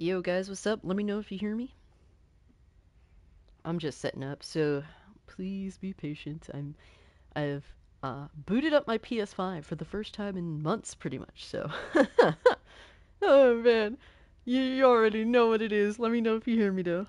Yo guys, what's up? Let me know if you hear me. I'm just setting up, so please be patient. I'm I've uh, booted up my PS5 for the first time in months pretty much, so Oh man. You, you already know what it is. Let me know if you hear me though.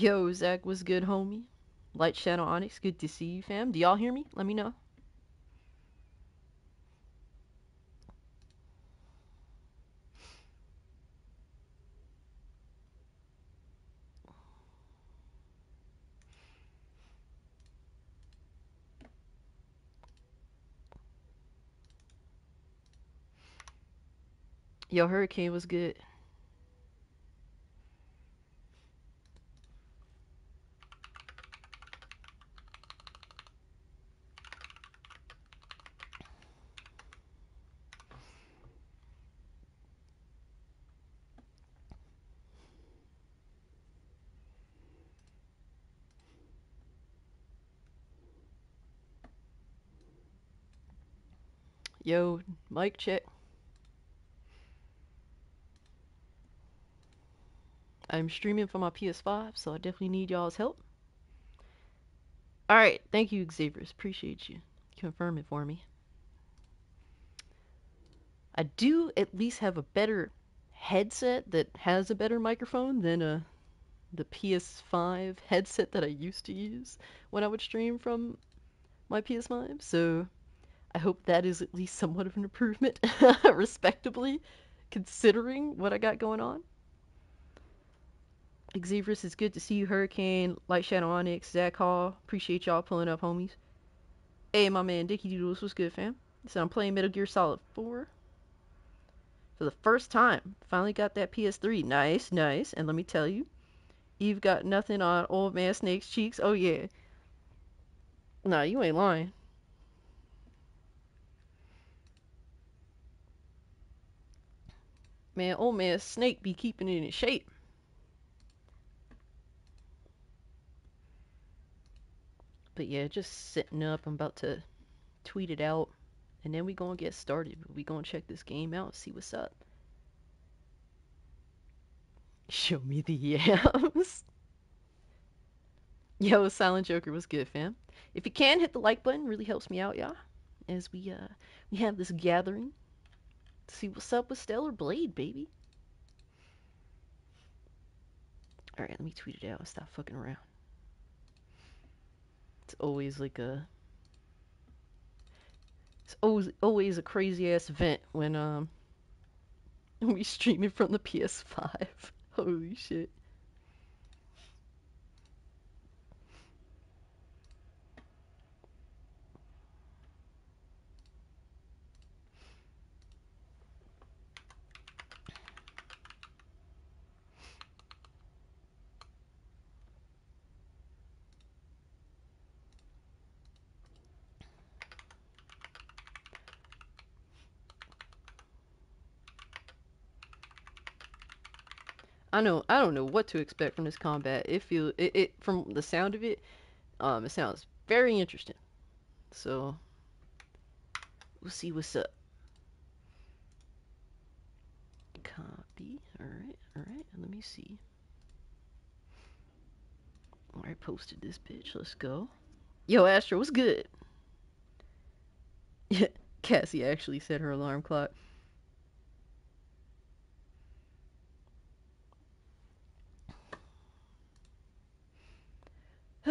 Yo, Zach was good, homie. Light Shadow Onyx, good to see you, fam. Do y'all hear me? Let me know. Yo, Hurricane was good. Yo, mic check. I'm streaming from my PS5, so I definitely need y'all's help. Alright, thank you, Xavier. Appreciate you Confirm it for me. I do at least have a better headset that has a better microphone than uh, the PS5 headset that I used to use when I would stream from my PS5. So I hope that is at least somewhat of an improvement, respectably, considering what I got going on. Xavier, it's good to see you, Hurricane, Light Shadow Onyx, Zach Hall. Appreciate y'all pulling up, homies. Hey, my man, Dicky Doodles, what's good, fam? So I'm playing Metal Gear Solid 4 for the first time. Finally got that PS3. Nice, nice. And let me tell you, you've got nothing on old man Snake's cheeks. Oh, yeah. Nah, you ain't lying. Man, old man Snake be keeping it in shape. But yeah, just sitting up. I'm about to tweet it out. And then we gonna get started. We gonna check this game out, see what's up. Show me the yams. Yo, Silent Joker was good, fam. If you can hit the like button, really helps me out, y'all. As we uh we have this gathering. See what's up with Stellar Blade, baby. Alright, let me tweet it out. Stop fucking around. It's always like a it's always always a crazy ass event when um we stream it from the PS5. Holy shit. I know I don't know what to expect from this combat. It feel it, it from the sound of it, um, it sounds very interesting. So we'll see what's up. Copy. Alright, alright, let me see. Alright, posted this bitch. Let's go. Yo, Astro, what's good? Yeah, Cassie actually set her alarm clock.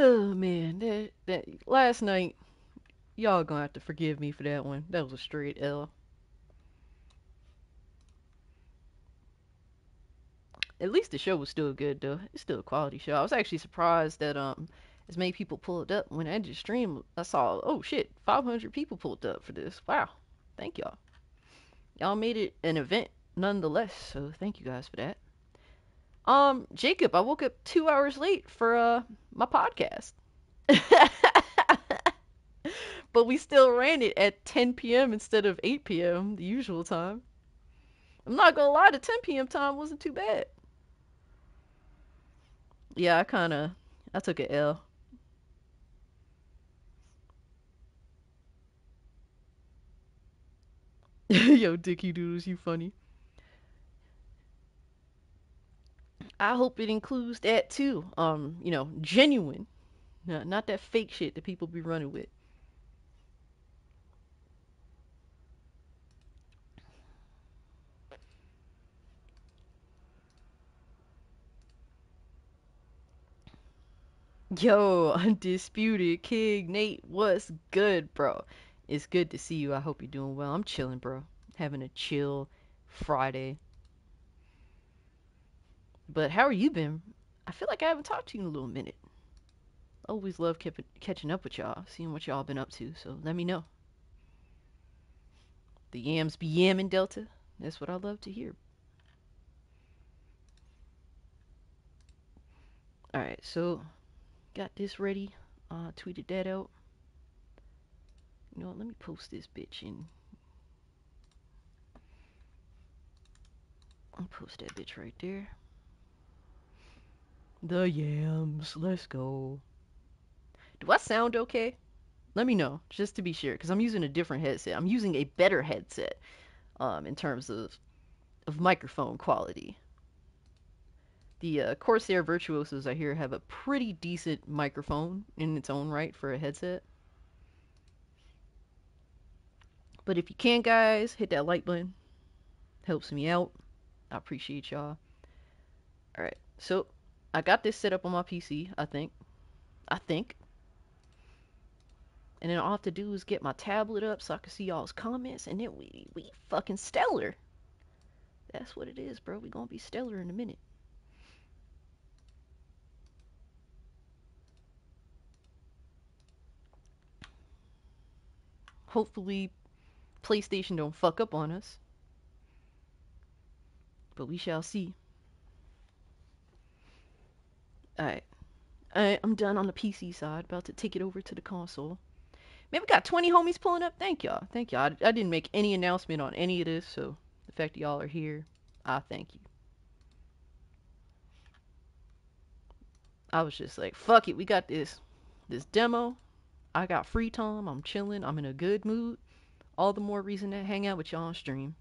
Oh man, that that last night, y'all gonna have to forgive me for that one. That was a straight L. At least the show was still good though. It's still a quality show. I was actually surprised that um as many people pulled up when I did stream. I saw oh shit, 500 people pulled up for this. Wow, thank y'all. Y'all made it an event nonetheless. So thank you guys for that. Um, Jacob, I woke up two hours late for uh my podcast. but we still ran it at 10 p.m. instead of 8 p.m., the usual time. I'm not gonna lie, the 10 p.m. time wasn't too bad. Yeah, I kind of, I took a L. Yo, Dicky Doodles, you funny. I hope it includes that too. Um, you know, genuine, not, not that fake shit that people be running with. Yo, Undisputed King Nate, what's good, bro? It's good to see you. I hope you're doing well. I'm chilling, bro. Having a chill Friday. But how are you been? I feel like I haven't talked to you in a little minute. Always love kept, catching up with y'all, seeing what y'all been up to, so let me know. The yams be yamming, Delta. That's what I love to hear. Alright, so got this ready. Uh, tweeted that out. You know what, let me post this bitch in. I'll post that bitch right there. The yams, let's go. Do I sound okay? Let me know, just to be sure, because I'm using a different headset. I'm using a better headset um, in terms of, of microphone quality. The uh, Corsair Virtuosos I hear have a pretty decent microphone in its own right for a headset. But if you can, guys, hit that like button. Helps me out. I appreciate y'all. Alright, so I got this set up on my PC, I think. I think. And then all I have to do is get my tablet up so I can see y'all's comments, and then we we fucking stellar. That's what it is, bro. We gonna be stellar in a minute. Hopefully, PlayStation don't fuck up on us. But we shall see. Alright. I'm done on the PC side. About to take it over to the console. Man, we got 20 homies pulling up. Thank y'all. Thank y'all. I, I didn't make any announcement on any of this, so the fact that y'all are here, I thank you. I was just like, fuck it, we got this this demo. I got free time. I'm chilling. I'm in a good mood. All the more reason to hang out with y'all on stream.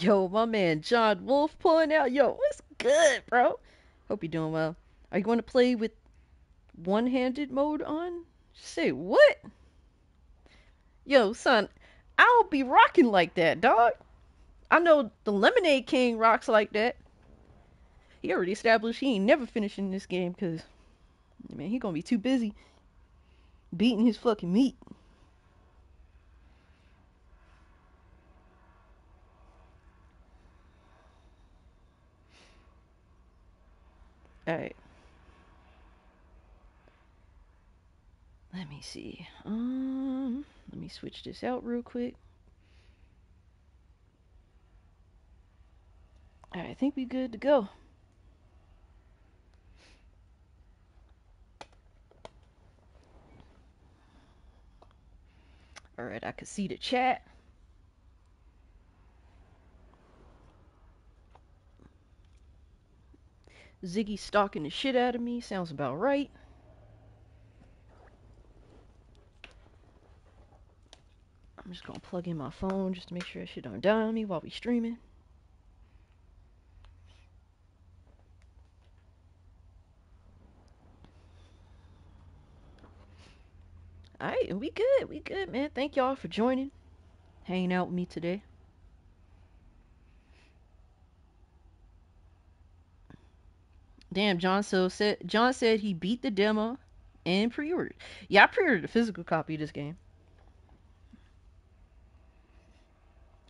Yo, my man John Wolf pulling out. Yo, what's good, bro? Hope you're doing well. Are you going to play with one-handed mode on? Say what? Yo, son, I don't be rocking like that, dog. I know the Lemonade King rocks like that. He already established he ain't never finishing this game because, man, he gonna be too busy beating his fucking meat. Alright. Let me see. Um, let me switch this out real quick. Alright, I think we're good to go. Alright, I can see the chat. Ziggy stalking the shit out of me. Sounds about right. I'm just gonna plug in my phone just to make sure that shit don't die on me while we streaming. Alright, and we good. We good, man. Thank y'all for joining. Hanging out with me today. Damn, John so said John said he beat the demo and pre-ordered. Yeah, I pre-ordered a physical copy of this game.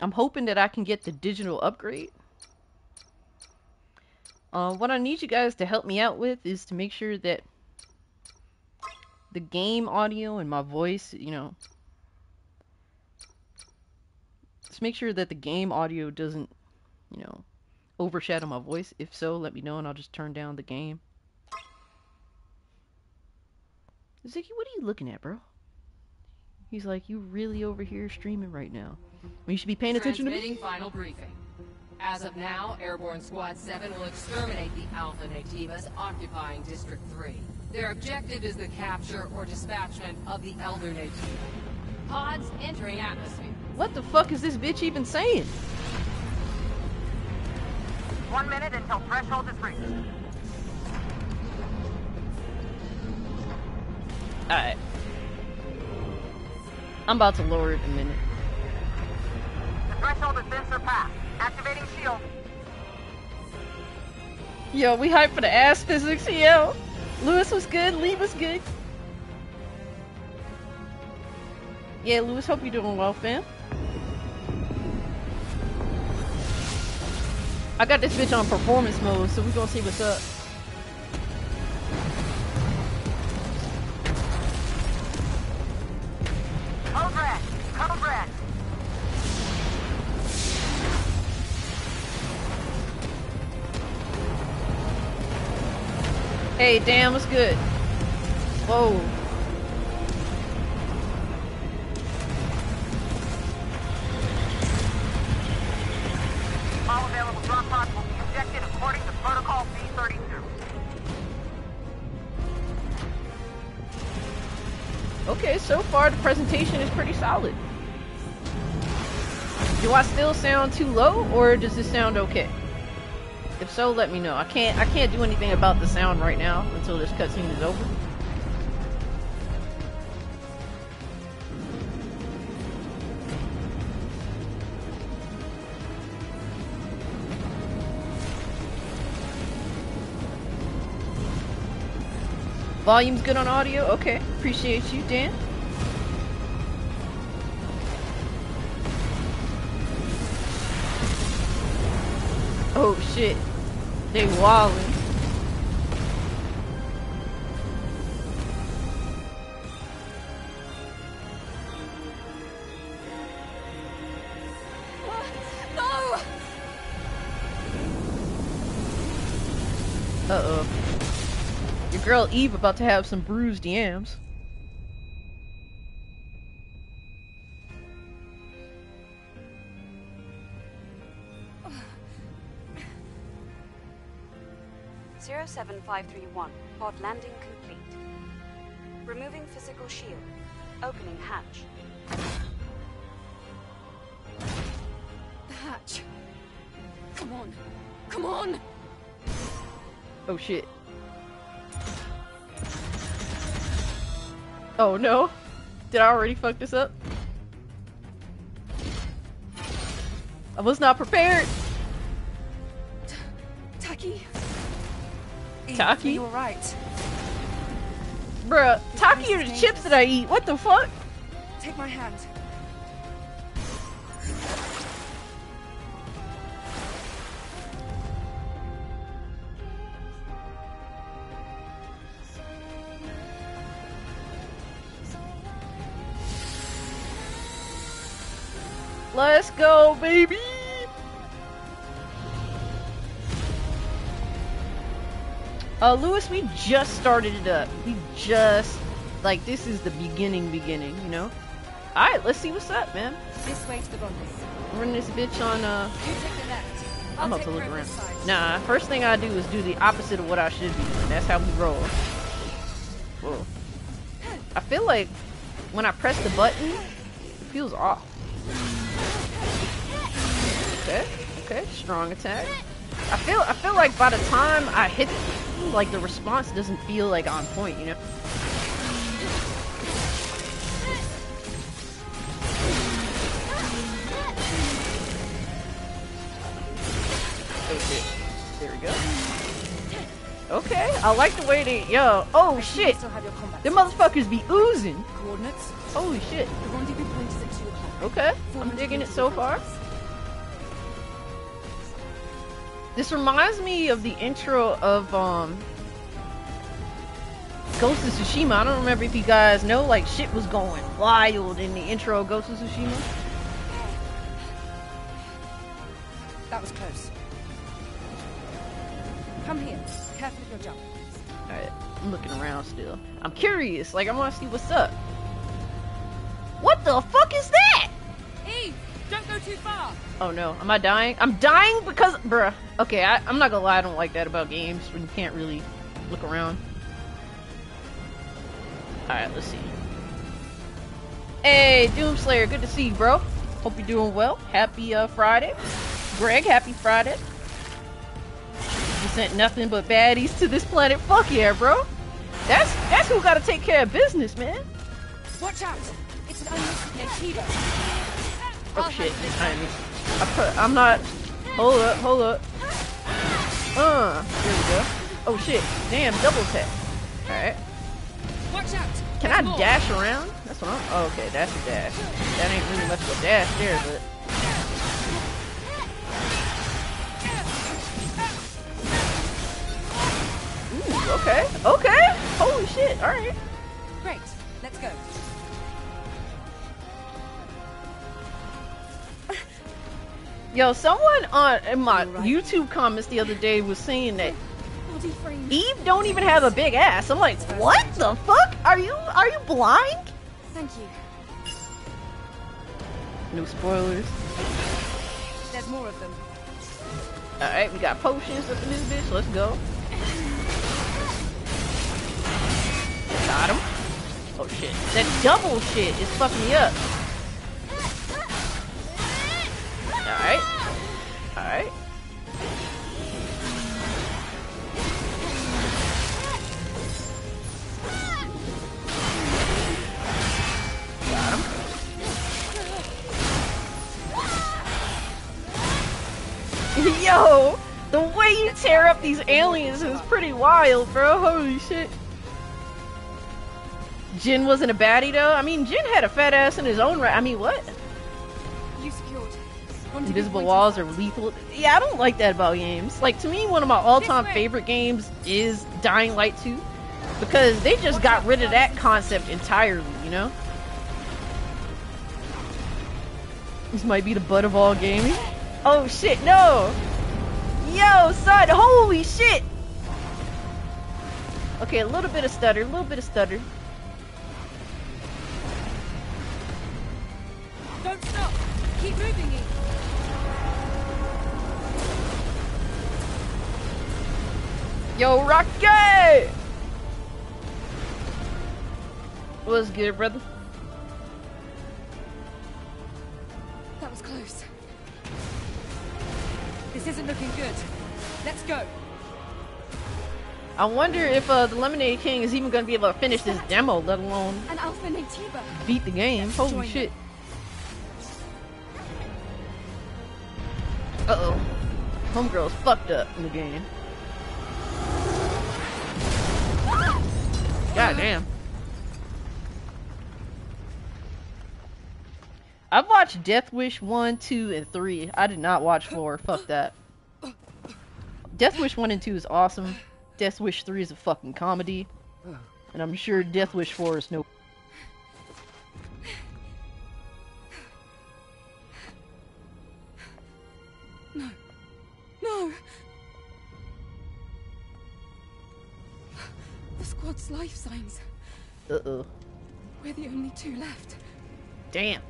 I'm hoping that I can get the digital upgrade. Uh, what I need you guys to help me out with is to make sure that the game audio and my voice, you know, let's make sure that the game audio doesn't, you know, overshadow my voice. If so, let me know and I'll just turn down the game. Ziggy, what are you looking at, bro? He's like, you really over here streaming right now. Well, you should be paying attention to me. Final briefing. As of now, Airborne Squad 7 will exterminate the Alpha Naytibas occupying District 3. Their objective is the capture or dispatchment of the Elder Naytiba. Pods entering atmosphere. What the fuck is this bitch even saying? One minute until threshold is reached. Alright. I'm about to lower it in a minute. The threshold has been surpassed. Activating shield. Yo, we hype for the ass physics, yo. Lewis was good, Lee was good. Yeah, Lewis, hope you're doing well, fam. I got this bitch on performance mode, so we're gonna see what's up. Code red. Code red. Hey, damn, what's good? Whoa. Okay, so far the presentation is pretty solid. Do I still sound too low, or does this sound okay? If so, let me know. I can't I can't do anything about the sound right now until this cutscene is over. Volume's good on audio? Okay. Appreciate you, Dan. Oh shit. They wildin'. Girl Eve about to have some bruised yams. Zero seven five three one. Pod landing complete. Removing physical shield. Opening hatch. The hatch. Come on. Come on! Oh shit. Oh no. Did I already fuck this up? I was not prepared. Tachy? Tachy? You're right. Bruh, Taki are the chips that I eat. What the fuck? Take my hand. Baby! Uh, Lewis, we just started it up. We just, like, this is the beginning, beginning, you know? Alright, let's see what's up, man. This way to the bonus. Running this bitch on, uh, You take the left. I'll I'm about to look around. side. Nah, first thing I do is do the opposite of what I should be doing. That's how we roll. Whoa. I feel like when I press the button, it feels off. Okay, okay, strong attack. I feel I feel like by the time I hit like the response doesn't feel like on point, you know? Okay. There we go. Okay, I like the way they yo. Oh shit! The motherfuckers be oozing. Coordinates. Holy shit. Okay, I'm digging it so far. This reminds me of the intro of um Ghost of Tsushima. I don't remember if you guys know, like shit was going wild in the intro of Ghost of Tsushima. That was close. Come here. Careful with your jump. Alright, I'm looking around still. I'm curious, like I wanna see what's up. What the fuck is that? Eve, don't go too far. Oh no, am I dying? I'm dying because, bruh. Okay, I, I'm not gonna lie, I don't like that about games when you can't really look around. Alright, let's see. Hey, Doomslayer, good to see you, bro. Hope you're doing well. Happy uh, Friday. Greg, happy Friday. You sent nothing but baddies to this planet. Fuck yeah, bro. That's that's who gotta take care of business, man. Watch out. It's an unlisted Naytiba. Oh shit, I mean, I put, I'm not. Hold up, hold up. Uh, there we go. Oh shit, damn, double tap. Alright. Watch out. Can There's I more. dash around? That's what I'm. Oh, okay, that's a dash. That ain't really much of a dash there, but. Ooh, okay, okay. Holy shit, alright. Great. Let's go. Yo, someone on in my YouTube comments the other day was saying that Eve don't even have a big ass. I'm like, what the fuck? Are you are you blind? Thank you. No spoilers. There's more of them. Alright, we got potions up in this bitch. Let's go. Got him. Oh shit. That double shit is fucking me up. Alright. Alright. Got him. Yo, the way you tear up these aliens is pretty wild, bro. Holy shit. Jin wasn't a baddie though. I mean, Jin had a fat ass in his own right. I mean, what? You secured. Rendezvous Invisible walls are lethal. Yeah, I don't like that about games. Like to me, one of my all-time favorite games is Dying Light 2 because they just got rid of that concept entirely. You know. This might be the butt of all gaming. Oh shit, no! Yo, son, holy shit! Okay, a little bit of stutter, a little bit of stutter. Don't stop. Keep moving, Yo, Rocky! What's good, brother? That was close. This isn't looking good. Let's go. I wonder if uh, the Lemonade King is even gonna be able to finish this demo, let alone An Alpha Naytiba. beat the game. Holy Join shit. Uh oh. Homegirl's fucked up in the game. God damn. I've watched Death Wish 1, 2, and 3. I did not watch 4. Fuck that. Death Wish 1 and 2 is awesome. Death Wish 3 is a fucking comedy. And I'm sure Death Wish 4 is no. No. Life signs. Uh oh. We're the only two left. Damn.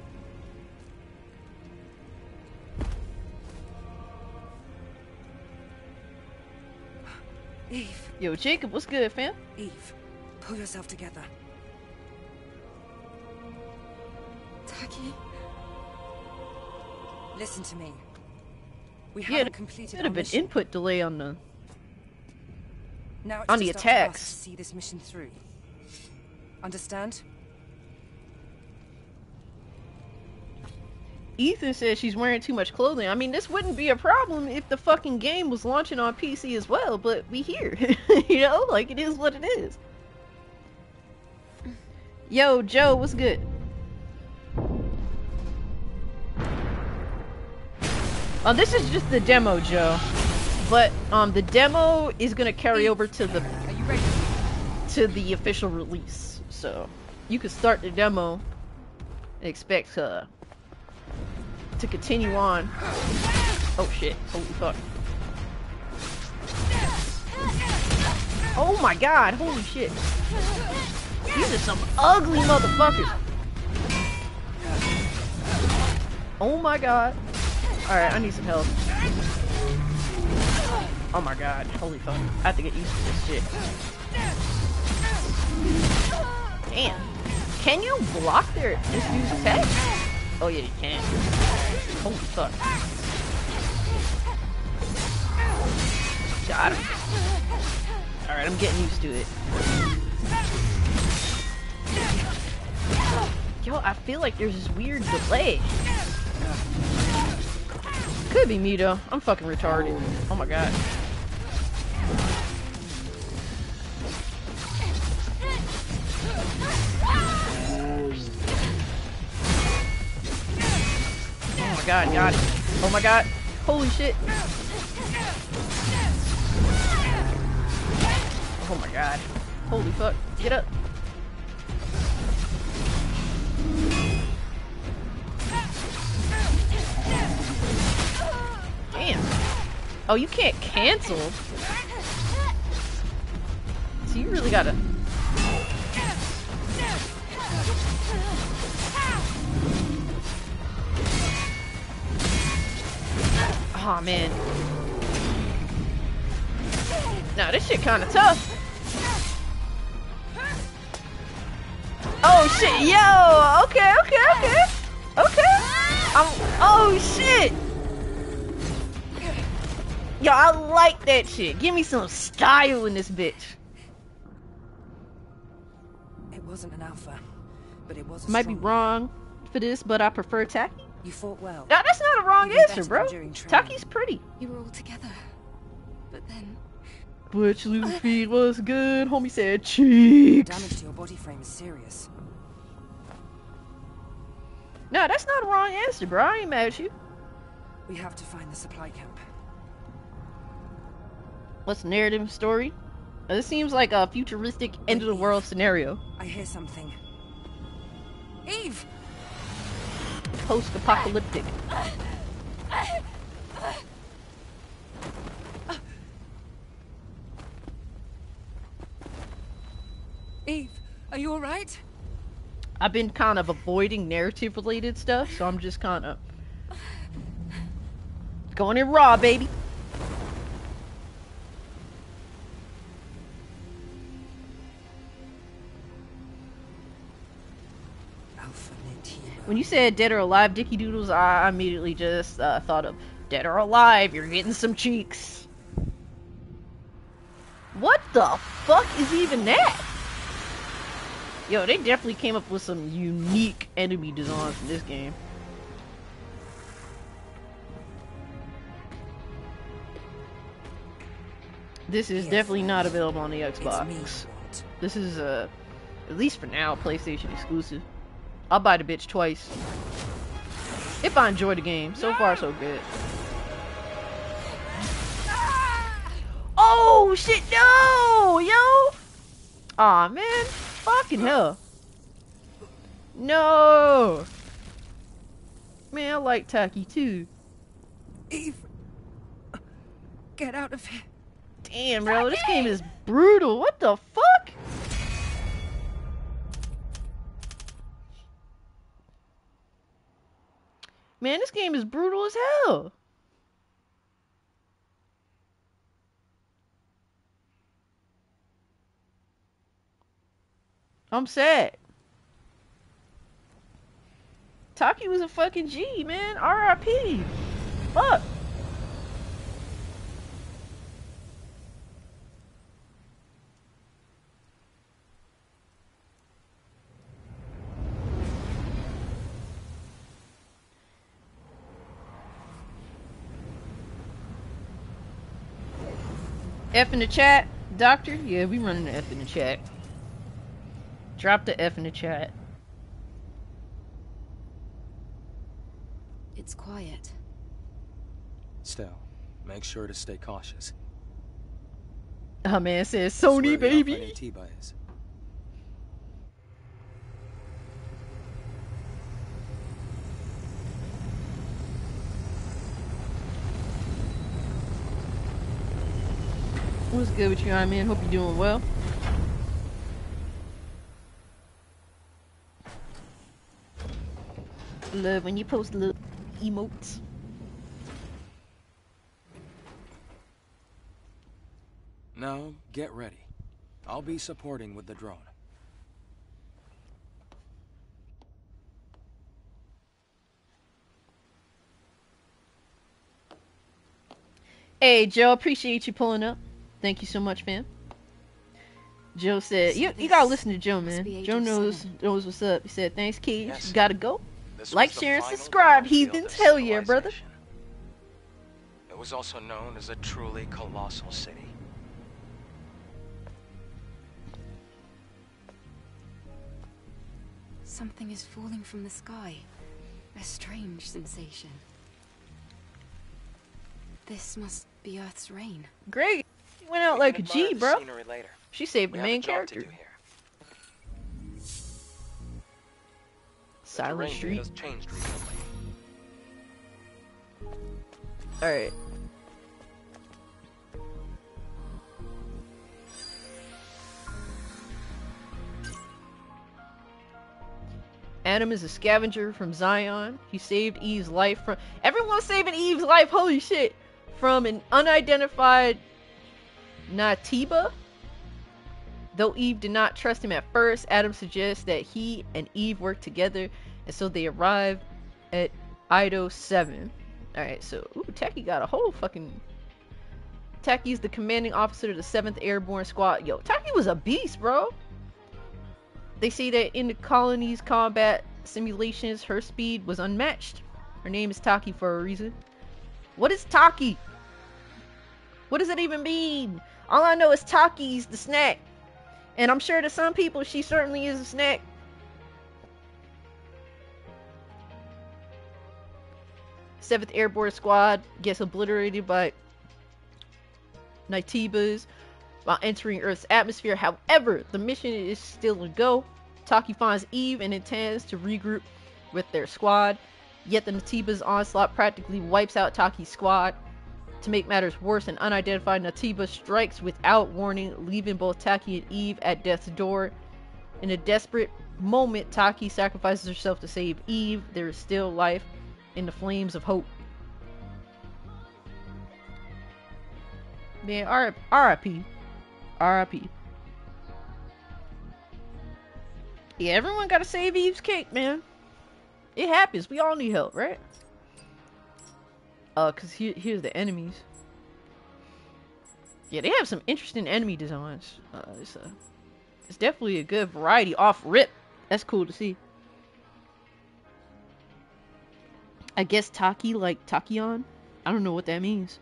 Eve, Yo, Jacob, what's good, fam? Eve, pull yourself together. Tachy. Listen to me. We Yeah, haven't completed Could our have been mission. input delay on the. Now it's on the just up to to see this mission through. Understand? Ethan says she's wearing too much clothing. I mean, this wouldn't be a problem if the fucking game was launching on PC as well, but we here. you know, like it is what it is. Yo, Joe, what's good? Um, this is just the demo, Joe. But um, the demo is gonna carry over to the Are you ready? to the official release. So you can start the demo and expect uh, to continue on. Oh shit, holy fuck. Oh my god, holy shit. These are some ugly motherfuckers. Oh my god. Alright, I need some help. Oh my god, holy fuck. I have to get used to this shit. Damn. Can you block their this attack? Oh yeah, you can. Holy fuck. Got him. Alright, I'm getting used to it. Yo, I feel like there's this weird delay. Could be me though. I'm fucking retarded. Oh my god. My god, it. Oh my god. Holy shit. Oh my god. Holy fuck. Get up. Damn. Oh, you can't cancel. So you really gotta. Oh man. Nah, this shit kinda tough. Oh shit, yo! Okay, okay, okay. Okay. I'm oh shit! Yo, I like that shit. Give me some style in this bitch. It wasn't an alpha, but it was a Might be wrong for this, but I prefer Tachy. One. You fought well. No, that's not a wrong Even answer, bro. than. Tachy's pretty. You were all together. But then. Butch Luffy was good. Homie said The cheeks. damage to your body frame is serious. No, that's not a wrong answer, bro. I ain't mad at you. We have to find the supply camp. What's the narrative story? This seems like a futuristic end of the world scenario. I hear something. Eve! Post-apocalyptic. Eve, are you alright? I've been kind of avoiding narrative related stuff, so I'm just kind of going in raw, baby. When you said dead or alive, Dicky Doodles, I immediately just uh, thought of dead or alive. You're getting some cheeks. What the fuck is even that? Yo, they definitely came up with some unique enemy designs in this game. This is definitely not available on the Xbox. This is uh, at least for now, PlayStation exclusive. I'll buy the bitch twice. If I enjoy the game. So far, so good. Oh shit, no, yo! Aw man, fucking hell. No! Man, I like Tachy too. Eve! Get out of here. Damn, bro, this game is brutal. What the fuck? Man, this game is brutal as hell. I'm sad. Tachy was a fucking G, man. R.I.P. Fuck. F in the chat, Doctor? Yeah, we running the F in the chat. Drop the F in the chat. It's quiet. Still, make sure to stay cautious. Oh man says Sony where the baby. What's good with you, Iron Man? Hope you're doing well. Love when you post little emotes. Now, get ready. I'll be supporting with the drone. Hey, Joe, appreciate you pulling up. Thank you so much, fam. Joe said, So "You you gotta listen to Joe, man. Joe knows knows what's up." He said, "Thanks, Keith. Yes. You gotta go." This Like, share, and subscribe, battlefield heathens. of Hell yeah, brother. It was also known as a truly colossal city. Something is falling from the sky. A strange sensation. This This must be Earth's rain. Great. He went out We like a G, bro. She saved We the main character. Silent Street. Alright. Adam is a scavenger from Xion. He saved Eve's life from. Everyone's saving Eve's life, holy shit! From an unidentified Naytiba. Though Eve did not trust him at first, Adam suggests that he and Eve work together, and so they arrive at Ido 7. Alright, so, ooh, Tachy got a whole fucking. Tachy's the commanding officer of the 7th Airborne Squad. Yo, Tachy was a beast, bro! They say that in the colony's combat simulations, her speed was unmatched. Her name is Tachy for a reason. What is Tachy? What does it even mean? All I know is Taki's the snack. And I'm sure to some people, she certainly is a snack. Seventh Airborne Squad gets obliterated by Naytibas while entering Earth's atmosphere. However, the mission is still a go. Tachy finds Eve and intends to regroup with their squad. Yet the Naytiba's onslaught practically wipes out Tachy's squad. To make matters worse, an unidentified Naytiba strikes without warning, leaving both Tachy and Eve at death's door. In a desperate moment, Tachy sacrifices herself to save Eve. There is still life in the flames of hope. Man, R- RIP. RIP. Yeah, everyone gotta save Eve's cake, man. It happens. We all need help, right? Uh, cause here, here's the enemies. Yeah, they have some interesting enemy designs. Uh, it's, uh, it's definitely a good variety off rip. That's cool to see. I guess Tachy like Tachyon. I don't know what that means.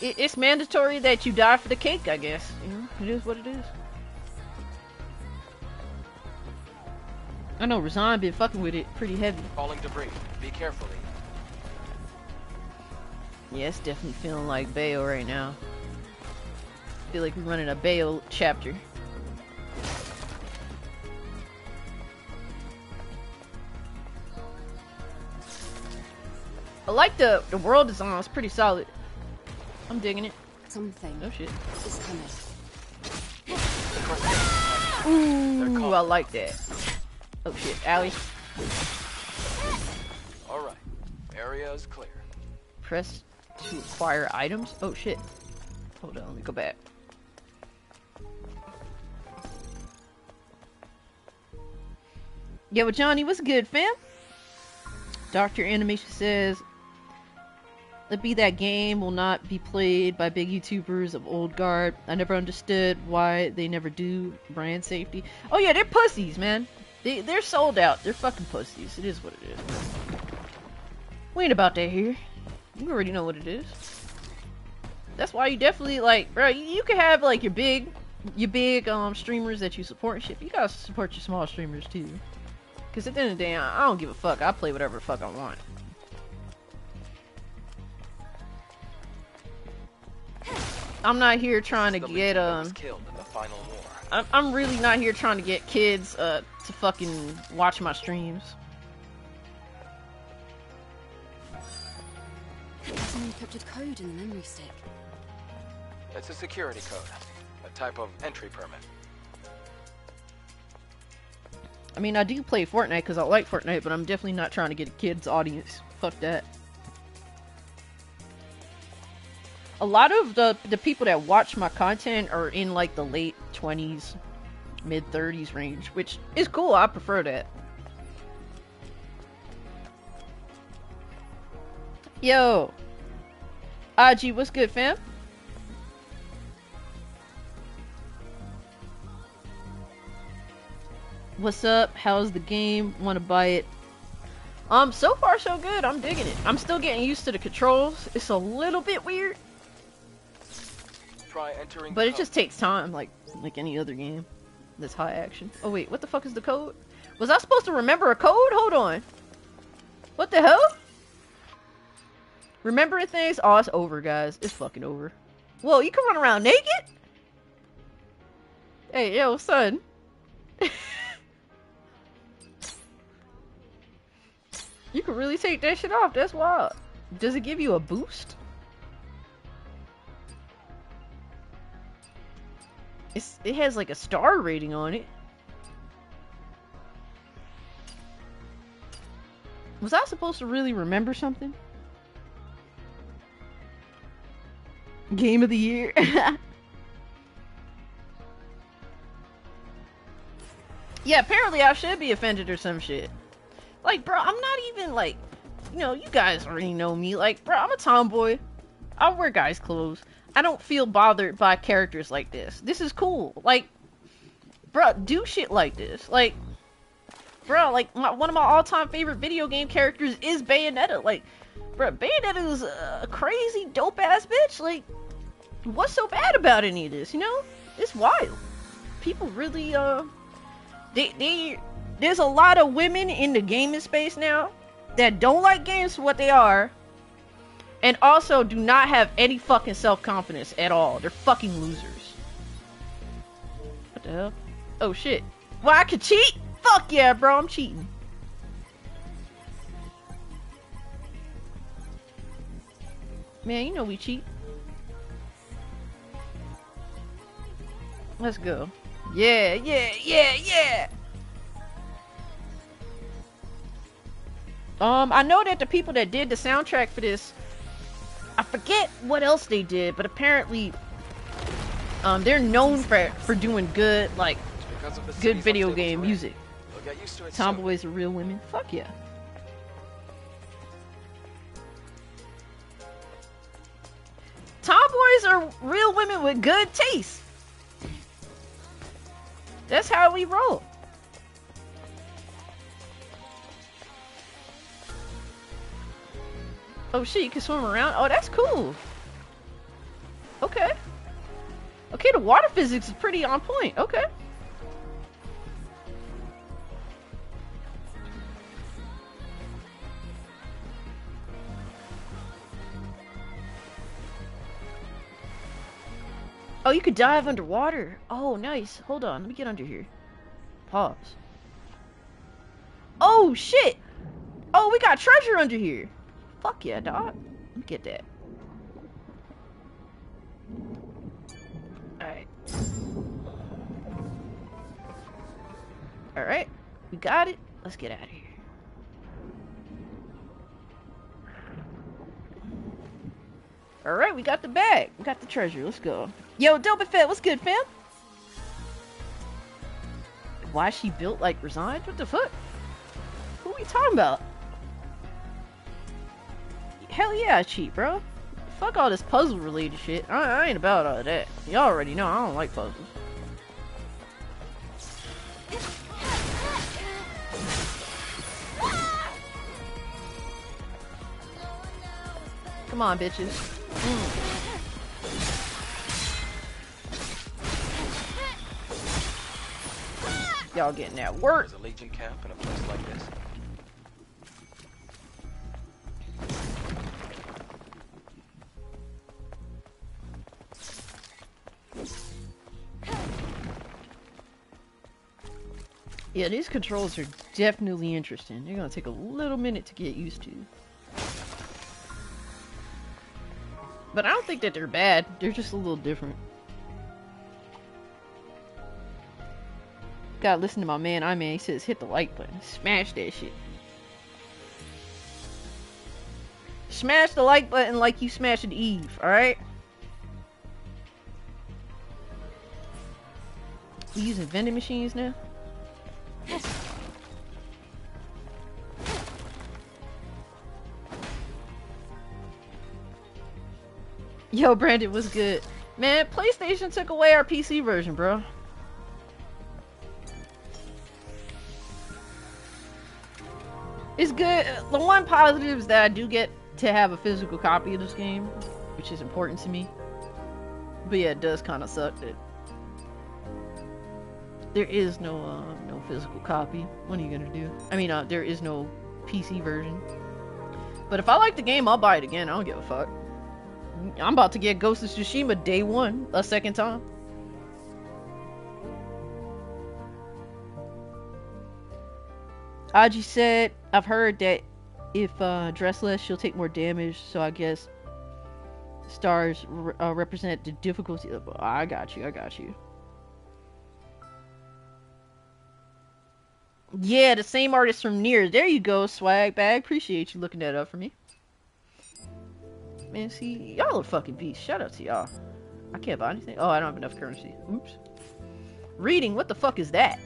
It, it's mandatory that you die for the cake, I guess. You know, it is what it is. I know Razan been fucking with it pretty heavy. Falling debris. Be careful. Eve. Yeah, it's definitely feeling like Bayo right now. feel like we're running a Bayo chapter. I like the the world design. It's pretty solid. I'm digging it. Something Oh shit. is coming. Ooh, I like that. Oh shit, Allie. All right. Area is clear. Press to acquire items. Oh shit. Hold on, let me go back. Yo, Johnny, what's good, fam? Doctor Animation says, "Let be that game will not be played by big YouTubers of old guard. I never understood why they never do brand safety. Oh yeah, they're pussies, man. They they're sold out. They're fucking pussies. It is what it is. We ain't about that here. You already know what it is. That's why you definitely like, bro. You, you can have like your big, your big um streamers that you support and shit. You gotta support your small streamers too. Cause at the end of the day, I, I don't give a fuck. I play whatever the fuck I want. I'm not here trying to get um. Killed in the final war. I'm, I'm really not here trying to get kids uh to fucking watch my streams. There's an encrypted code in the memory stick. It's a security code, a type of entry permit. I mean, I do play Fortnite because I like Fortnite, but I'm definitely not trying to get a kid's audience. Fuck that. A lot of the the people that watch my content are in like the late 20s, mid 30s range, which is cool. I prefer that. Yo, Aji, what's good, fam? What's up? How's the game? Want to buy it? Um, so far so good. I'm digging it. I'm still getting used to the controls. It's a little bit weird, Try entering but it just takes time, like like any other game that's high action. Oh wait, what the fuck is the code? Was I supposed to remember a code? Hold on. What the hell? Remembering things? Oh, it's over, guys. It's fucking over. Whoa, you can run around naked? Hey, yo, son. you can really take that shit off. That's wild. Does it give you a boost? It's, it has like a star rating on it. Was I supposed to really remember something? Game of the year. yeah, apparently I should be offended or some shit. Like, bro, I'm not even like, you know, you guys already know me. Like, bro, I'm a tomboy. I wear guys' clothes. I don't feel bothered by characters like this. This is cool. Like, bro, do shit like this. Like, bro, like my, one of my all-time favorite video game characters is Bayonetta. Like, bro, Bayonetta is a crazy dope ass bitch. Like, what's so bad about any of this? You know, it's wild. People really, uh, they they there's a lot of women in the gaming space now that don't like games for what they are and also do not have any fucking self-confidence at all. They're fucking losers. What the hell? Oh shit. Well, I could cheat? Fuck yeah, bro, I'm cheating. Man, you know we cheat. Let's go. Yeah, yeah, yeah, yeah. Um, I know that the people that did the soundtrack for this, I forget what else they did, but apparently, um, they're known for for doing good, like It's because of the good video game music. You'll get used to it soon. Tomboys are real women. Fuck yeah. Tomboys are real women with good taste. That's how we roll. Oh shit, you can swim around? Oh, that's cool. Okay. Okay, the water physics is pretty on point. Okay. Oh, you could dive underwater. Oh, nice. Hold on, let me get under here. Pause. Oh, shit! Oh, we got treasure under here. Fuck yeah, dog. Me get that. Alright. Alright. We got it. Let's get out of here. Alright, we got the bag. We got the treasure. Let's go. Yo, Dope Fett, what's good, fam? Why she built like resigned? What the fuck? Who are we talking about? Hell yeah, I cheat, bro. Fuck all this puzzle related shit. I, I ain't about all that. Y'all already know I don't like puzzles. Come on, bitches. Mm. Y'all getting that work. There's a Legion camp in a place like this. Yeah, these controls are definitely interesting. They're gonna take a little minute to get used to. But I don't think that they're bad. They're just a little different. Gotta listen to my man, I mean He says hit the like button. Smash that shit. Smash the like button like you smashed Eve, alright? We using vending machines now? Yo, Brandon was good. Man, PlayStation took away our PC version, bro. It's good. The one positive is that I do get to have a physical copy of this game, which is important to me. But yeah, it does kind of suck that there is no uh, no physical copy. What are you gonna do? I mean, uh, there is no PC version. But if I like the game, I'll buy it again. I don't give a fuck. I'm about to get Ghost of Tsushima day one, a second time. Aji said, I've heard that if uh, dress less, she'll take more damage, so I guess stars re uh, represent the difficulty of. I got you, I got you. Yeah, the same artist from Nier. There you go, Swag Bag. Appreciate you looking that up for me. Man, see, y'all are fucking beasts. Shout out to y'all. I can't buy anything. Oh, I don't have enough currency. Oops. Reading, what the fuck is that?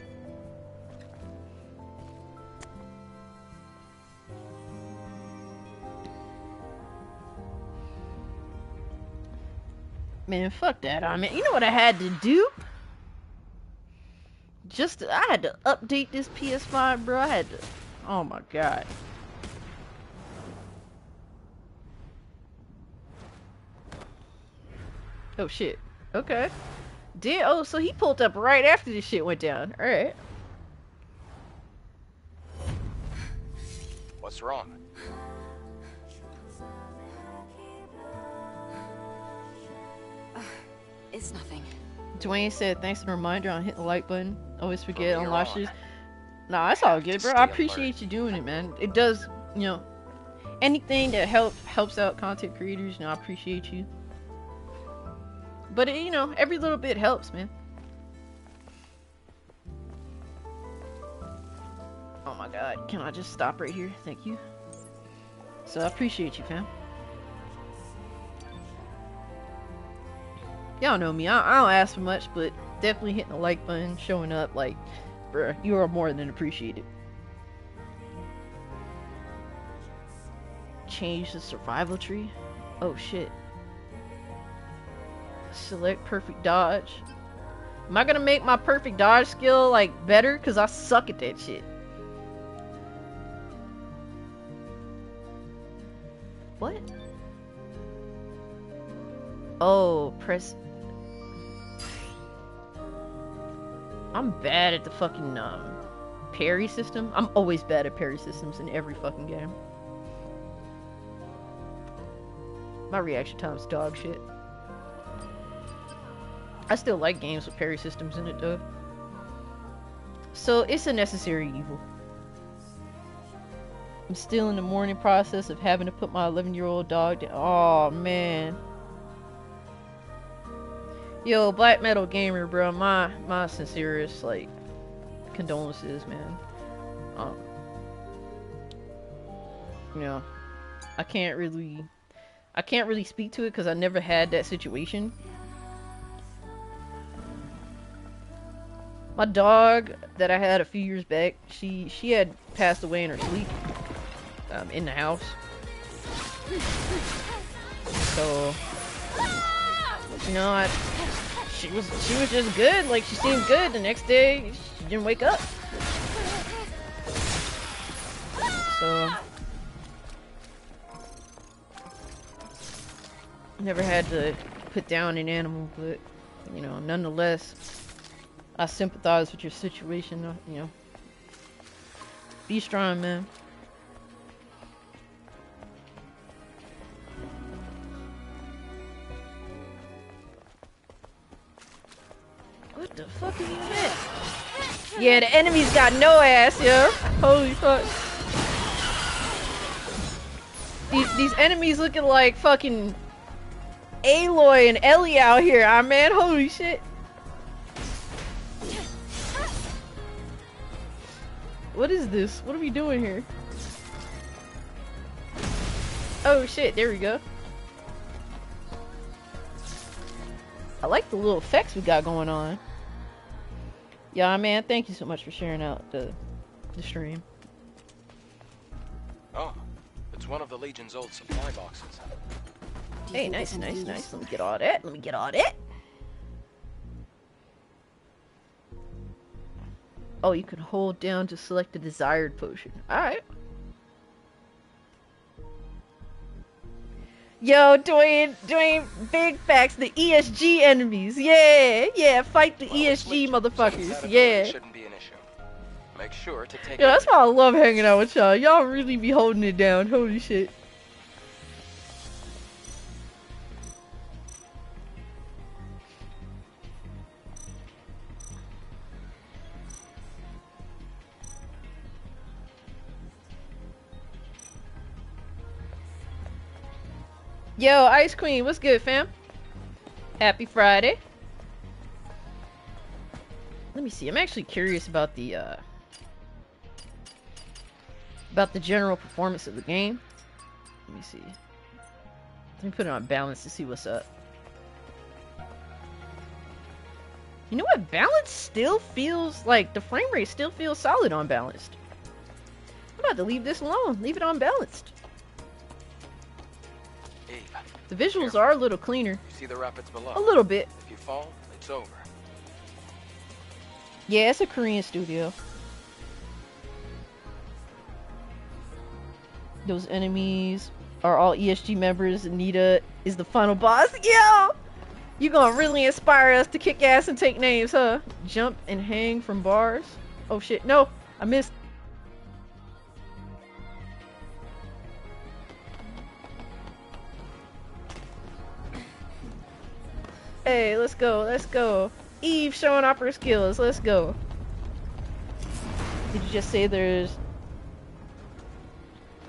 Man, fuck that. I mean, you know what I had to do? Just, I had to update this PS5, bro. I had to, oh my god. Oh shit. Okay. Did oh so he pulled up right after this shit went down. Alright. What's wrong? Uh, it's nothing. Dwayne said thanks for the reminder on hit the like button. Always forget on here on, lashes. Nah, that's all good, bro. stay I alert. appreciate you doing it, man. It does, you know, anything that help helps out content creators. You know, I appreciate you. But it, you know, every little bit helps, man. Oh my god, can I just stop right here? Thank you. So I appreciate you, fam. Y'all know me. I, I don't ask for much, but definitely hitting the like button, showing up, like, bruh, you are more than appreciated. Change the survival tree? Oh shit. Select perfect dodge. Am I gonna make my perfect dodge skill, like, better? Because I suck at that shit. What? Oh, press I'm bad at the fucking um, parry system. I'm always bad at parry systems in every fucking game. My reaction time's dog shit. I still like games with parry systems in it though. So it's a necessary evil. I'm still in the mourning process of having to put my 11 year old dog down. Oh man. Yo, Black Metal Gamer, bro, my my sincerest like condolences, man. Um, know, I can't really, I can't really speak to it because I never had that situation. My dog that I had a few years back, she she had passed away in her sleep, um, in the house. So, you know, I she was she was just good. Like she seemed good. The next day, she didn't wake up. So Never had to put down an animal, but you know, nonetheless, I sympathize with your situation. uh, You know, be strong, man. What the fuck is that? Yeah, the enemy's got no ass, yo. Holy fuck. These, these enemies looking like fucking Aloy and Ellie out here, ah man. Holy shit. What is this? What are we doing here? Oh shit, there we go. I like the little effects we got going on. Yeah, man, thank you so much for sharing out the the stream. Oh, it's one of the Legion's old supply boxes. Hey, nice, nice, nice. Let me get all that. Let me get all that. Oh, you can hold down to select the desired potion. Alright. Yo, doing doing big facts, the ESG enemies. Yeah, yeah, fight the Well, ESG motherfuckers. Yeah. Shouldn't be an issue. Make sure to take Yeah, that's why I love hanging out with y'all. Y'all really be holding it down. Holy shit. Yo, Ice Queen, what's good, fam? Happy Friday. Let me see. I'm actually curious about the uh about the general performance of the game. Let me see. Let me put it on balance to see what's up. You know what? Balance still feels like the frame rate still feels solid on balanced. I'm about to leave this alone. Leave it on balanced. The visuals are a little cleaner. you see the rapids below. A little bit. If you fall, it's over. Yeah, it's a Korean studio. Those enemies are all ESG members. Nita is the final boss. Yo! You gonna really inspire us to kick ass and take names, huh? Jump and hang from bars? Oh shit, no! I missed. Hey, let's go, let's go. Eve showing off her skills. Let's go. Did you just say there's...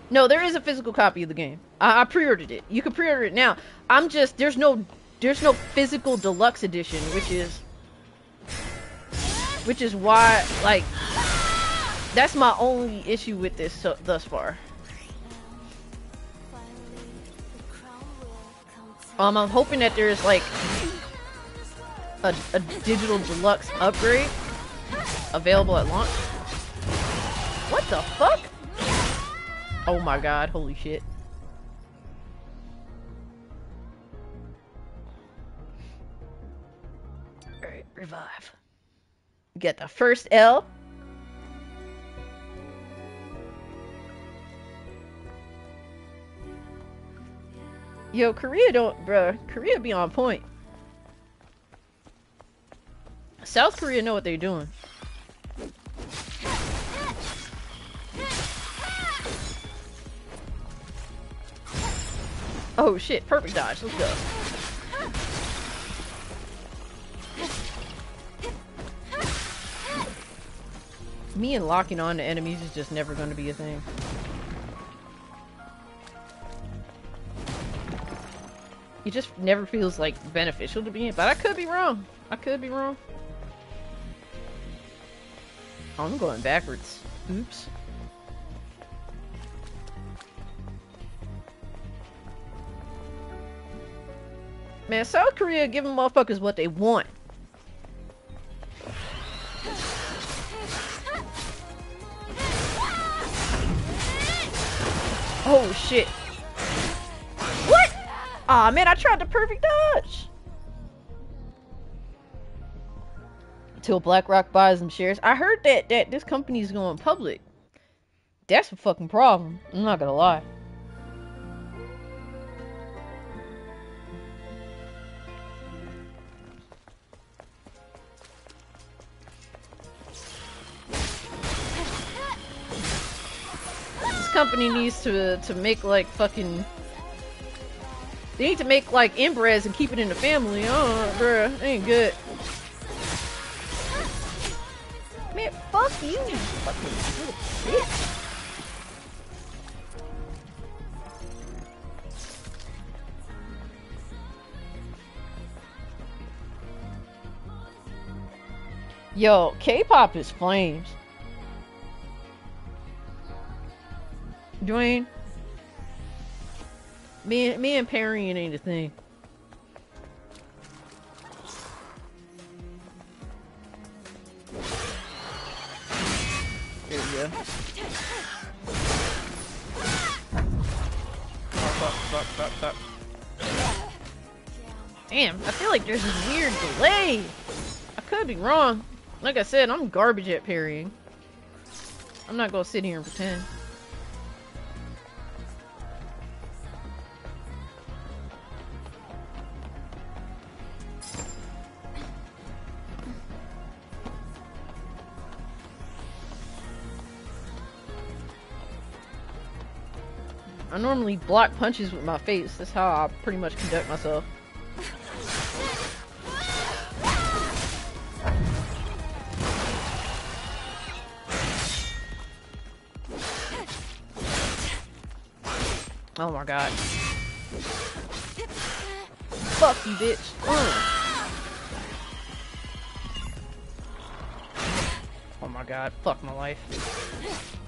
No, there is a physical copy of the game. I, I pre-ordered it. You can pre-order it now. I'm just... There's no... There's no physical deluxe edition, which is... Which is why, like... That's my only issue with this so, thus far. Um, I'm hoping that there's, like a, a digital deluxe upgrade available at launch. What the fuck? Oh my god, holy shit. Alright, revive. Get the first L. Yo, Korea don't, bruh. Korea be on point. South Korea know what they're doing. Oh shit, perfect dodge. Let's go. Me and locking on to enemies is just never going to be a thing. It just never feels like beneficial to me, but I could be wrong. I could be wrong. Oh, I'm going backwards. Oops. Man, South Korea giving motherfuckers what they want. Oh shit. What? Aw man, I tried the perfect dodge. Until BlackRock buys them shares. I heard that that this company's going public. That's a fucking problem. I'm not gonna lie. This company needs to to make like fucking they need to make like inbreds and keep it in the family. Oh, bruh, ain't good. Man, fuck you, bitch. Yo, K-pop is flames. Dwayne, me, me and parrying ain't a thing. You Damn, I feel like there's this weird delay. I could be wrong. Like I said, I'm garbage at parrying. I'm not gonna sit here and pretend. I normally block punches with my face. That's how I pretty much conduct myself. Oh my god. Fuck you, bitch. Oh my god. Fuck my life.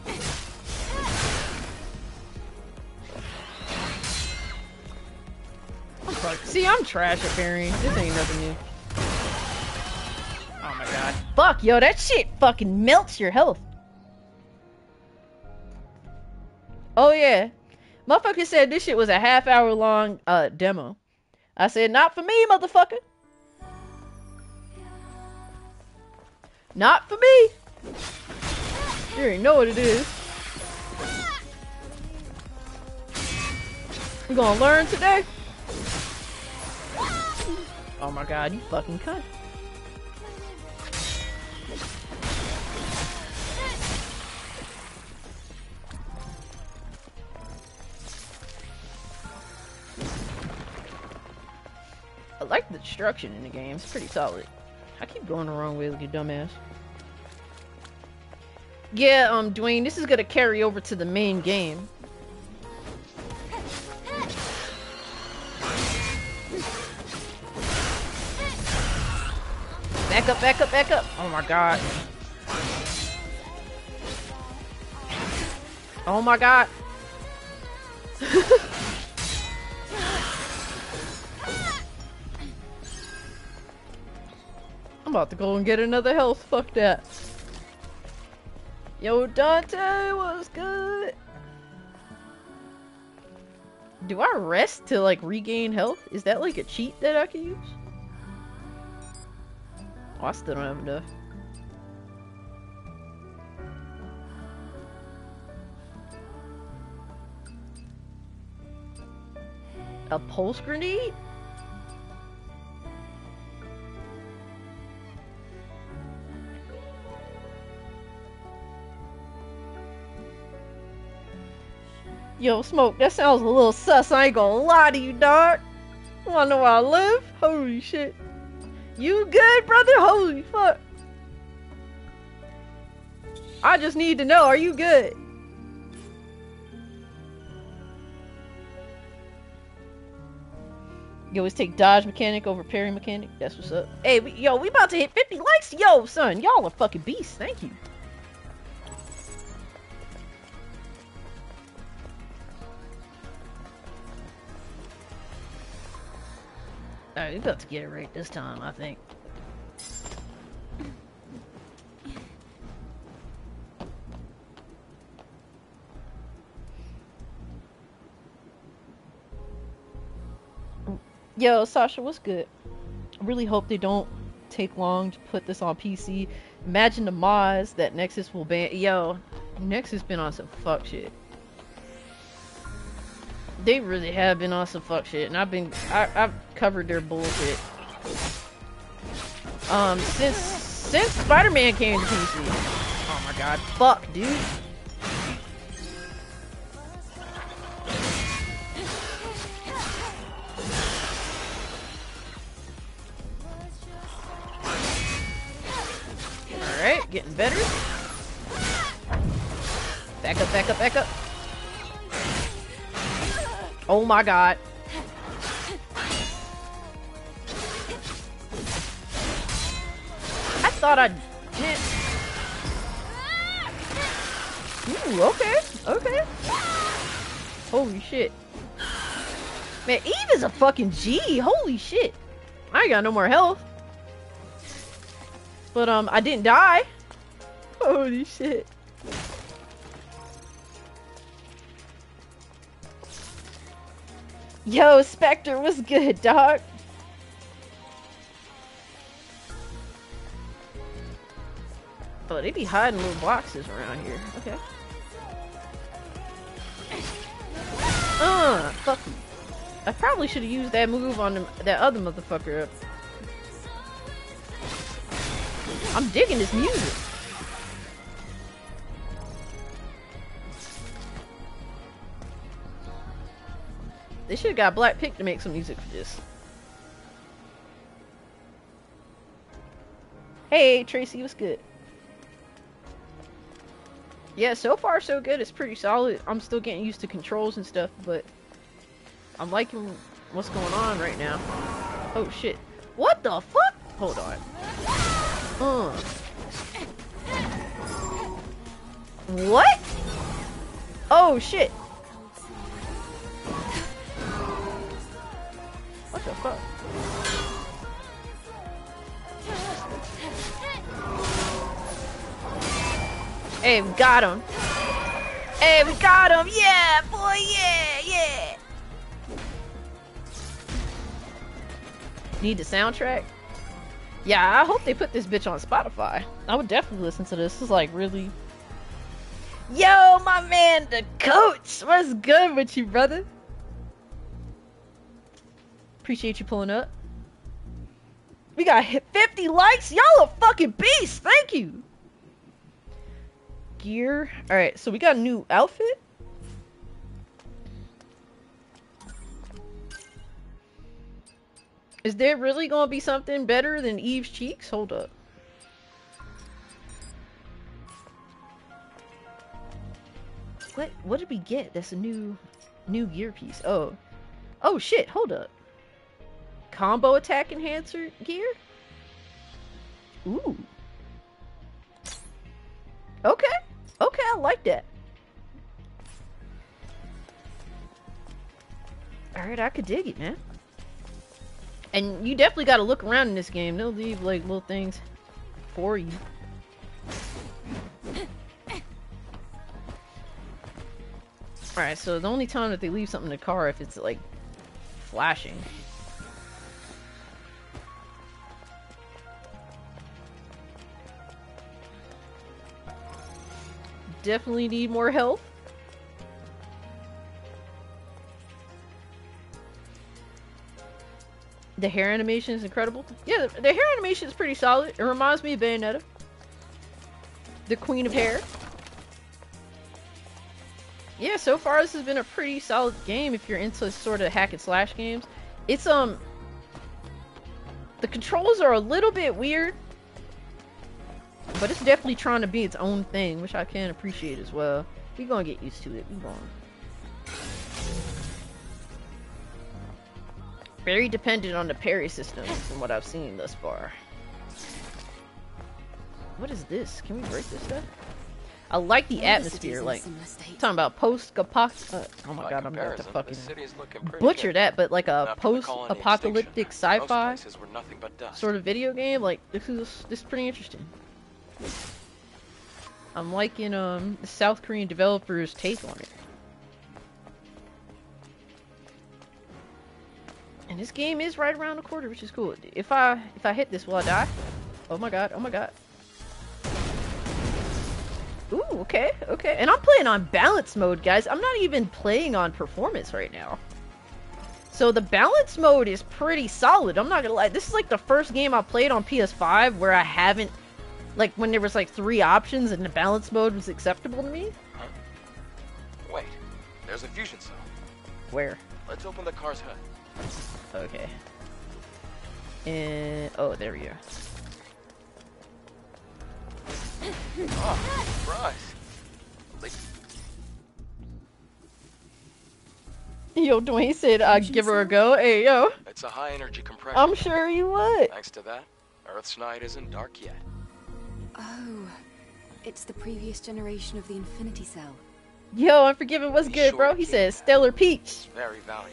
Fuck. See, I'm trash at parrying. This ain't nothing new. Oh my god. Fuck, yo, that shit fucking melts your health. Oh yeah. Motherfucker said this shit was a half hour long uh demo. I said, not for me, motherfucker. Not for me. You already know what it is. You gonna learn today? Oh my god, you fucking cunt. I like the destruction in the game. It's pretty solid. I keep going the wrong way, like you dumbass. Yeah, um, Dwayne, this is gonna carry over to the main game. Back up, back up, back up! Oh my god. Oh my god. I'm about to go and get another health. Fuck that. Yo, Dante, what's good? Do I rest to like regain health? Is that like a cheat that I can use? I still don't have enough. A pulse grenade? Yo, Smoke, that sounds a little sus. I ain't gonna lie to you, dog. Wanna know where I live? Holy shit. You good, brother? Holy fuck. I just need to know, are you good? You always take dodge mechanic over parry mechanic. That's what's up. Hey, we, yo, we about to hit 50 likes. Yo, son, y'all are fucking beasts. Thank you. Oh, Alright, we about to get it right this time, I think. Yo, Sasha, what's good? I really hope they don't take long to put this on PC. Imagine the mods that Nexus will ban. Yo, Nexus been on some fuck shit they really have been on some fuck shit, and I've been I, have covered their bullshit. Um, since since Spider-Man came to PC. Oh my god, fuck, dude. Alright, getting better. Back up, back up, back up. Oh my god. I thought I did. Ooh, okay, okay. Holy shit. Man, Eve is a fucking G. Holy shit. I ain't got no more health. But, um, I didn't die. Holy shit. Yo, Spectre was good, dog. Oh, they be hiding little boxes around here. Okay. Uh, fuck you. I probably should have used that move on the, that other motherfucker. Up. I'm digging this music. They should have got Black to make some music for this. Hey, Tracy, what's good? Yeah, so far so good. It's pretty solid. I'm still getting used to controls and stuff, but I'm liking what's going on right now. Oh shit. What the fuck? Hold on. Uh. What? Oh shit. What the fuck? Hey, we got him. Hey, we got him. Yeah, boy, yeah, yeah. Need the soundtrack? Yeah, I hope they put this bitch on Spotify. I would definitely listen to this. Is like really. Yo, my man, the coach. What's good with you, brother? Appreciate you pulling up. We got hit 50 likes. Y'all a fucking beast. Thank you. Gear. All right, so we got a new outfit. Is there really gonna be something better than Eve's cheeks? Hold up. What what did we get? That's a new new gear piece. Oh. Oh shit, hold up. Combo attack enhancer gear? Ooh. Okay. Okay, I like that. Alright, I could dig it, man. And you definitely got to look around in this game. They'll leave like little things for you. Alright, so the only time that they leave something in the car if it's like flashing. Definitely need more health. The hair animation is incredible. Yeah, the, the hair animation is pretty solid. It reminds me of Bayonetta. The Queen of Hair. Yeah, so far this has been a pretty solid game if you're into sort of hack and slash games. It's, um... The controls are a little bit weird. But it's definitely trying to be its own thing, which I can appreciate as well. we gonna get used to it. we going Very dependent on the parry system from what I've seen thus far. What is this? Can we break this stuff? I like the atmosphere, like talking about post-apocalyptic. Uh, oh my god, I'm about to fucking butcher good. that, but like a post-apocalyptic sci-fi sort of video game. Like this is this is pretty interesting. I'm liking um the South Korean developers' take on it. And this game is right around the corner, which is cool. If I if I hit this, will I die? Oh my god, oh my god. Ooh, okay, okay. And I'm playing on balance mode, guys. I'm not even playing on performance right now. So the balance mode is pretty solid. I'm not gonna lie. This is like the first game I played on PS5 where I haven't, like when there was like three options and the balance mode was acceptable to me? Huh? Wait, there's a fusion cell. Where? Let's open the car's hood. Okay. And oh, there we go. oh, surprise. Yo, Dwayne said, uh, give her a go. Hey, yo. It's a high energy compression. I'm sure you would. Thanks to that, Earth's night isn't dark yet. Oh, it's the previous generation of the Infinity Cell. Yo, Unforgiven, what's good, sure bro? He says. Stellar Peach. Very valuable.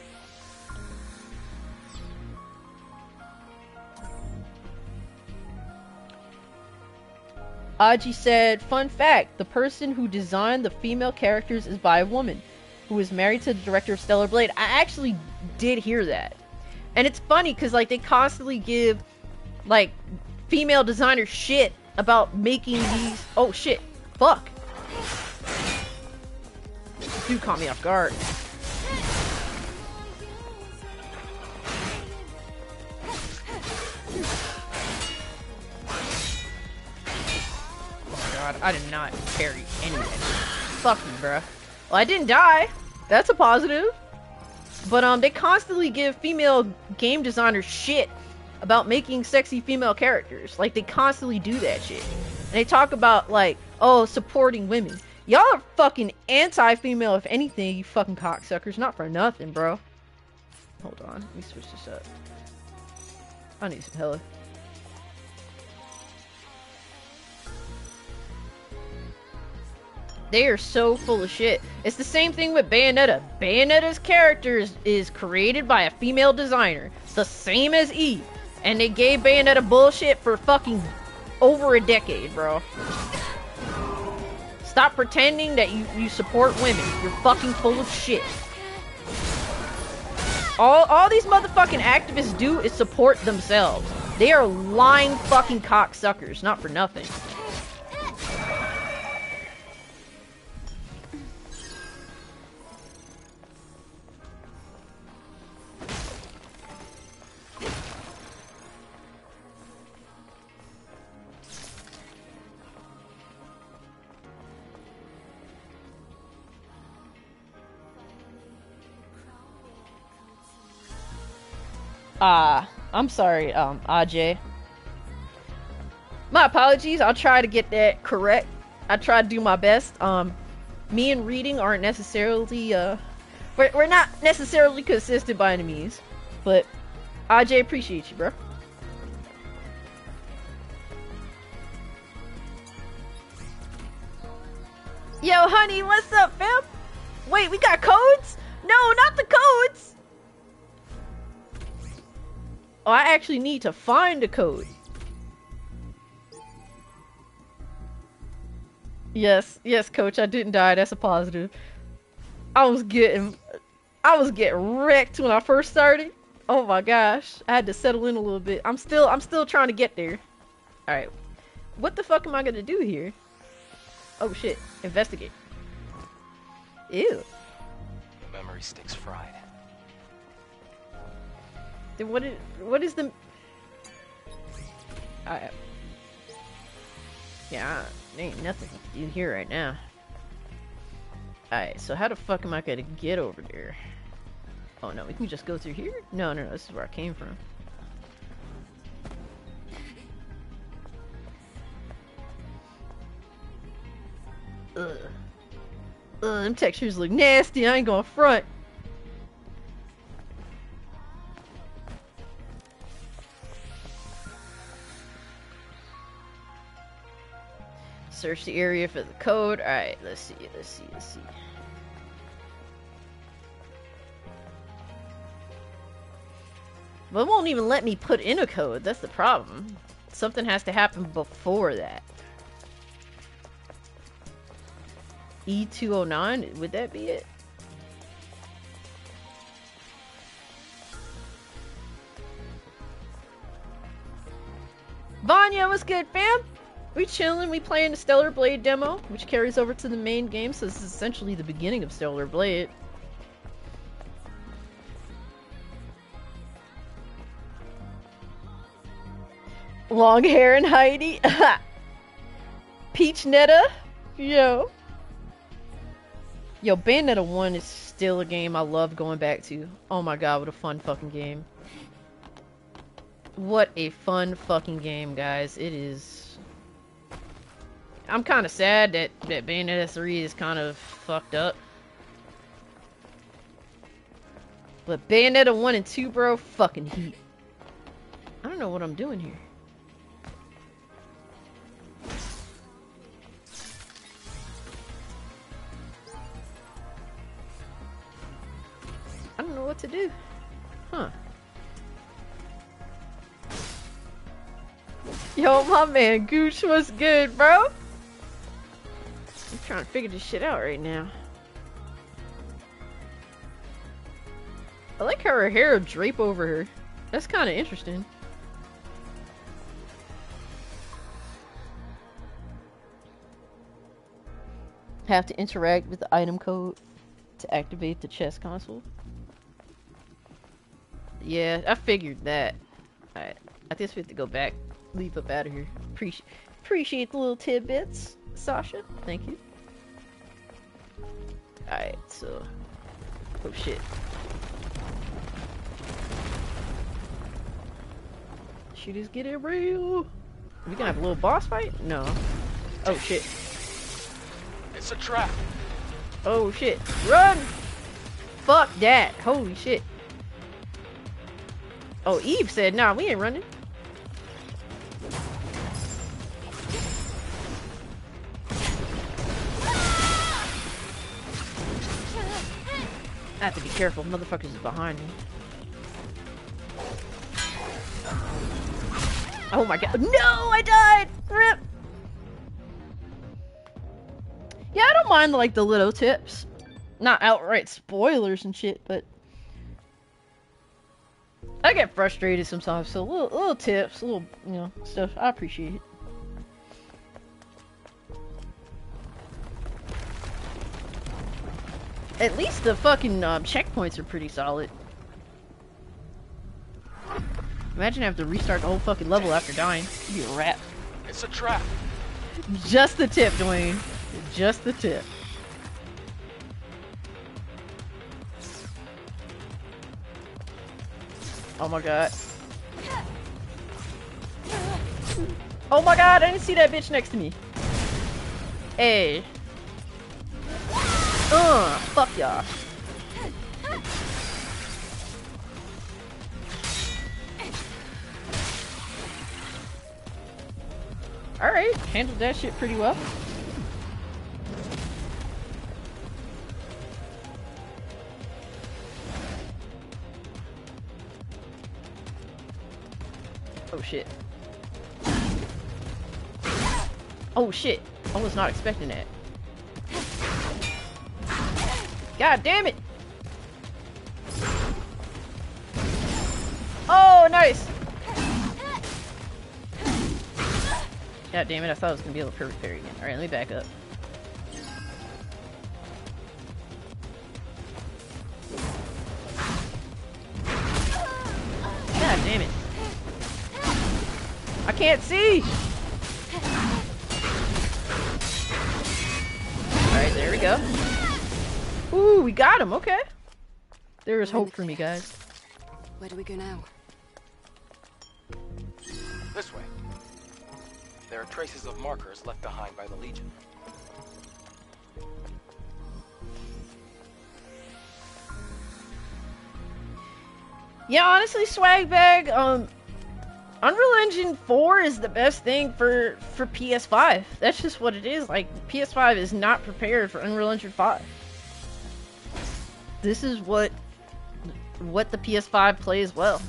Aji said, fun fact, the person who designed the female characters is by a woman who is married to the director of Stellar Blade. I actually did hear that. And it's funny because like they constantly give like female designers shit about making these oh shit. Fuck. Dude caught me off guard. Oh god, I did not carry any. Fuck you, bruh. Well, I didn't die. That's a positive. But um, they constantly give female game designers shit about making sexy female characters. Like they constantly do that shit. And they talk about like, oh, supporting women. Y'all are fucking anti-female, if anything, you fucking cocksuckers. Not for nothing, bro. Hold on, let me switch this up. I need some hella. They are so full of shit. It's the same thing with Bayonetta. Bayonetta's character is, is created by a female designer, the same as Eve. And they gave Bayonetta bullshit for fucking over a decade, bro. Stop pretending that you, you support women. You're fucking full of shit. All, all these motherfucking activists do is support themselves. They are lying fucking cocksuckers, not for nothing. Ah, I'm sorry, um, Aj. My apologies. I'll try to get that correct. I try to do my best. Um, me and reading aren't necessarily uh, we're we're not necessarily consistent by any means, but Aj appreciate you, bro. Yo, honey, what's up, fam? Wait, we got codes? No, not the codes. Oh, I actually need to find a code. Yes, yes, coach, I didn't die. That's a positive. I was getting I was getting wrecked when I first started. Oh my gosh. I had to settle in a little bit. I'm still I'm still trying to get there. Alright. What the fuck am I gonna do here? Oh shit. Investigate. Ew. The Memory sticks fried. Then what is what is the I Yeah, there ain't nothing to do here right now. Alright, so how the fuck am I gonna get over there? Oh no, we can just go through here? No, no, no, this is where I came from. Ugh. Ugh, them textures look nasty, I ain't gonna front. Search the area for the code. Alright, let's see, let's see, let's see. But it won't even let me put in a code. That's the problem. Something has to happen before that. E209? Would that be it? Vanya, what's good, fam? We chilling, we playing the Stellar Blade demo, which carries over to the main game, so this is essentially the beginning of Stellar Blade. Long hair and Heidi. Peach Netta. Yo. Yo, Bayonetta 1 is still a game I love going back to. Oh my god, what a fun fucking game. What a fun fucking game, guys. It is... I'm kind of sad that, that Bayonetta 3 is kind of fucked up. But Bayonetta 1 and 2, bro, fucking heat. I don't know what I'm doing here. I don't know what to do. Huh. Yo, my man Gooch was good, bro. I'm trying to figure this shit out right now. I like how her hair drape over her. That's kind of interesting. Have to interact with the item code to activate the chess console. Yeah, I figured that. Alright, I guess we have to go back, leave up out of here. Appreciate appreciate the little tidbits, Sasha. Thank you. Alright, so oh shit. Shit is getting real. We gonna have a little boss fight? No. Oh shit. It's a trap. Oh shit. Run! Fuck that. Holy shit. Oh, Eve said, nah, we ain't running. I have to be careful. Motherfuckers is behind me. Oh my god. No, I died! Rip! Yeah, I don't mind like the little tips. Not outright spoilers and shit, but I get frustrated sometimes, so little little tips, little you know, stuff, I appreciate it. At least the fucking um, checkpoints are pretty solid. Imagine I have to restart the whole fucking level after dying. You'd be a rat. It's a trap. Just the tip, Dwayne. Just the tip. Oh my god. Oh my god, I didn't see that bitch next to me. Hey. Uh, fuck y'all. Alright, handled that shit pretty well. Oh shit. Oh shit. I was not expecting that. God damn it! Oh, nice! God damn it, I thought I was gonna be able to perfect parry again. Alright, let me back up. God damn it. I can't see! Alright, there we go. Ooh, we got him, okay. There is hope for me, guys. Where do we go now? This way. There are traces of markers left behind by the Legion. Yeah, honestly, swag bag, um, Unreal Engine 4 is the best thing for, for PS5. That's just what it is. Like, PS5 is not prepared for Unreal Engine 5. This is what what the PS5 plays well.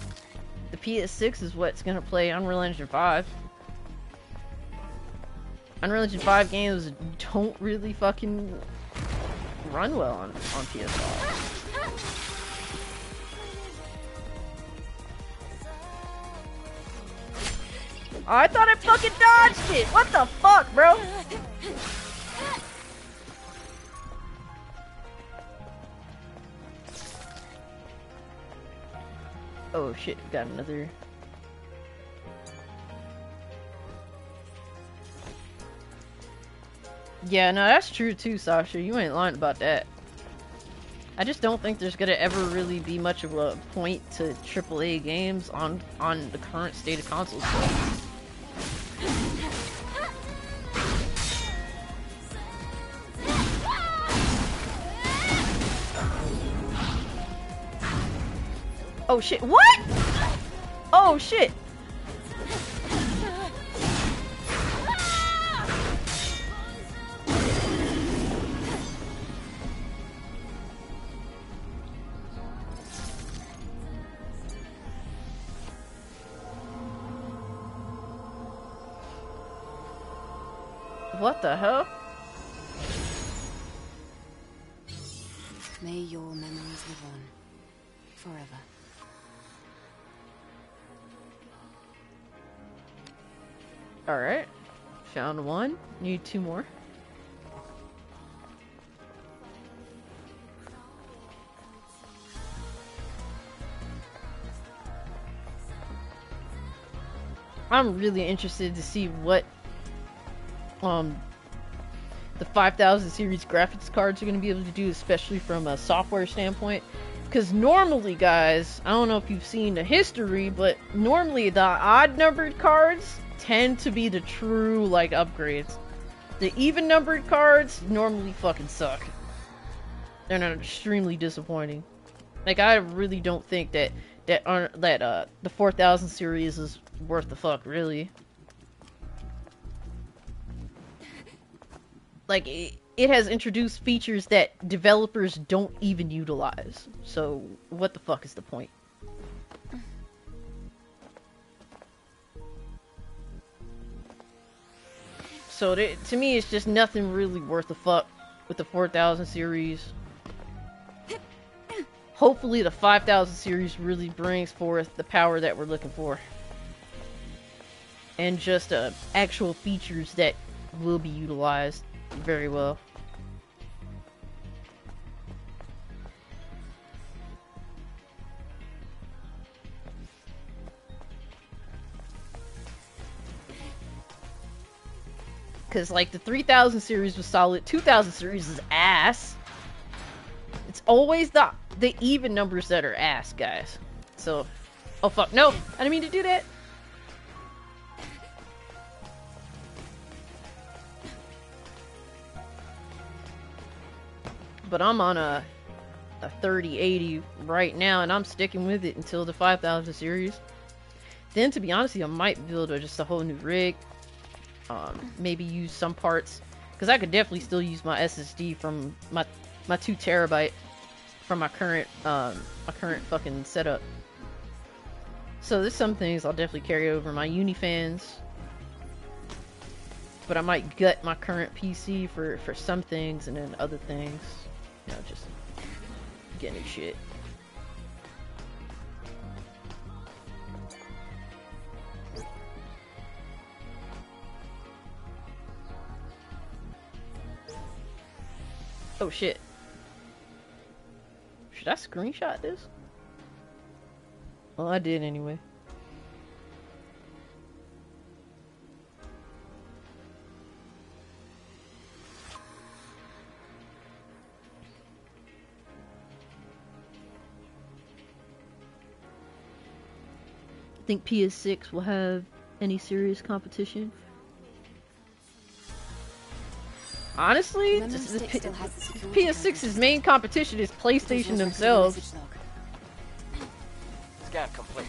The PS6 is what's gonna play Unreal Engine 5. Unreal Engine 5 games don't really fucking run well on, on PS5. Oh, I thought I fucking dodged it! What the fuck, bro? Oh shit, got another... Yeah, no, that's true too, Sasha. You ain't lying about that. I just don't think there's gonna ever really be much of a point to AAA games on on the current state of consoles. Oh shit, what? Oh shit. What the hell? Alright. Found one. Need two more. I'm really interested to see what um the 5000 series graphics cards are going to be able to do especially from a software standpoint because normally guys i don't know if you've seen the history but normally the odd numbered cards tend to be the true like upgrades the even numbered cards normally fucking suck they're not extremely disappointing like i really don't think that that aren't that uh the 4000 series is worth the fuck really like it, it has introduced features that developers don't even utilize. So what the fuck is the point? So to me, it's just nothing really worth the fuck with the 4000 series. Hopefully the 5000 series really brings forth the power that we're looking for. And just uh, actual features that will be utilized very well. Because, like, the 3000 series was solid, 2000 series is ass. It's always the, the even numbers that are ass, guys. So, oh fuck, no, I didn't mean to do that. but I'm on a a 3080 right now, and I'm sticking with it until the 5000 series. Then, to be honest, I might build just a whole new rig. Um, maybe use some parts because I could definitely still use my SSD from my my two terabyte from my current um, my current fucking setup. So there's some things I'll definitely carry over my Unifans, but I might gut my current PC for for some things and then other things. You know, just getting shit. Oh shit. Should I screenshot this? Well, I did anyway. think PS6 will have any serious competition. Honestly, PS6's main competition is PlayStation themselves. Scan complete.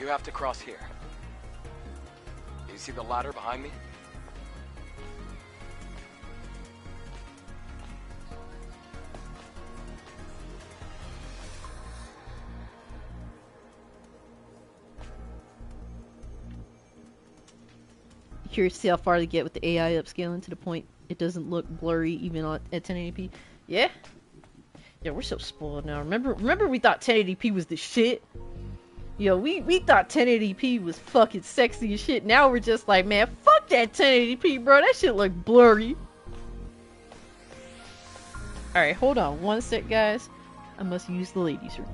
You have to cross here. You see the ladder behind me? Curious to see how far they get with the AI upscaling to the point it doesn't look blurry even at 1080p. Yeah? Yeah, we're so spoiled now. Remember remember we thought 1080p was the shit? Yo, we, we thought 1080p was fucking sexy as shit. Now we're just like, man, fuck that 1080p, bro. That shit look blurry. Alright, hold on one sec, guys. I must use the ladies' room.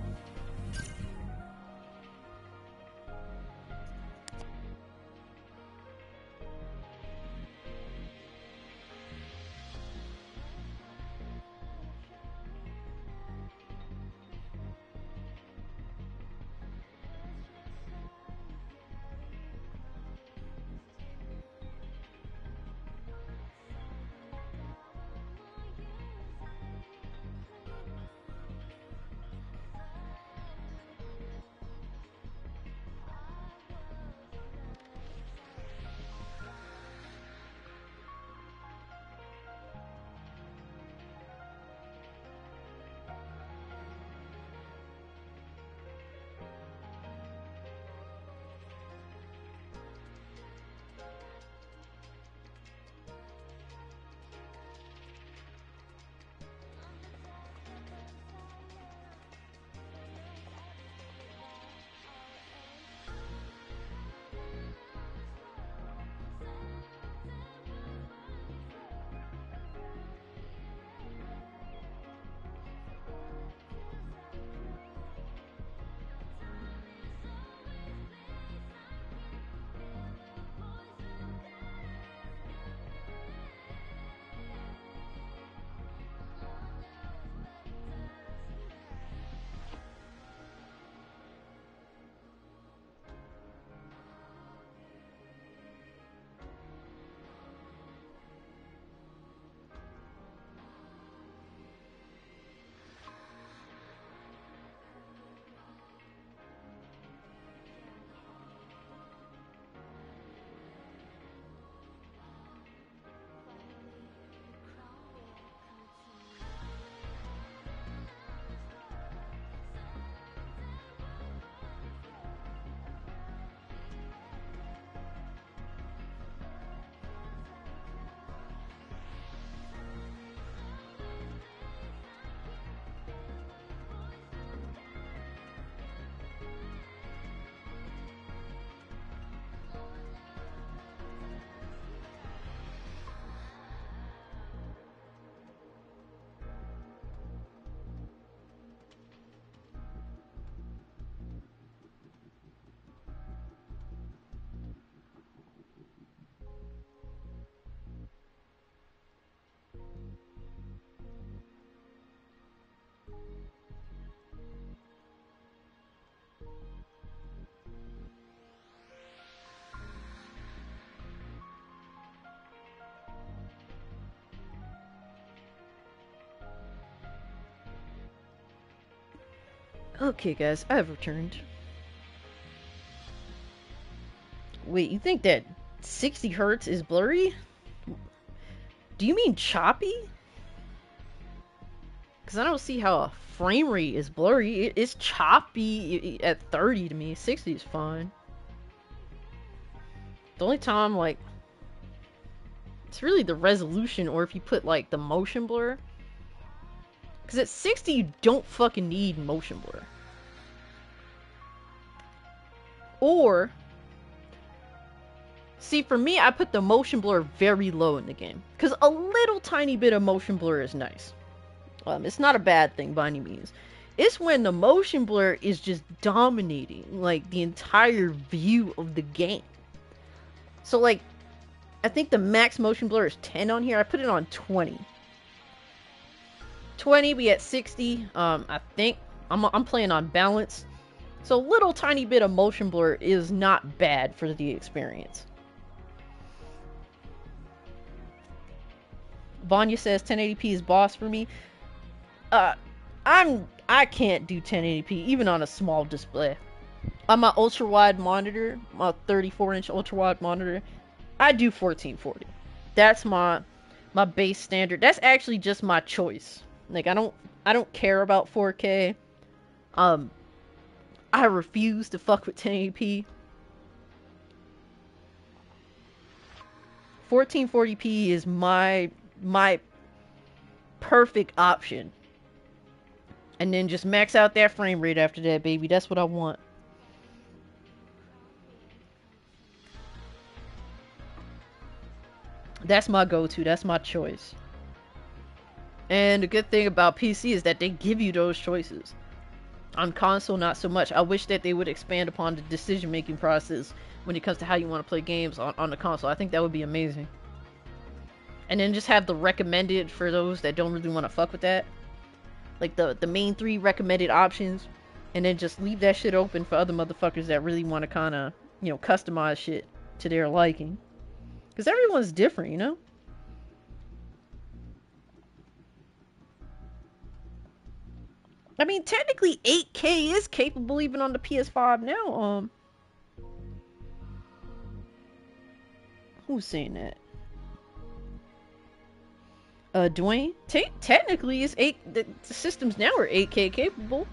Okay, guys, I have returned. Wait, you think that 60 hertz is blurry? Do you mean choppy? Because I don't see how a frame rate is blurry. It's choppy at 30 to me. 60 is fine. The only time, like, it's really the resolution or if you put, like, the motion blur. Because at 60, you don't fucking need motion blur. Or, see, for me, I put the motion blur very low in the game. Because a little tiny bit of motion blur is nice. Um, it's not a bad thing by any means. It's when the motion blur is just dominating, like, the entire view of the game. So, like, I think the max motion blur is 10 on here. I put it on 20. 20, we at 60. Um, I think I'm, I'm playing on balance. So a little tiny bit of motion blur is not bad for the experience. Vanya says 1080p is boss for me. Uh, I'm I can't do 1080p even on a small display. On my ultra wide monitor, my 34 inch ultra wide monitor, I do 1440. That's my my base standard. That's actually just my choice. Like I don't I don't care about 4K. Um I refuse to fuck with 1080p. 1440p is my my perfect option. And then just max out that frame rate after that, baby. That's what I want. That's my go-to. That's my choice. And the good thing about PC is that they give you those choices. On console, not so much. I wish that they would expand upon the decision making process when it comes to how you want to play games on, on the console. I think that would be amazing. And then just have the recommended for those that don't really want to fuck with that. Like the, the main three recommended options. And then just leave that shit open for other motherfuckers that really want to kind of, you know, customize shit to their liking. Because everyone's different, you know? I mean, technically 8K is capable even on the PS5 now. Um, who's saying that? Uh, Dwayne. Te- technically, it's eight. The, the systems now are 8K capable.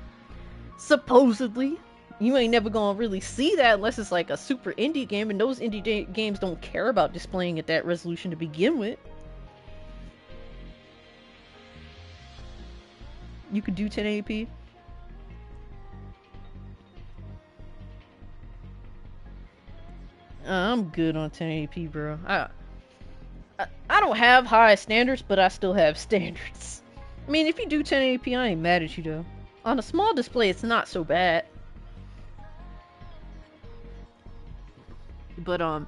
Supposedly, you ain't never gonna really see that unless it's like a super indie game, and those indie games don't care about displaying at that resolution to begin with. You could do 1080p. Uh, I'm good on 1080p, bro. I, I, I don't have high standards, but I still have standards. I mean, if you do 1080p, I ain't mad at you though. On a small display, it's not so bad. But um,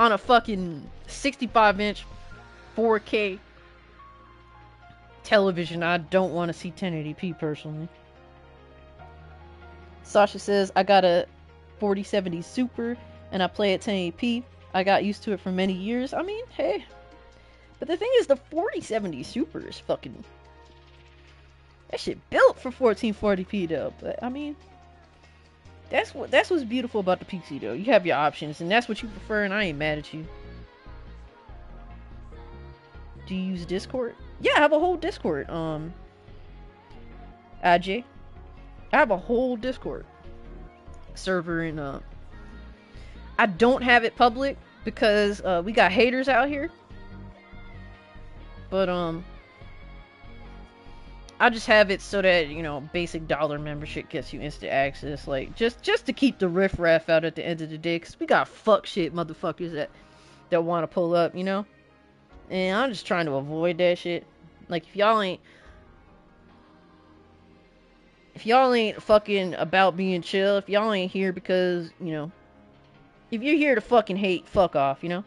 on a fucking 65 inch 4K television, I don't want to see 1080p personally. Sasha says, I got a 4070 Super and I play at 1080p. I got used to it for many years. I mean, hey. But the thing is, the 4070 Super is fucking. That shit built for 1440p though. But I mean, that's what that's what's beautiful about the PC though. You have your options, and that's what you prefer, and I ain't mad at you. Do you use Discord? Yeah, I have a whole Discord. Um, AJ, I have a whole Discord server, and uh, I don't have it public because uh, we got haters out here. But um, I just have it so that you know, basic dollar membership gets you instant access, like just just to keep the riffraff out at the end of the day, cause we got fuck shit motherfuckers that that want to pull up, you know. And I'm just trying to avoid that shit. Like if y'all ain't if y'all ain't fucking about being chill, if y'all ain't here because, you know, if you're here to fucking hate, fuck off, you know?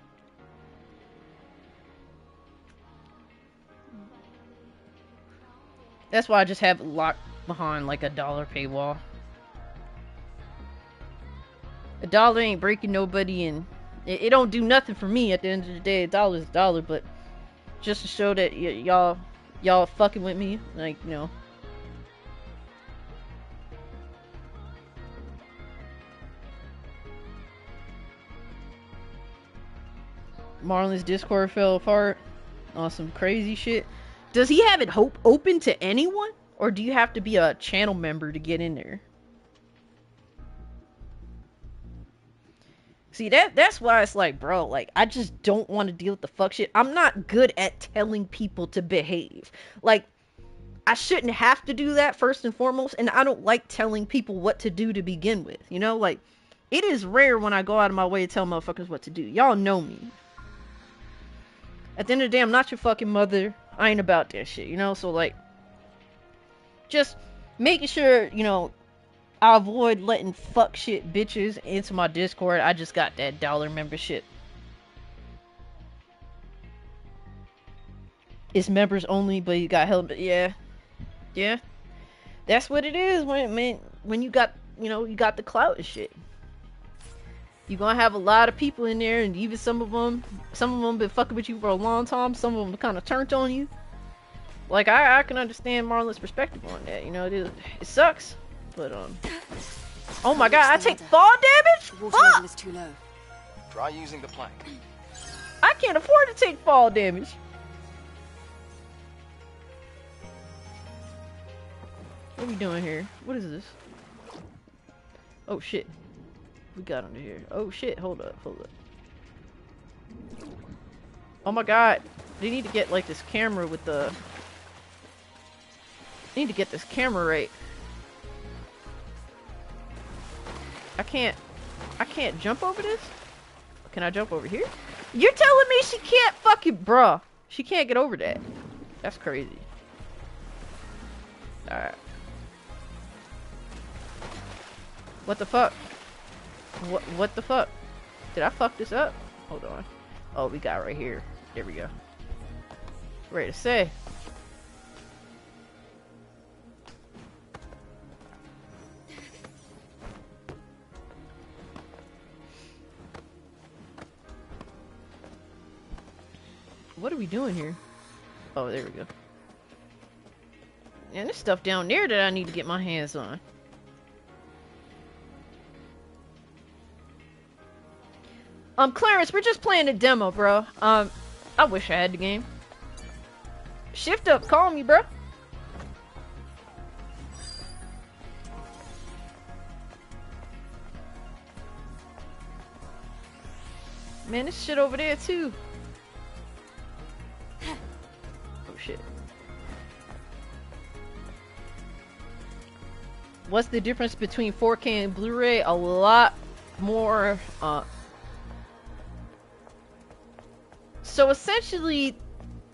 That's why I just have locked behind like a dollar paywall. A dollar ain't breaking nobody and it, it don't do nothing for me at the end of the day. A dollar's a dollar, but just to show that y'all y'all fucking with me? Like, no. Marlon's Discord fell apart on some crazy shit. Does he have it hope open to anyone? Or do you have to be a channel member to get in there? See that that's why it's like, bro, like I just don't want to deal with the fuck shit. I'm not good at telling people to behave. Like I shouldn't have to do that first and foremost, and I don't like telling people what to do to begin with. You know, like it is rare when I go out of my way to tell motherfuckers what to do. Y'all know me. At the end of the day, I'm not your fucking mother. I ain't about that shit, you know? So like just making sure, you know, I avoid letting fuck shit bitches into my Discord. I just got that dollar membership. It's members only, but you got help. Yeah, yeah, that's what it is when when you got you know you got the clout and shit. You're gonna have a lot of people in there, and even some of them, some of them been fucking with you for a long time. Some of them kind of turned on you. Like I, I can understand Marlon's perspective on that. You know, it, is, it sucks. But um. Oh my god, I take fall damage? The water level Fuck! is too low. Try using the plank. I can't afford to take fall damage. What are we doing here? What is this? Oh shit. We got under here. Oh shit, hold up, hold up. Oh my god. They need to get like this camera with the they need to get this camera right. I can't I can't jump over this? Can I jump over here? You're telling me she can't fucking bruh. She can't get over that. That's crazy. Alright. What the fuck? What what the fuck? Did I fuck this up? Hold on. Oh, we got right here. There we go. Ready to say. We doing here? Oh, there we go. And there's stuff down there that I need to get my hands on. Um, Clarence, we're just playing a demo, bro. Um, I wish I had the game. Shift up, call me, bro. Man, this shit over there too. Shit. What's the difference between 4K and Blu-ray? A lot more uh So essentially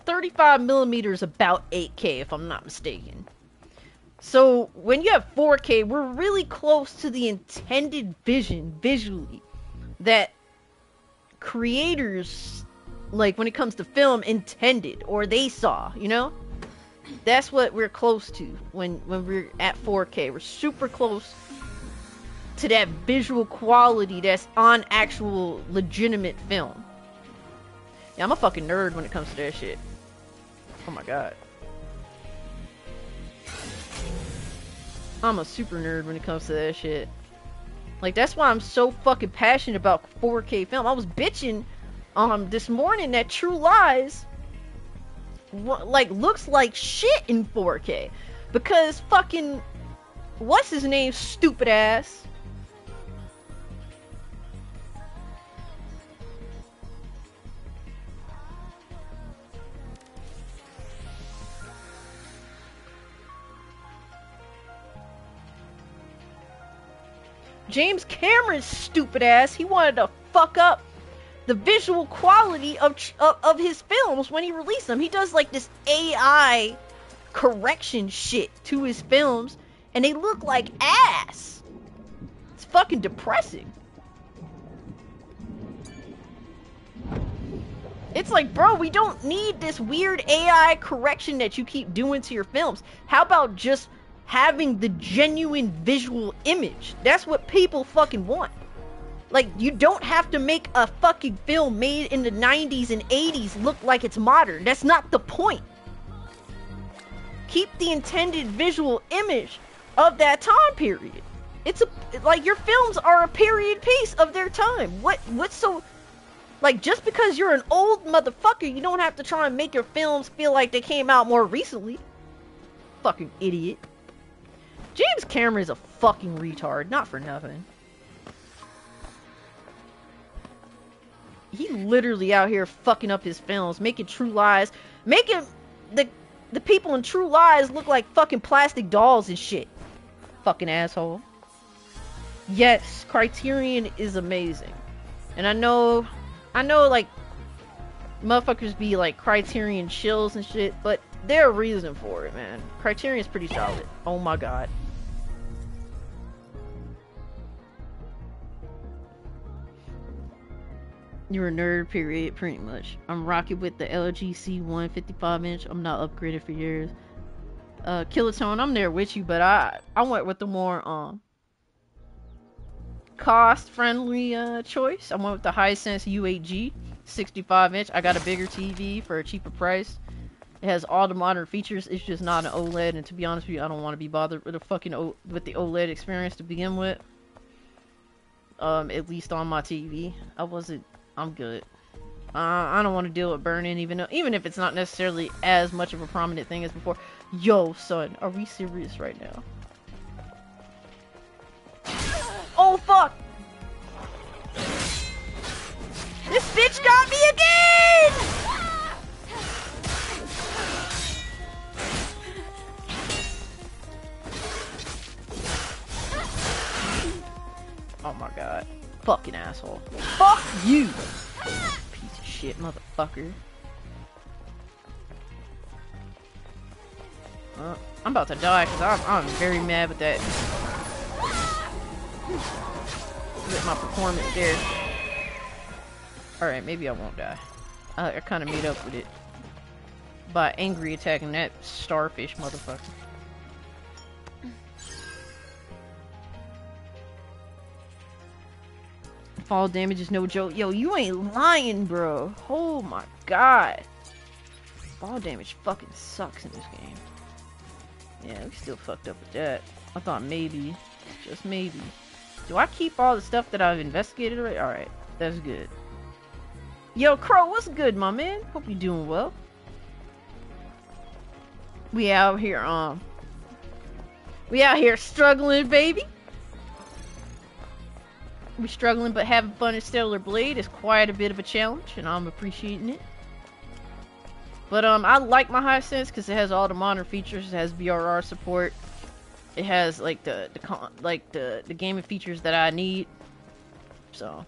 35 millimeters about 8K if I'm not mistaken. So when you have 4K, we're really close to the intended vision visually that creators like when it comes to film intended or they saw, you know? That's what we're close to when when we're at 4K. We're super close to that visual quality that's on actual legitimate film. Yeah, I'm a fucking nerd when it comes to that shit. Oh my god. I'm a super nerd when it comes to that shit. Like that's why I'm so fucking passionate about 4K film. I was bitching um this morning that True Lies like looks like shit in 4K because fucking what's his name stupid ass? James Cameron's stupid ass, he wanted to fuck up the visual quality of, of of his films when he released them. He does like this AI correction shit to his films, and they look like ass. It's fucking depressing. It's like, bro, we don't need this weird AI correction that you keep doing to your films. How about just having the genuine visual image? That's what people fucking want. Like, you don't have to make a fucking film made in the 90s and 80s look like it's modern. That's not the point. Keep the intended visual image of that time period. It's a like your films are a period piece of their time. What what's so Like, just because you're an old motherfucker, you don't have to try and make your films feel like they came out more recently. Fucking idiot. James Cameron is a fucking retard, not for nothing. He literally out here fucking up his films, making True Lies, making the the people in True Lies look like fucking plastic dolls and shit. Fucking asshole. Yes, Criterion is amazing. And I know I know like motherfuckers be like Criterion chills and shit, but there's a reason for it, man. Criterion's pretty solid. Oh my god. You're a nerd, period, pretty much. I'm rocking with the LG C155 inch. I'm not upgraded for years. Uh, Kilotone, I'm there with you, but I I went with the more um cost friendly uh, choice. I went with the Hisense U8G 65 inch. I got a bigger TV for a cheaper price. It has all the modern features. It's just not an OLED, and to be honest with you, I don't want to be bothered with a fucking o with the OLED experience to begin with. Um, at least on my TV, I wasn't I'm good. Uh, I don't want to deal with burning, even though, even if it's not necessarily as much of a prominent thing as before. Yo, son, are we serious right now? Oh fuck! This bitch got me again! Oh my god. Fucking asshole. Fuck you! Piece of shit, motherfucker. Uh, I'm about to die because I'm, I'm very mad with that. With my performance there. Alright, maybe I won't die. I, I kind of made up with it. By angry attacking that starfish motherfucker. Fall damage is no joke. Yo, you ain't lying, bro. Oh my god. Fall damage fucking sucks in this game. Yeah, we still fucked up with that. I thought maybe, just maybe. Do I keep all the stuff that I've investigated already? Alright, that's good. Yo, Crow, what's good, my man? Hope you're doing well. We out here, um... We out here struggling, baby we struggling but having fun at Stellar Blade is quite a bit of a challenge, and I'm appreciating it. But um, I like my Hisense because it has all the modern features. It has VRR support. It has like the the con like the the gaming features that I need. So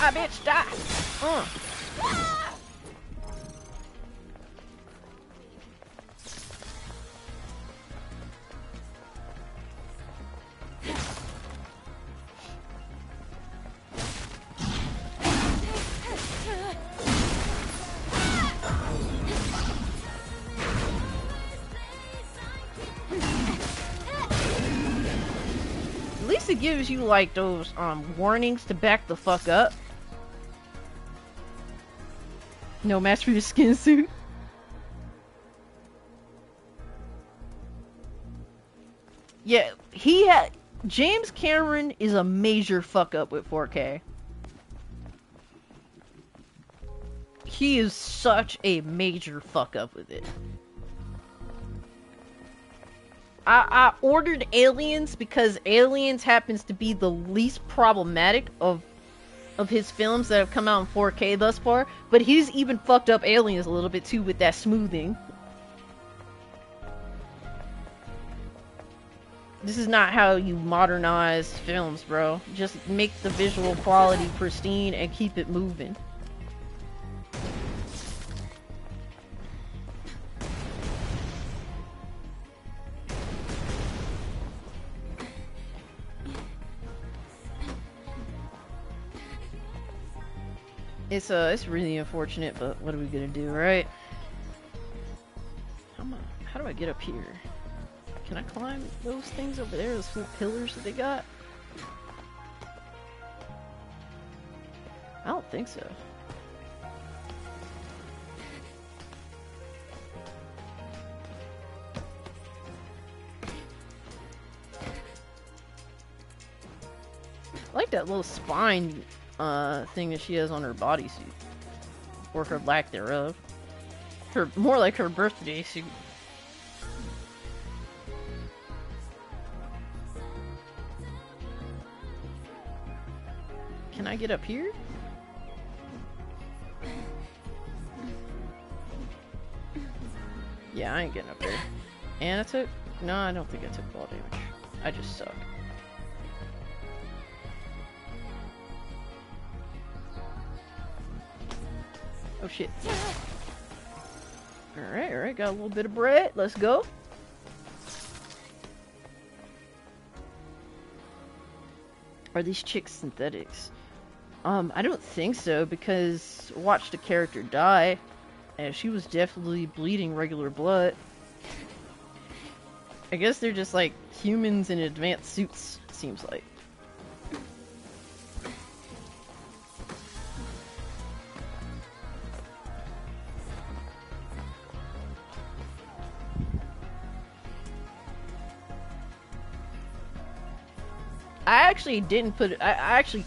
Die, bitch, die! Uh. At least it gives you like those um warnings to back the fuck up. No match for your skin suit. Yeah, he had James Cameron is a major fuck up with 4K. He is such a major fuck up with it. I, I ordered Aliens because Aliens happens to be the least problematic of of his films that have come out in 4K thus far, but he's even fucked up Aliens a little bit too with that smoothing. This is not how you modernize films, bro. Just make the visual quality pristine and keep it moving. It's uh, it's really unfortunate, but what are we gonna do, right? How, I, how do I get up here? Can I climb those things over there? Those little pillars that they got? I don't think so. I like that little spine uh, thing that she has on her bodysuit. Or her lack thereof. Her more like her birthday suit. Can I get up here? Yeah, I ain't getting up there. And I took... No, I don't think I took fall damage. I just suck. Oh shit. Alright, alright, got a little bit of bread. Let's go. Are these chicks synthetics? Um, I don't think so because watched a character die and she was definitely bleeding regular blood. I guess they're just like humans in advanced suits, seems like. I actually didn't put it. I, I actually.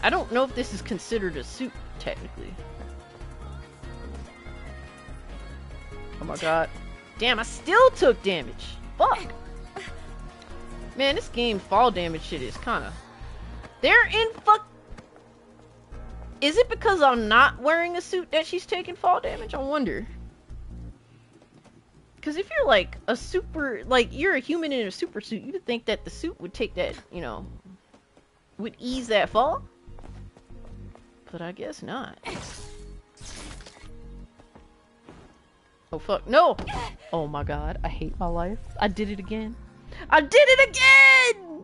I don't know if this is considered a suit, technically. Oh my god. Damn, I still took damage. Fuck. Man, this game fall damage shit is kinda. They're in fuck. Is it because I'm not wearing a suit that she's taking fall damage? I wonder. Because if you're like a super, like you're a human in a super suit, you'd think that the suit would take that, you know, would ease that fall. But I guess not. Oh fuck, no! Oh my god, I hate my life. I did it again. I did it again!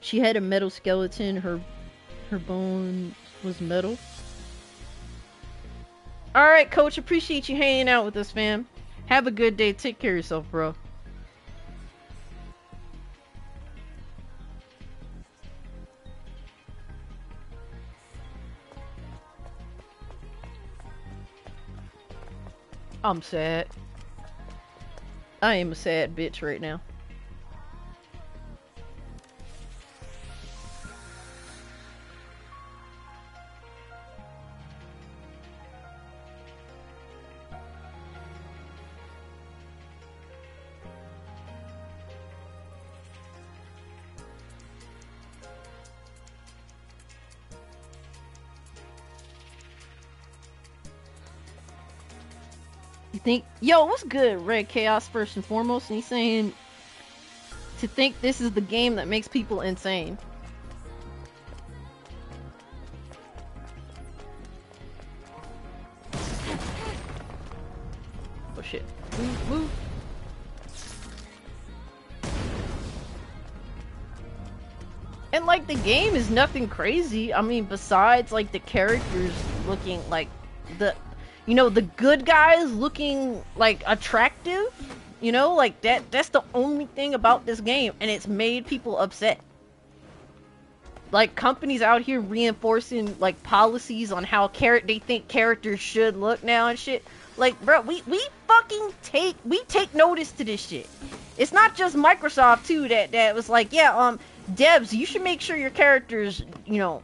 She had a metal skeleton, her her bone was metal. Alright, coach, appreciate you hanging out with us, fam. Have a good day. Take care of yourself, bro. I'm sad. I am a sad bitch right now. You think, yo, what's good, Red Chaos, first and foremost? And he's saying to think this is the game that makes people insane. Oh shit. Move, move. And like the game is nothing crazy. I mean, besides like the characters looking like the you know, the good guys looking like attractive, you know, like that that's the only thing about this game and it's made people upset. Like companies out here reinforcing like policies on how char- they think characters should look now and shit. Like, bro, we we fucking take we take notice to this shit. It's not just Microsoft too that that was like, yeah, um, devs, you should make sure your characters, you know,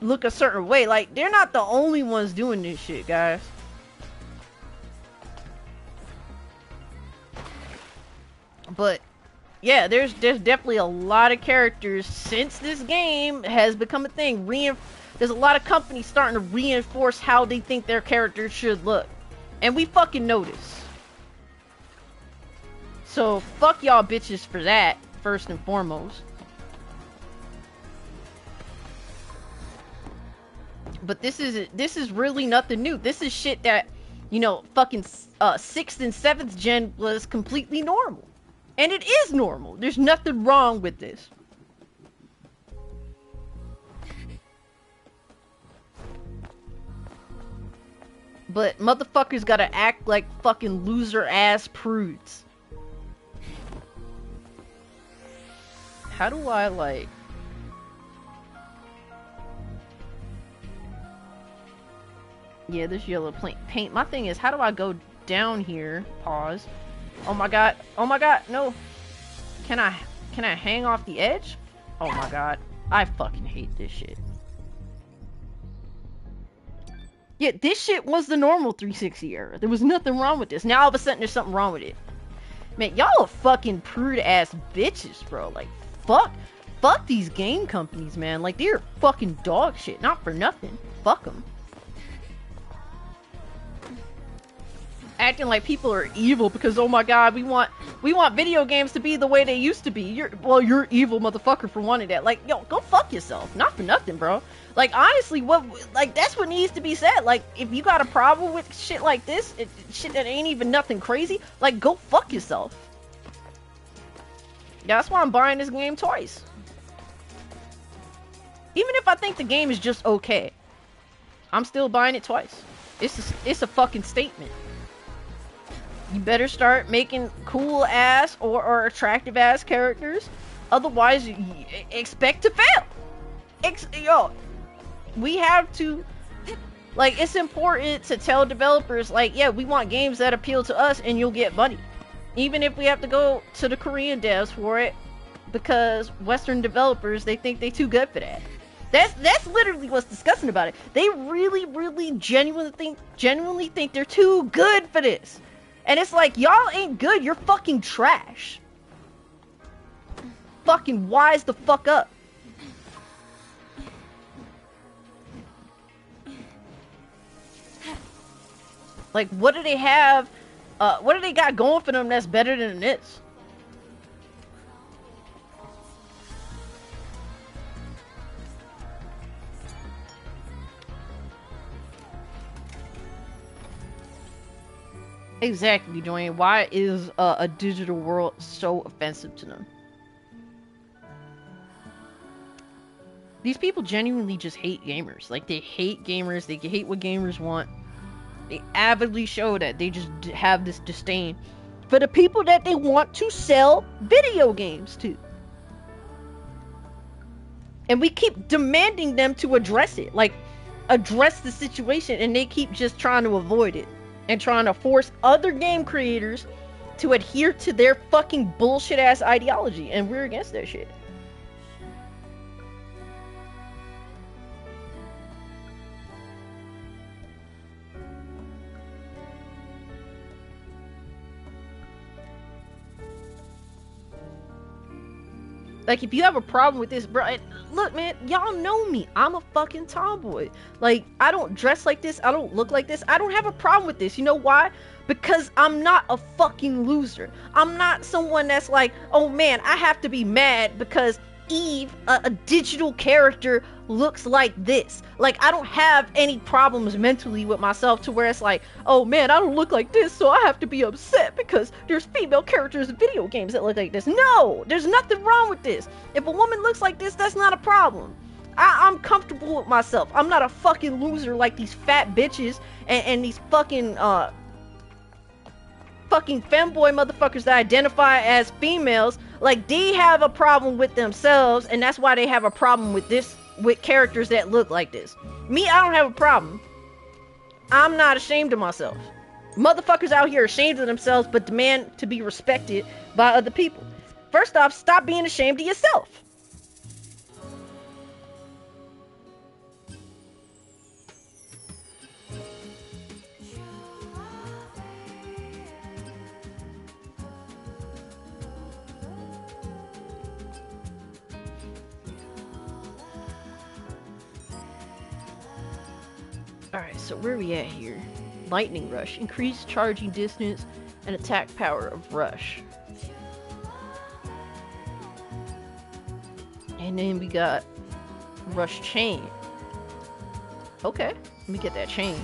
look a certain way. Like, they're not the only ones doing this shit, guys. But yeah, there's there's definitely a lot of characters since this game has become a thing. Rein there's a lot of companies starting to reinforce how they think their characters should look. And we fucking notice. So fuck y'all bitches for that, first and foremost. But this is this is really nothing new. This is shit that, you know, fucking uh, sixth and seventh gen was completely normal, and it is normal. There's nothing wrong with this. But motherfuckers gotta act like fucking loser ass prudes. How do I like Yeah, this yellow paint. My thing is, how do I go down here? Pause. Oh my god. Oh my god. No. Can I can I hang off the edge? Oh my god. I fucking hate this shit. Yeah, this shit was the normal 360 era. There was nothing wrong with this. Now all of a sudden there's something wrong with it. Man, y'all are fucking prude ass bitches, bro. Like, fuck. Fuck these game companies, man. Like, they're fucking dog shit. Not for nothing. Fuck them. Acting like people are evil because oh my god we want we want video games to be the way they used to be. You're well you're evil motherfucker for wanting that. Like yo go fuck yourself. Not for nothing bro. Like honestly what like that's what needs to be said. Like if you got a problem with shit like this it, shit that ain't even nothing crazy like go fuck yourself. That's why i'm buying this game twice. Even if i think the game is just okay i'm still buying it twice. It's a, it's a fucking statement you better start making cool ass or, or attractive ass characters. Otherwise, expect to fail. Ex- yo, we have to. Like, it's important to tell developers, like, yeah, we want games that appeal to us and you'll get money. Even if we have to go to the Korean devs for it, because Western developers, they think they too good for that. That's that's literally what's disgusting about it. They really, really genuinely think genuinely think they're too good for this. And it's like, y'all ain't good. You're fucking trash. Fucking wise the fuck up. Like, what do they have? Uh, what do they got going for them that's better than this? Exactly, Dwayne. Why is uh, a digital world so offensive to them? These people genuinely just hate gamers. Like, they hate gamers. They hate what gamers want. They avidly show that. They just have this disdain for the people that they want to sell video games to. And we keep demanding them to address it. Like, address the situation. And they keep just trying to avoid it and trying to force other game creators to adhere to their fucking bullshit ass ideology, and we're against that shit. Like, if you have a problem with this, bro, and look, man, y'all know me. I'm a fucking tomboy. Like, I don't dress like this. I don't look like this. I don't have a problem with this. You know why? Because I'm not a fucking loser. I'm not someone that's like, oh man, I have to be mad because Eve, a, a, digital character, looks like this. Like, I don't have any problems mentally with myself to where it's like, oh man, I don't look like this, so I have to be upset because there's female characters in video games that look like this. No, there's nothing wrong with this. If a woman looks like this, that's not a problem. I, am comfortable with myself. I'm not a fucking loser like these fat bitches and, and these fucking, uh, fucking femboy motherfuckers that identify as females like they have a problem with themselves and that's why they have a problem with this with characters that look like this. Me i don't have a problem. I'm not ashamed of myself. Motherfuckers out here ashamed of themselves but demand to be respected by other people. First off stop being ashamed of yourself Alright, so where are we at here? Lightning Rush. Increased charging distance and attack power of Rush. And then we got Rush Chain. Okay, let me get that chain.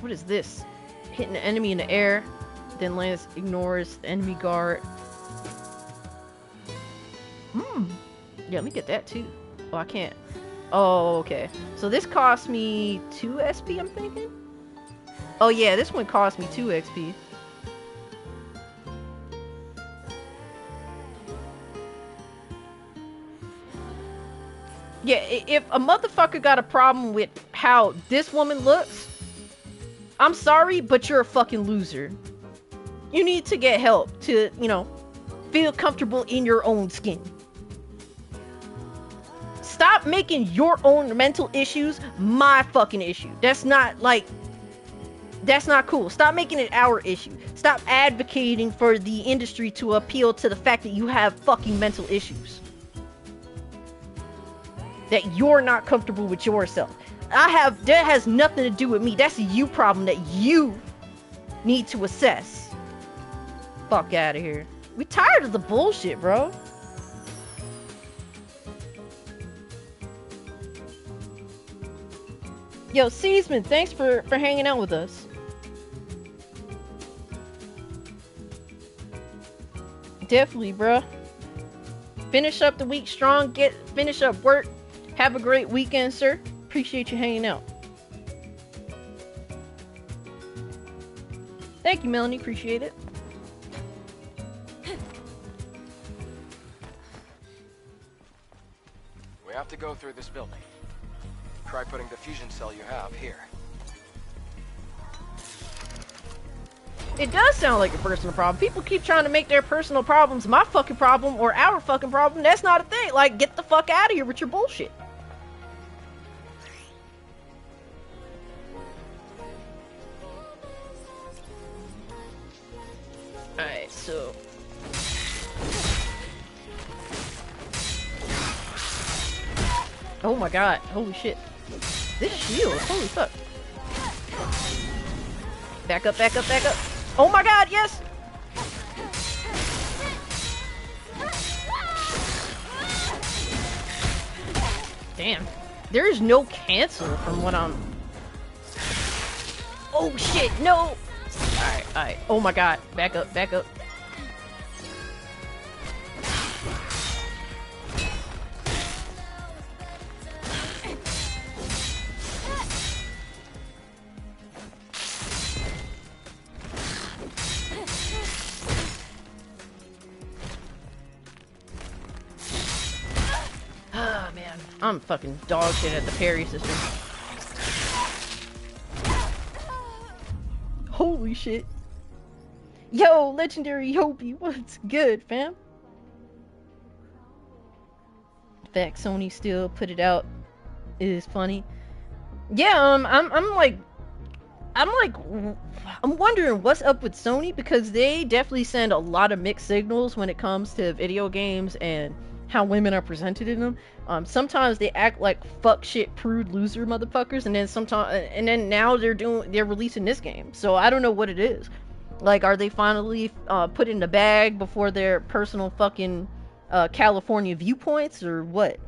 What is this? Hitting the enemy in the air, then Lance ignores the enemy guard. Hmm. Yeah, let me get that too. Oh, I can't. Oh, okay. So this cost me 2 SP, I'm thinking? Oh yeah, this one cost me 2 XP. Yeah, if a motherfucker got a problem with how this woman looks, I'm sorry, but you're a fucking loser. You need to get help to, you know, feel comfortable in your own skin. Stop making your own mental issues my fucking issue. That's not like that's not cool. Stop making it our issue. Stop advocating for the industry to appeal to the fact that you have fucking mental issues. That you're not comfortable with yourself. I have that has nothing to do with me. That's a you problem that you need to assess. Fuck out of here. We tired of the bullshit, bro. Yo, Seasman, thanks for for hanging out with us. Definitely, bro. Finish up the week strong. Get finish up work. Have a great weekend, sir. Appreciate you hanging out. Thank you, Melanie. Appreciate it. We have to go through this building. Try putting the fusion cell you have here. It does sound like a personal problem. People keep trying to make their personal problems my fucking problem or our fucking problem. That's not a thing. Like, get the fuck out of here with your bullshit. Alright, so. Oh my god, holy shit. This shield, holy fuck. Back up, back up, back up. Oh my god, yes! Damn. There is no cancel from what I'm... Oh shit, no! Alright, alright. Oh my god. Back up, back up. Ah, man. I'm fucking dog shit at the parry system. Holy shit. Yo, legendary Hobie, what's good, fam? The fact Sony still put it out is funny. Yeah, um, I'm, I'm like, I'm like, I'm wondering what's up with Sony because they definitely send a lot of mixed signals when it comes to video games and how women are presented in them. Um, sometimes they act like fuck shit prude loser motherfuckers, and then sometimes, and then now they're doing, they're releasing this game. So I don't know what it is. Like, are they finally uh, put in the bag before their personal fucking uh, California viewpoints, or what?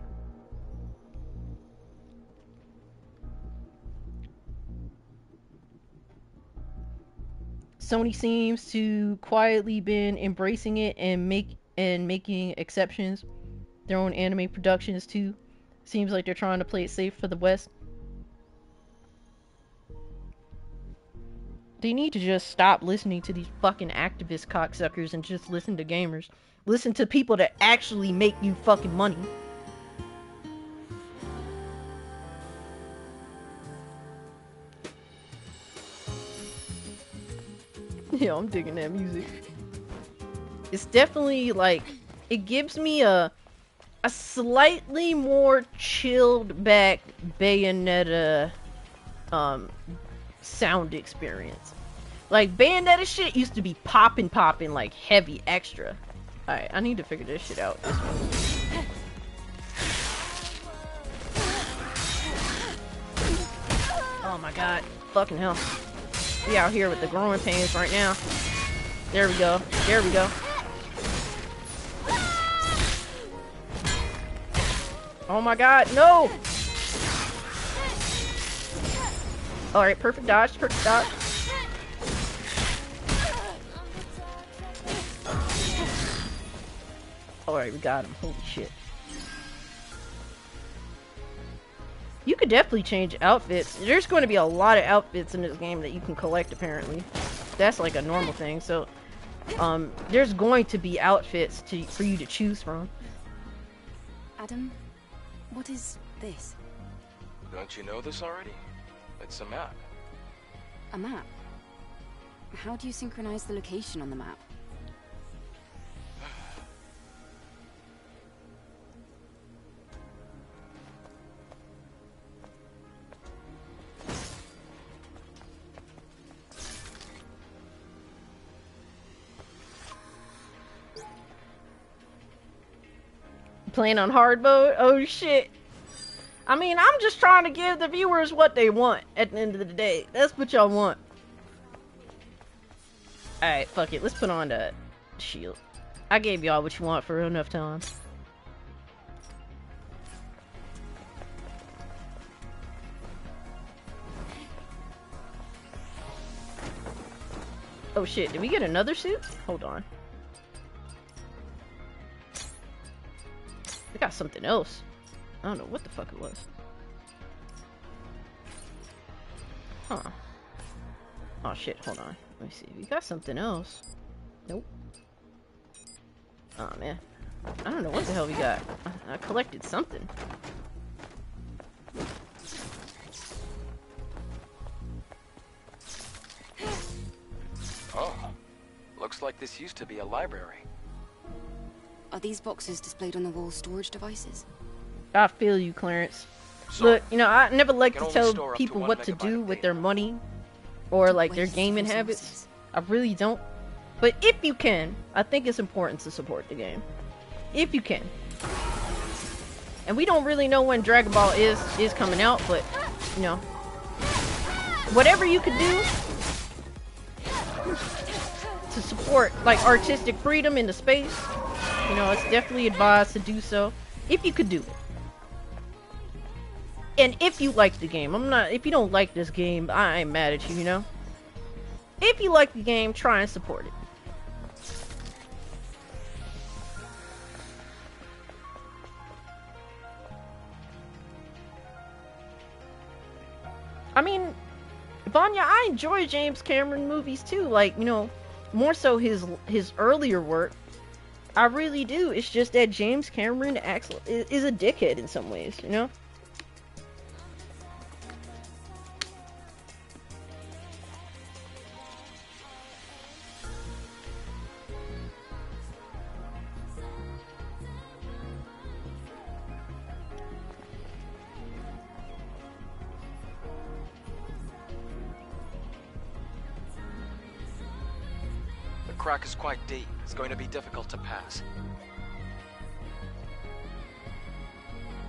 Sony seems to quietly been embracing it and make and making exceptions. Their own anime productions too. Seems like they're trying to play it safe for the West. They need to just stop listening to these fucking activist cocksuckers and just listen to gamers. Listen to people that actually make you fucking money. Yeah, I'm digging that music. It's definitely like it gives me a a slightly more chilled back Bayonetta um sound experience. Like Bayonetta shit used to be popping popping like heavy extra. Alright, I need to figure this shit out. This. Oh my god. Fucking hell. We out here with the growing pains right now. There we go. There we go. Oh my god, no! Alright, perfect dodge, perfect dodge. Alright, we got him. Holy shit. You could definitely change outfits. There's going to be a lot of outfits in this game that you can collect, apparently. That's like a normal thing, so... Um, there's going to be outfits to for you to choose from. Adam, what is this? Don't you know this already? It's a map. A map? How do you synchronize the location on the map? Playing on hard mode? Oh shit. I mean, I'm just trying to give the viewers what they want at the end of the day. That's what y'all want. Alright, fuck it. Let's put on the shield. I gave y'all what you want for enough time. Oh shit, did we get another suit? Hold on. We got something else. I don't know what the fuck it was. Huh. Oh shit, hold on. Let me see. We got something else. Nope. Oh man. I don't know what the hell we got. I, I collected something. Oh, looks like this used to be a library. Are these boxes displayed on the wall storage devices? I feel you, Clarence. So, Look, you know, I never like to tell store up to people what to do with their money or like their gaming habits. I really don't. But if you can, I think it's important to support the game. If you can. And we don't really know when Dragon Ball is is coming out, but you know, whatever you could do to support like artistic freedom in the space, you know, it's definitely advised to do so if you could do it. And if you like the game, I'm not. If you don't like this game, I ain't mad at you. You know. If you like the game, try and support it. I mean, Vanya, I enjoy James Cameron movies too. Like, you know, more so his his earlier work. I really do. It's just that James Cameron acts is is a dickhead in some ways, you know. The crack is quite deep. It's going to be difficult to pass.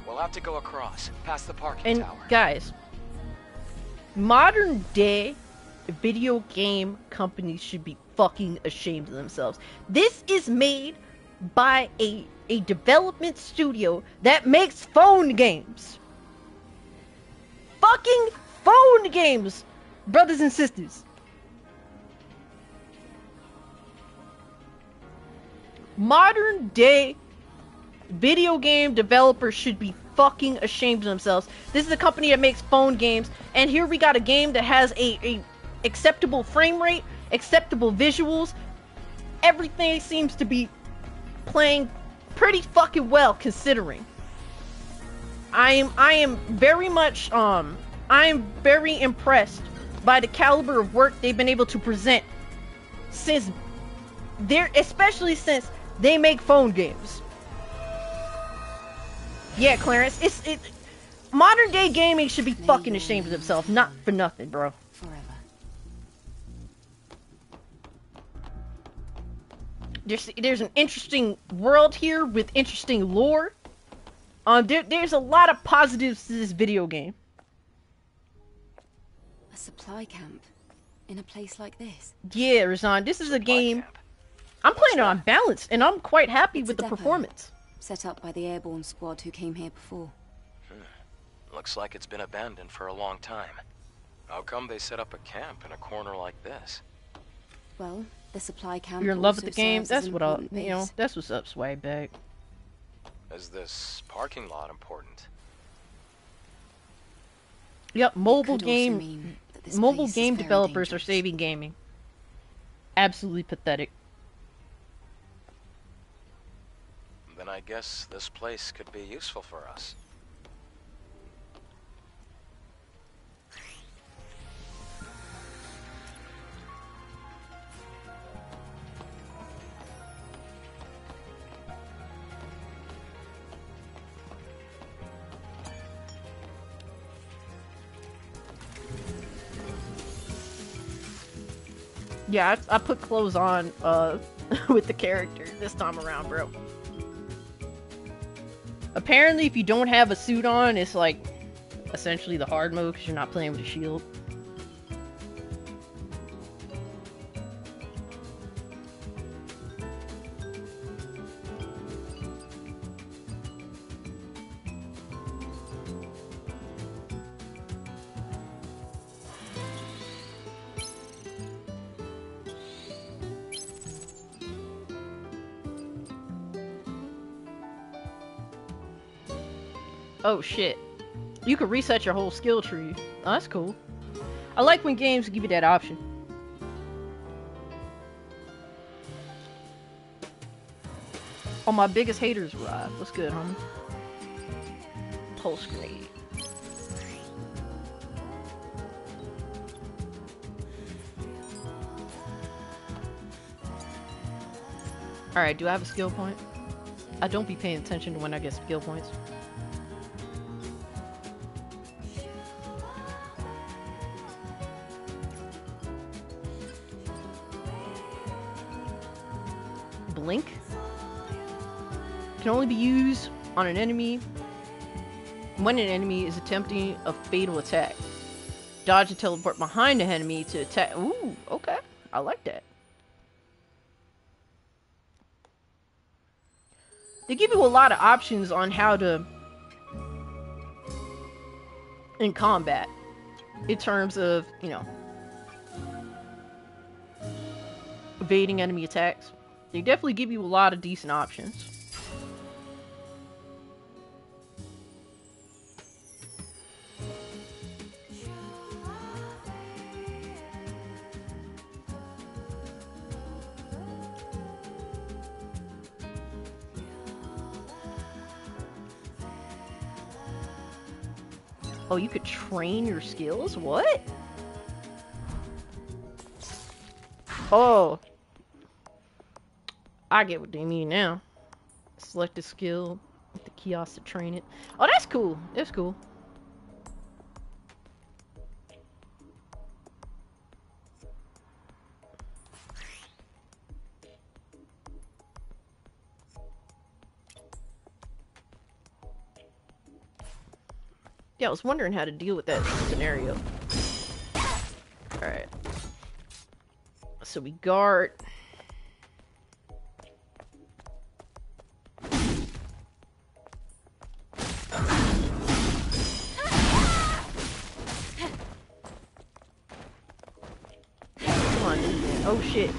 We'll have to go across, past the parking And tower. guys, modern day video game companies should be fucking ashamed of themselves. This is made by a a development studio that makes phone games. Fucking phone games, brothers and sisters. Modern day video game developers should be fucking ashamed of themselves. This is a company that makes phone games, and here we got a game that has a, a acceptable frame rate, acceptable visuals. Everything seems to be playing pretty fucking well considering. I am I am very much um I am very impressed by the caliber of work they've been able to present since they're especially since they make phone games. Yeah, Clarence, it's it. Modern day gaming should be fucking ashamed of themselves, not for nothing, bro. Forever. There's there's an interesting world here with interesting lore. Um, there, there's a lot of positives to this video game. A supply camp in a place like this. Yeah, Razan, this is a game. camp. I'm playing it on balance, and I'm quite happy It's with the performance. Set up by the airborne squad who came here before. Hmm. Looks like it's been abandoned for a long time. How come they set up a camp in a corner like this? Well, the supply camp. You're in love with the game. That's what I'll, important you know. That's what's up, swag bag. Is this parking lot important? Yep, mobile game. mean that this Mobile game very developers are saving gaming. Absolutely pathetic. then I guess this place could be useful for us. Yeah, I, I, put clothes on uh, with the character this time around, bro. Apparently, if you don't have a suit on, it's like essentially the hard mode because you're not playing with a shield. Oh shit. You could reset your whole skill tree. Oh, that's cool. I like when games give you that option. Oh, my biggest haters arrived. What's good, homie? Pulse grenade. Alright, do I have a skill point? I don't be paying attention to when I get skill points. Only be used on an enemy when an enemy is attempting a fatal attack. Dodge and teleport behind an enemy to attack. Ooh, okay. I like that. They give you a lot of options on how to in combat in terms of, you know, evading enemy attacks. They definitely give you a lot of decent options. Oh, you could train your skills? What? Oh. I get what they mean now. Select a skill with the kiosk to train it. Oh, that's cool. That's cool. Yeah, I was wondering how to deal with that scenario. Alright. So we guard. On. Oh shit.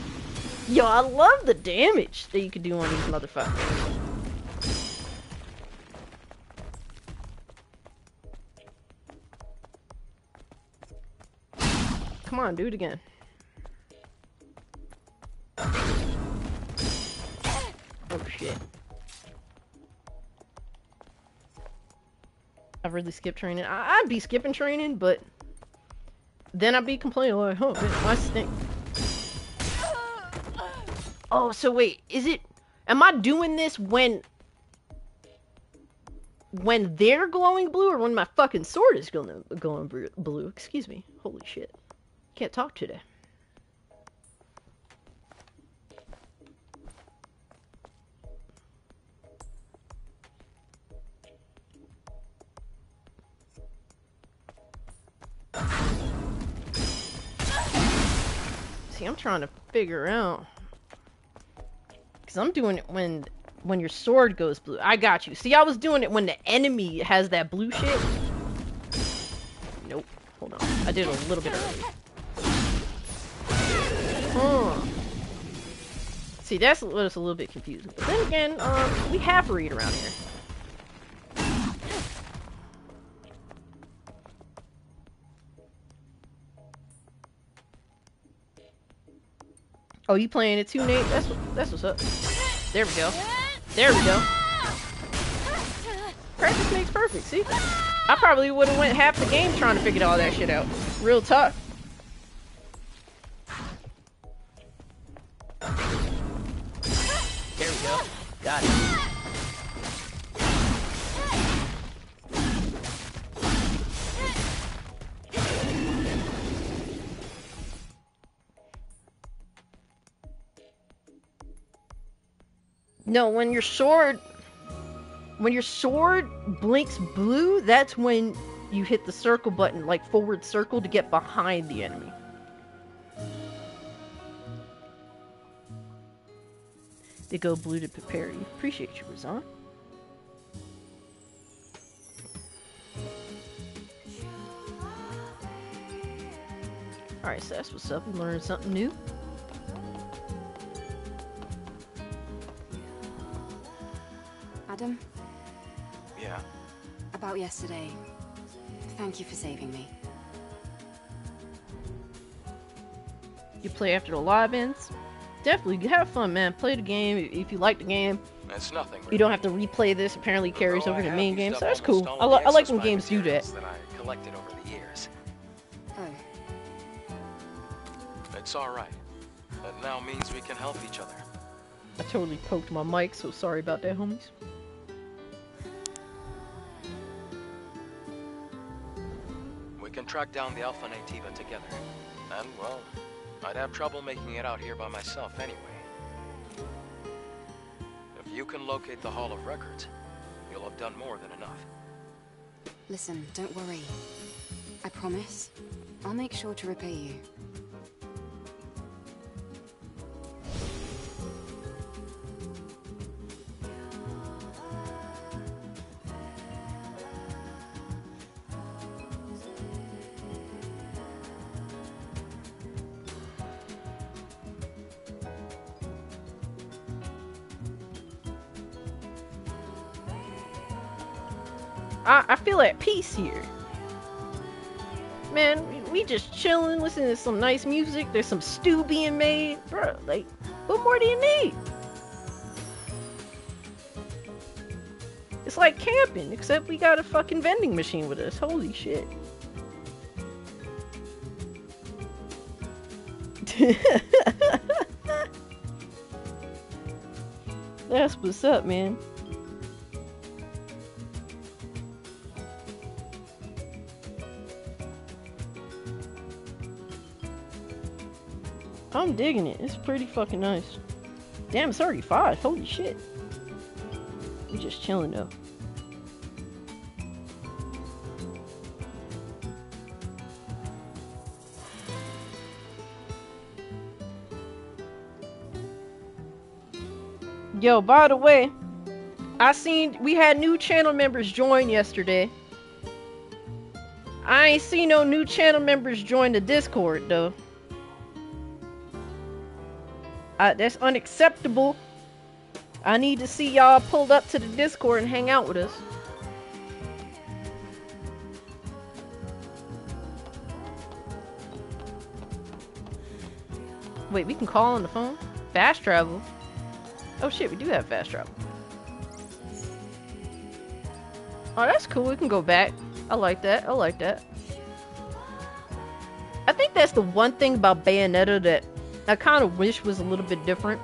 Yo, I love the damage that you can do on these motherfuckers. Come on, do it again. Oh shit. I've really skipped training. I would be skipping training, but then I'd be complaining like, oh man, I stink. Oh, so wait, is it? Am I doing this when? When they're glowing blue, or when my fucking sword is glowing, glowing blue? Excuse me. Holy shit. Can't talk today. See, I'm trying to figure out. Because I'm doing it when when your sword goes blue. I got you. See, I was doing it when the enemy has that blue shit. Nope. Hold on. I did a little bit early. Huh. See, that's what's a little bit confusing. But then again, um, we have read around here. Oh, you playing it too, Nate? That's what, that's what's up. There we go. There we go. Practice makes perfect. See, I probably would have went half the game trying to figure all that shit out. Real tough. No, when your sword when your sword blinks blue, that's when you hit the circle button, like forward circle to get behind the enemy. They go blue to prepare you. Appreciate you, Razan. Alright, so that's what's up. We learned something new. Adam, Yeah. about yesterday. Thank you for saving me. You play after the live ends. Definitely have fun, man. Play the game if you like the game. It's nothing. You don't have to replay this. Apparently carries oh, over to have main used game, so that's cool. I, li- I like when games do that. materials that I collected over the years. Oh, It's all right. That now means we can help each other. I totally poked my mic, so sorry about that, homies. We can track down the Alpha Naytiba together. And, well, I'd have trouble making it out here by myself anyway. If you can locate the Hall of Records, you'll have done more than enough. listen, don't worry. I promise. I'll make sure to repay you. Listening to some nice music. There's some stew being made. Bro, like, what more do you need? It's like camping, except we got a fucking vending machine with us. Holy shit. That's what's up, man. Digging it. It's pretty fucking nice. Damn, it's already five. Holy shit. We just chilling though. Yo, by the way, I seen we had new channel members join yesterday. I ain't seen no new channel members join the Discord though. Uh, that's unacceptable. I need to see y'all pulled up to the Discord and hang out with us. Wait, we can call on the phone? Fast travel? Oh shit, we do have fast travel. Oh, that's cool. We can go back. I like that. I like that. I think that's the one thing about Bayonetta that I kind of wish was a little bit different.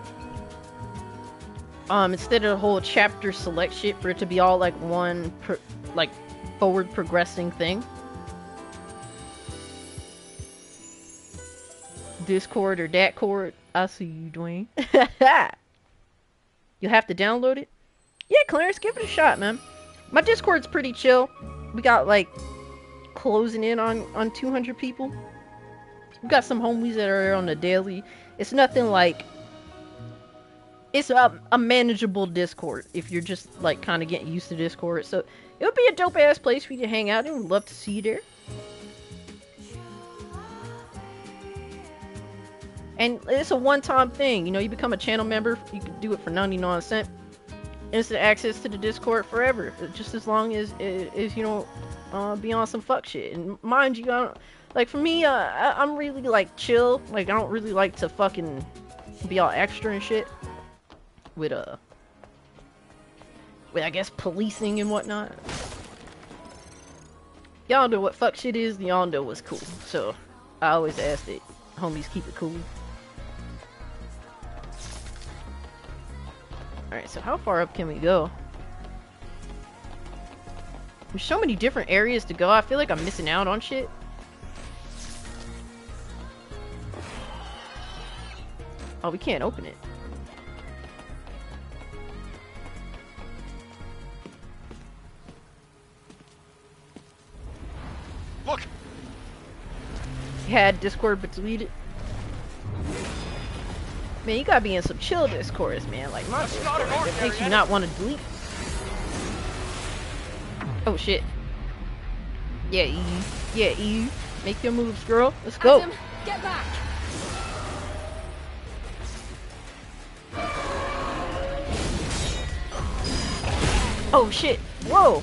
Um, instead of the whole chapter select shit, for it to be all like one, like forward progressing thing. Discord or that cord. I see you, Dwayne. you have to download it. Yeah, Clarence, give it a shot, man. My Discord's pretty chill. We got like closing in on on 200 people. We got some homies that are on the daily. It's nothing like. It's a, a manageable Discord if you're just like kind of getting used to Discord. So it would be a dope ass place for you to hang out and we'd love to see you there. And it's a one time thing. You know, you become a channel member, you can do it for 99 cents. Instant access to the Discord forever. Just as long as, as you know, uh, be on some fuck shit. And mind you, I don't, like for me, uh, I, I'm really like chill. Like I don't really like to fucking be all extra and shit with uh, with I guess policing and whatnot. Y'all know what fuck shit is. Y'all know what's cool. So I always ask that homies keep it cool. Alright, so how far up can we go? There's so many different areas to go. I feel like I'm missing out on shit. Oh, we can't open it. Look! Had Discord but deleted. Man, you gotta be in some chill discords, man. Like, my Discord that makes you not want to delete. Oh, shit. Yeah, Eve. Yeah, Eve. Make your moves, girl. Let's go. Adam, get back! Oh shit. Whoa.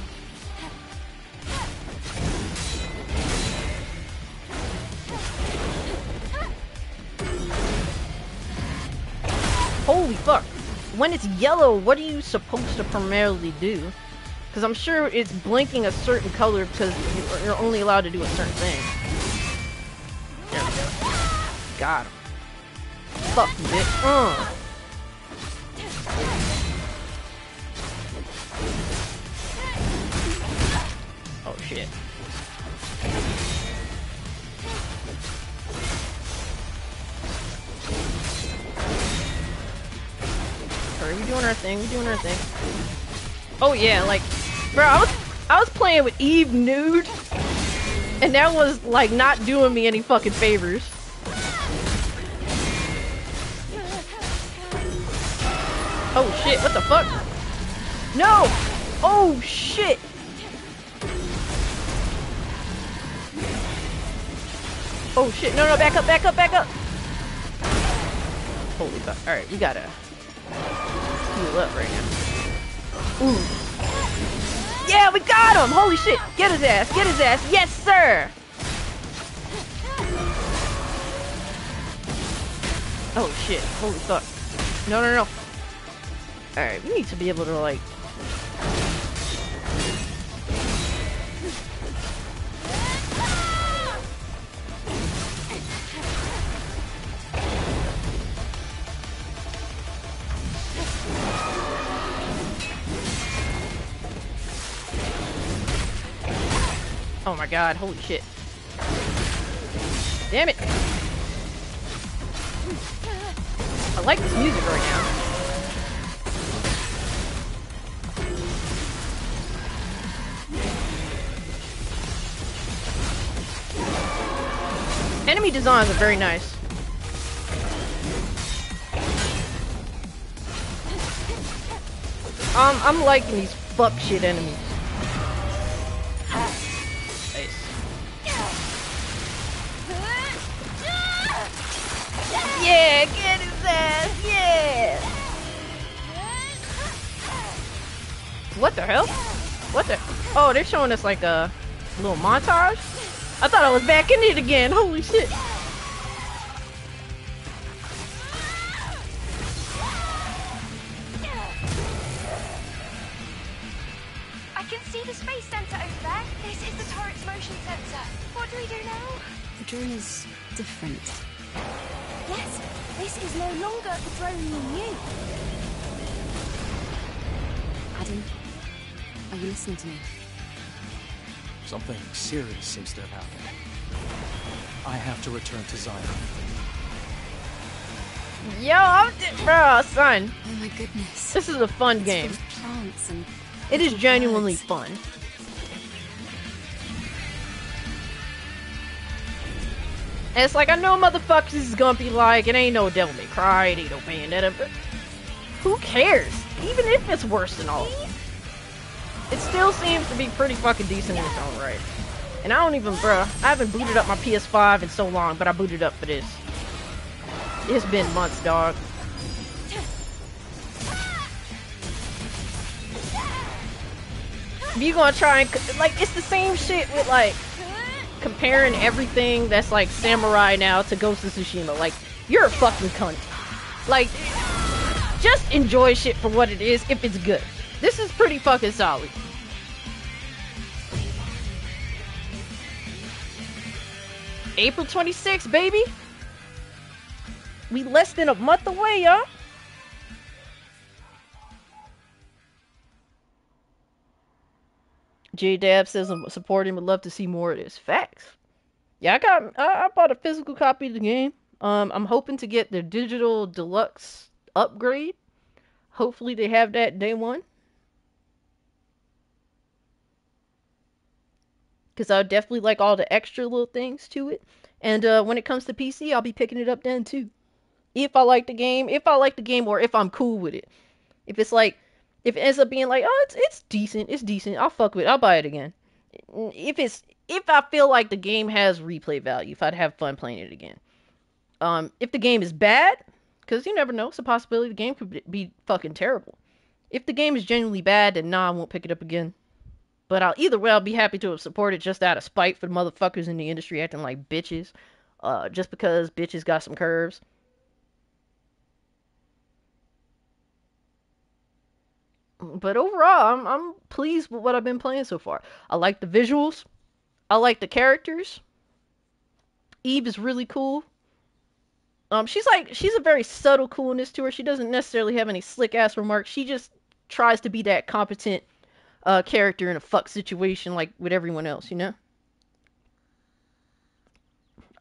Holy fuck. When it's yellow, what are you supposed to primarily do? Because I'm sure it's blinking a certain color because you're- only allowed to do a certain thing. There we go. Got him. Fuck, bitch. Uh. Our thing, we're doing our thing. Oh yeah, like, bro, I was I was playing with Eve nude, and that was like not doing me any fucking favors. Oh shit, what the fuck? No! Oh shit! Oh shit, no, no, back up, back up, back up! Holy fuck. Alright, we gotta up right now. Ooh. Yeah, we got him! Holy shit! Get his ass, get his ass! Yes, sir! Oh shit, holy fuck. No, no, no. Alright, we need to be able to, like... god, holy shit. Damn it! I like this music right now. Enemy designs are very nice. Um, I'm liking these fuck shit enemies. Oh, they're showing us like a little montage? I thought I was back in it again, holy shit. Seems to have happened. I have to return to Xion. Yo, I'm bro, son. Oh my goodness. This is a fun It's game. plants and It is genuinely birds. fun. And it's like I know motherfuckers is gonna be like, it ain't no Devil May Cry, it ain't no Bayonetta, but who cares? Even if it's worse than all of them. It still seems to be pretty fucking decent in its own right. And I don't even, bruh, I haven't booted up my PS5 in so long, but I booted up for this. It's been months, dog. You gonna try and like, it's the same shit with like comparing everything that's like samurai now to Ghost of Tsushima. Like, you're a fucking cunt. Like, just enjoy shit for what it is if it's good. This is pretty fucking solid. April 26th, baby. We less than a month away, y'all. J Dab says I'm supporting, would love to see more of this. Facts. Yeah, I got I, I bought a physical copy of the game. Um, I'm hoping to get the digital deluxe upgrade. Hopefully they have that day one. Cause I definitely like all the extra little things to it. And uh, when it comes to PC, I'll be picking it up then too. If I like the game, if I like the game, or if I'm cool with it. If it's like, if it ends up being like, oh, it's it's decent, it's decent, I'll fuck with it. I'll buy it again. If it's if I feel like the game has replay value, if I'd have fun playing it again. Um, if the game is bad, because you never know, it's a possibility the game could be fucking terrible. If the game is genuinely bad, then nah, I won't pick it up again. But I'll either way, I'll be happy to have supported just out of spite for the motherfuckers in the industry acting like bitches, uh, just because bitches got some curves. But overall, I'm I'm pleased with what I've been playing so far. I like the visuals. I like the characters. Eve is really cool. Um, she's like she's a very subtle coolness to her. She doesn't necessarily have any slick ass remarks. She just tries to be that competent uh, character in a fuck situation like with everyone else, you know.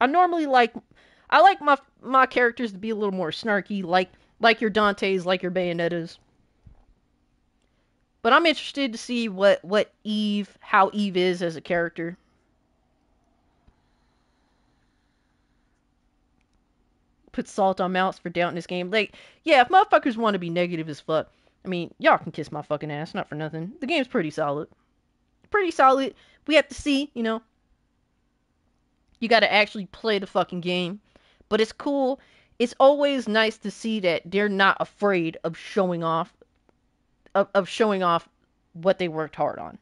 I normally like I like my my characters to be a little more snarky, like like your Dantes, like your Bayonettas. But I'm interested to see what what Eve, how Eve is as a character. Put salt on mouths for doubting this game. Like, yeah, if motherfuckers want to be negative as fuck, I mean, y'all can kiss my fucking ass, not for nothing. The game's pretty solid. Pretty solid. We have to see, you know. You got to actually play the fucking game. But it's cool. It's always nice to see that they're not afraid of showing off of, of showing off what they worked hard on.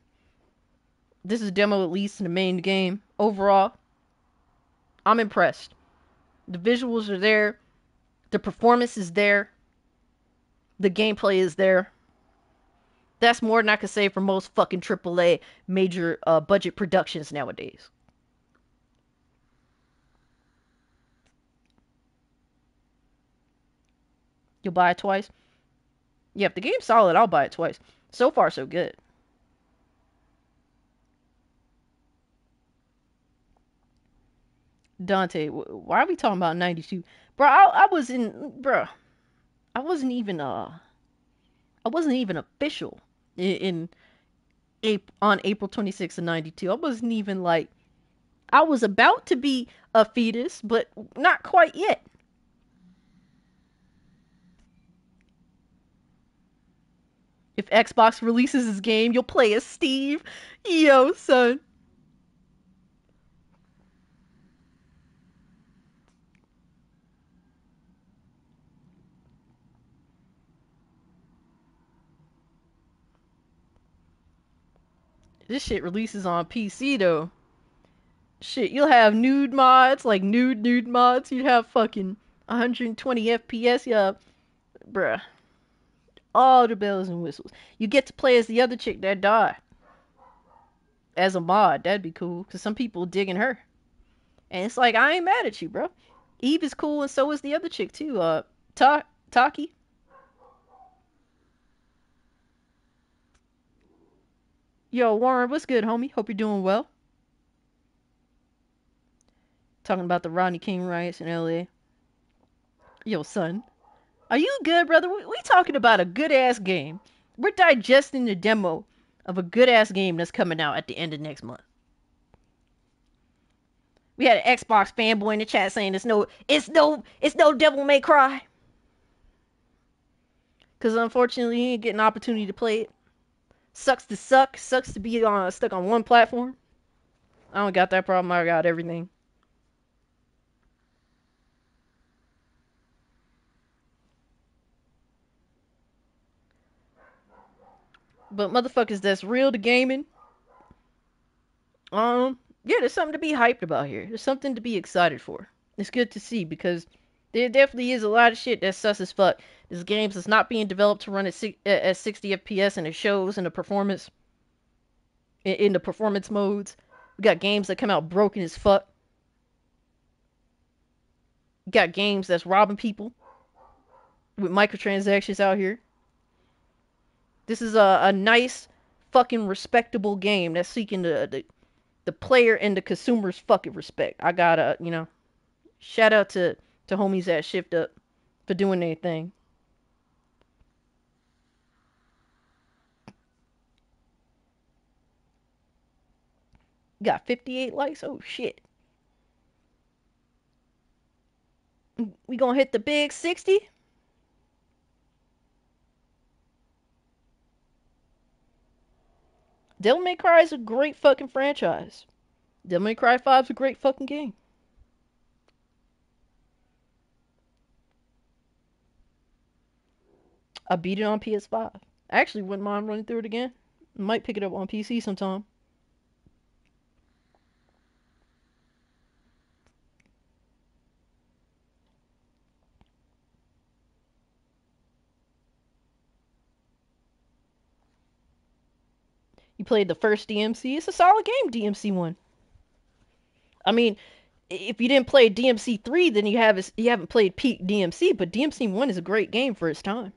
This is demo at least in the main game. Overall, I'm impressed. The visuals are there. The performance is there. The gameplay is there. That's more than I could say for most fucking AAA major uh, budget productions nowadays. You'll buy it twice? Yeah, if the game's solid, I'll buy it twice. So far, so good. Dante, why are we talking about 92? Bro, I, I was in, bro, I wasn't even, uh, I wasn't even official in, in on April 26th of 92. I wasn't even like, I was about to be a fetus, but not quite yet. If Xbox releases this game, you'll play as Steve. Yo, son. This shit releases on PC though. Shit, you'll have nude mods, like nude nude mods. You'd have fucking 120 FPS, yeah. Bruh all the bells and whistles. You get to play as the other chick that died. As a mod, that'd be cool. Cause some people digging her. And it's like I ain't mad at you, bro. Eve is cool and so is the other chick too. Uh Ta Tachy. Yo, Warren, what's good, homie? Hope you're doing well. Talking about the Rodney King riots in LA. Yo, son. Are you good, brother? We, we talking about a good ass game. We're digesting the demo of a good ass game that's coming out at the end of next month. We had an Xbox fanboy in the chat saying it's no, it's no, it's no Devil May Cry. Cause unfortunately, he ain't getting an opportunity to play it. Sucks to suck. Sucks to be on stuck on one platform. I don't got that problem. I got everything. But motherfuckers that's real to gaming, um, yeah, there's something to be hyped about here. There's something to be excited for. It's good to see because there definitely is a lot of shit that's sus as fuck. This game is not being developed to run at, at 60 FPS and it shows in the performance, in, in the performance modes. We got games that come out broken as fuck. We got games that's robbing people with microtransactions out here. This is a, a nice, fucking respectable game that's seeking the, the the player and the consumer's fucking respect. I gotta, you know, shout out to to homies at Shift Up for doing their thing. Got 58 likes? Oh shit. We gonna hit the big 60? Devil May Cry is a great fucking franchise. Devil May Cry 5 is a great fucking game. I beat it on PS5. I actually wouldn't mind running through it again. Might pick it up on PC sometime. You played the first DMC. It's a solid game, DMC one. I mean, if you didn't play DMC three, then you have you haven't played peak DMC. But DMC one is a great game for its time.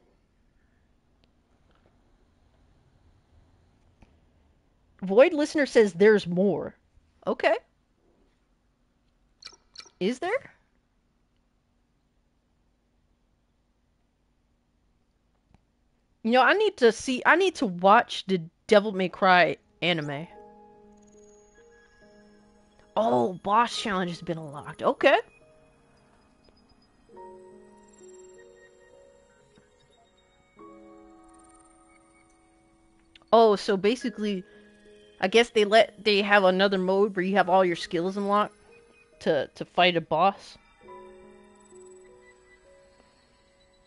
Void listener says there's more. Okay. Is there? You know, I need to see. I need to watch the Devil May Cry anime. Oh, boss challenge has been unlocked. Okay. Oh, so basically, I guess they let they have another mode where you have all your skills unlocked to to fight a boss.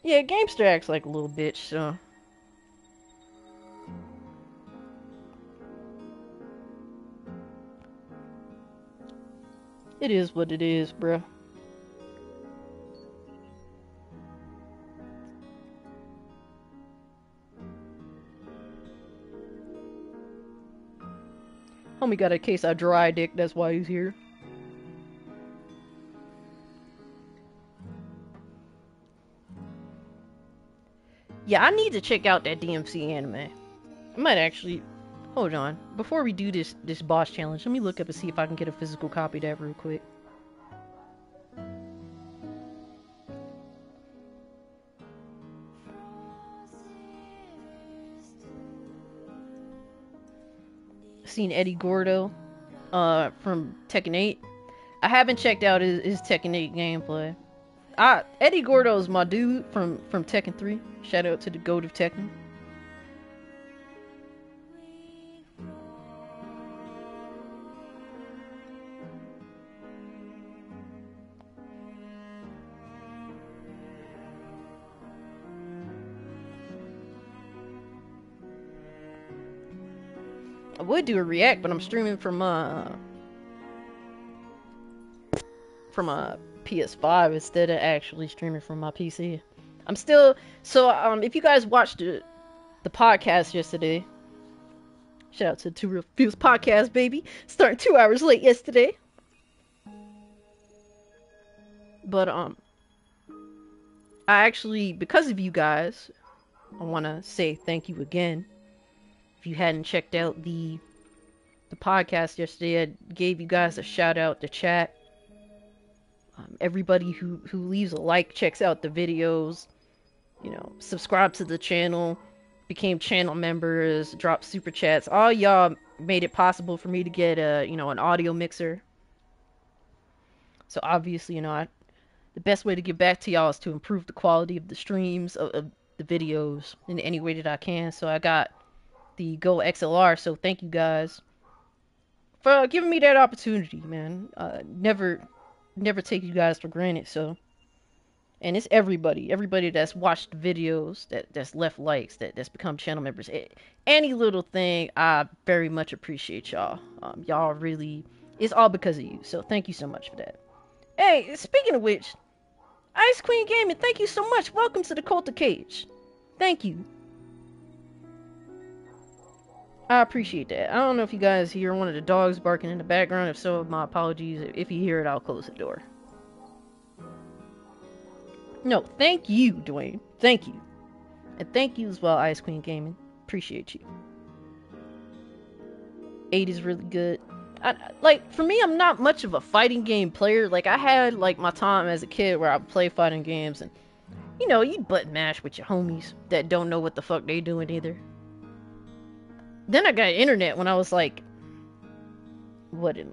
Yeah, Gamester acts like a little bitch, so It is what it is, bruh. Homie got a case of dry dick, that's why he's here. Yeah, I need to check out that DMC anime. I might actually Hold on. Before we do this this boss challenge, let me look up and see if I can get a physical copy of that real quick. Seen Eddie Gordo uh, from Tekken 8. I haven't checked out his, his Tekken 8 gameplay. I, Eddie Gordo is my dude from, from Tekken 3. Shout out to the GOAT of Tekken. I would do a react, but I'm streaming from uh from a PS5 instead of actually streaming from my PC. I'm still so um if you guys watched the the podcast yesterday, shout out to Two Real Fuse podcast, baby, starting two hours late yesterday. But um, I actually because of you guys, I want to say thank you again if you hadn't checked out the the podcast yesterday, I gave you guys a shout out to chat. Um, everybody who who leaves a like, checks out the videos, you know, subscribe to the channel, became channel members, dropped super chats. All y'all made it possible for me to get a you know an audio mixer. So obviously, you know, I, the best way to get back to y'all is to improve the quality of the streams of, of the videos in any way that I can. So I got the Go XLR. So thank you guys for giving me that opportunity, man. Uh, never, never take you guys for granted. So, and it's everybody, everybody that's watched videos, that that's left likes, that that's become channel members. It, any little thing, I very much appreciate y'all. Um, y'all really, it's all because of you. So thank you so much for that. Hey, speaking of which, Ice Queen Gaming, thank you so much. Welcome to the Cult of Cage. Thank you. I appreciate that. I don't know if you guys hear one of the dogs barking in the background. If so, my apologies. If you hear it, I'll close the door. No, thank you, Dwayne. Thank you. And thank you as well, Ice Queen Gaming. Appreciate you. 8 is really good. I, like, for me, I'm not much of a fighting game player. Like, I had, like, my time as a kid where I would play fighting games and, you know, you butt mash with your homies that don't know what the fuck they doing either then I got internet when I was like, what? In,